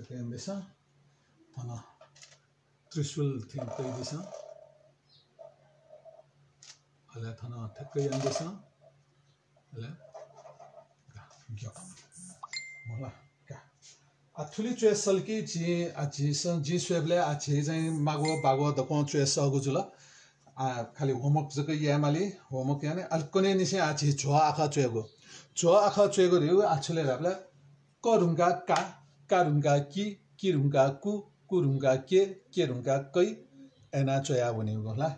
로. 알라. 알레 아지오 쮸블레. 이겨 쮸블레. 이렇게 인데사. 이렇게 인데사. 하나. 트리슐 틴 떼이데사. ale thana thakka yandesa ale ga gyo mola ga a thuli chue salki ji a ji san ji sweble a ji zai mago bago da kon chue sa go jula a khali homework zaka yamali homework yani al kone ni se a ji chwa akha chue go chwa akha chue go riu a chule rabla korunga ka karunga ki kirunga ku kurunga ke kerunga chue ya buni go la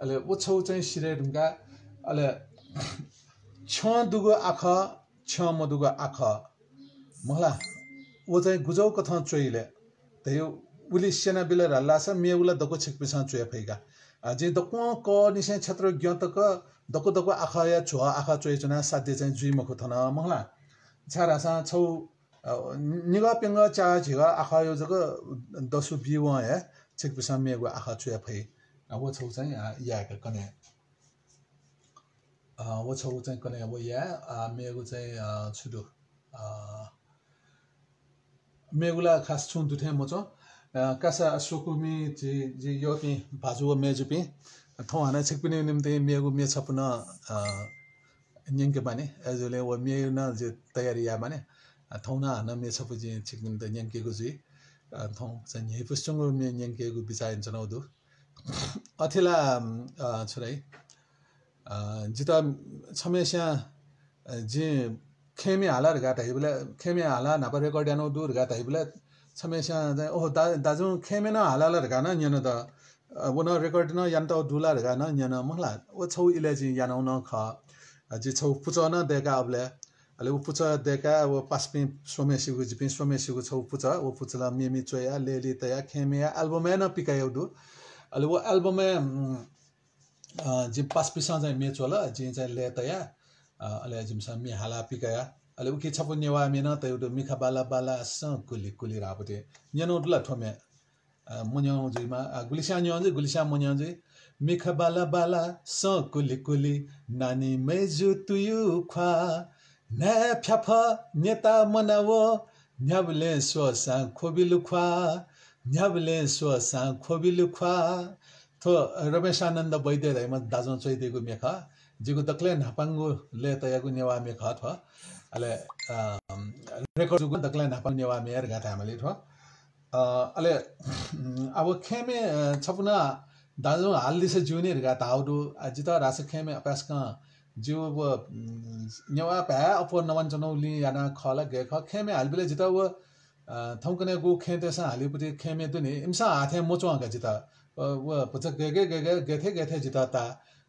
अहिले ओछौ चाहिँ सिरे ढुङ्गा अहिले छ दुगो आख छ मदुगो आख मला ओ चाहिँ गुजौ कथ चोइले त्यो उली सेना बिल हल्ला छ मेउला दको छिकपिसा चोया फैगा जे दको क निसे क्षेत्र ज्ञतक दको दको आख या छ आख चोइ चना साध्य चाहिँ जुइ मखो थन मला छारासा छौ 니가 뱅가 자 제가 아까 요 저거 더수 비원에 책 비상매고 아까 주에 페이. 나고 저우선 이야기 꺼내 아 워처우전 꺼내 뭐야아 매고 제 추도 아 메굴라 카스춘 두테 뭐죠? 까사 쇼쿠미 지 지요티 바주어 메주피 통하나 책비님 님데 메고 메 차프나 아 냥게 바네 에졸레 워 메나 제 타야리야 바네 통나 남에서 보지 지금도 년개고지. 통 전에 부정으로 년개고 비사인 전어도. 아틀라 아 저래. 아 지다 참에샤 지 케미 알아가 다이블 케미 알아 나버레 거다노 두르가 다이블 참에샤 오 다다좀 케미나 알아라가나? 년다. 원어 레코드나 얀다 둘라가나? 년나 몰라. 오 초우 일레지 야나오나 카 아지 초우 부자나 데가 아블레. अले उ पुच देका वो पासपि सोमेसिगु जिपि सोमेसिगु छौ पुच ओ पुचला मेमी चोया लेली तया खेमे एल्बम न पिकायौ अहिले वो एल्बममा जिम पास पिसा चाहिँ मेच होला जे चाहिँ ले तया। अहिले जिमसा मि हाला पिकाया अहिले उकि छपु नेवा मेन त एउटा मिखा बाला बाला स कुली रापते न्यानो दुला ठोमे मुन्याउ जुइमा गुलिसा न्याउ जुइ गुलिसा मुन्याउ जुइ मिखा बाला बाला स कुली कुली नानी मेजु ना फ्याफ नेता मनावो न्याबले सोसा खोबिलु ख्वा न्याबले सोसा खोबिलु ख्वा थो रमेशानन्द वैद्य धाइमा दाजो चोइदिएको मेखा जिगु दक्ले नापाङ्गु ले तयागु नेवा मेखा थ अले रेकर्ड जुगु दक्ले नापाङ नेवा मेयर गाथा हामीले थ अले अब खेमे छपुना दाजु हाल दिसे जुने गा ताउडु जित रास खेमे अपासका जिउ अब नेवा पा अप नवन जनौली याना खला गे ख खेमे हालबिले जित व थौकने गु खेतेसा हालिपुति खेमे दुनि इमसा हाथे मोचो गा जित। व पुच गे गे गे गेथे गेथे जित ता।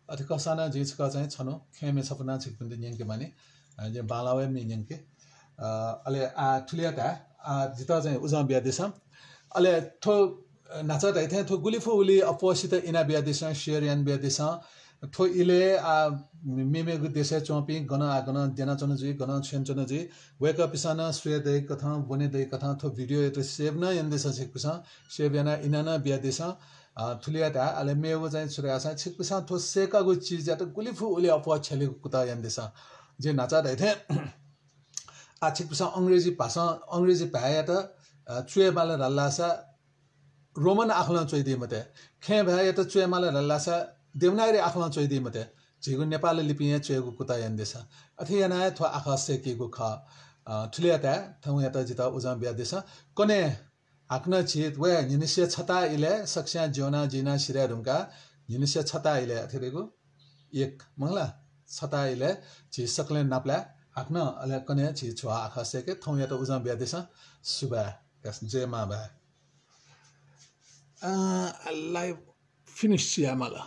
अथि कसाना जिच क चाहिँ छनो खेमे छपना छिकपिन्द न्यङ्के माने जे बालावे मि न्यङ्के अले आ ठुलिया ता आ जित चाहिँ उजा बिया अले थो नाचा थे थो गुलिफो उली अपोसित इना बिया शेयर यान बिया थो इले आ मेमे गु देश चोपी गन आ गन देना चन जी गन छेन चन जी। वेक अप सन स्वे दे कथा बने दे कथा थो भिडियो एतो सेव न यन देश छिक पिसा। सेव याना इना न बिया देश। थुलियाटा अले मेगो चाहिँ छुरिया छिक पिसा थो सेकागो चिज या त गुलिफु उले अप छेलेको कुता यान्देछ जे नाचा दैथे आ छिक पिसा अङ्ग्रेजी भाषा अङ्ग्रेजी भाया त चुए बाले रल्लासा रोमन आखला चोइदिए मते। खे भाया त चुए माले रल्लासा देवनागरी आफ्नो चोइदिए मात्रै झिगु नेपाल लिपि यहाँ चोयाको कुता यहाँदेश अथि यहाँ नयाँ थो सेकेको ख ठुले त्या थौ यहाँ त जिता उजा ब्यादेश कोने हाक्न छित वा हिनिस्य छता इले सक्स्या जिउना जिना सिरा ढुङ्गा हिनिस्य छता इले अथिरेको एक मङला छता इले झि सक्ले नाप्ला हाक्न अले कने छि छो आखा सेके थौ यहाँ त उजा ब्यादेश सुभा क्यास जे मा भा अ लाइभ फिनिस्या मला।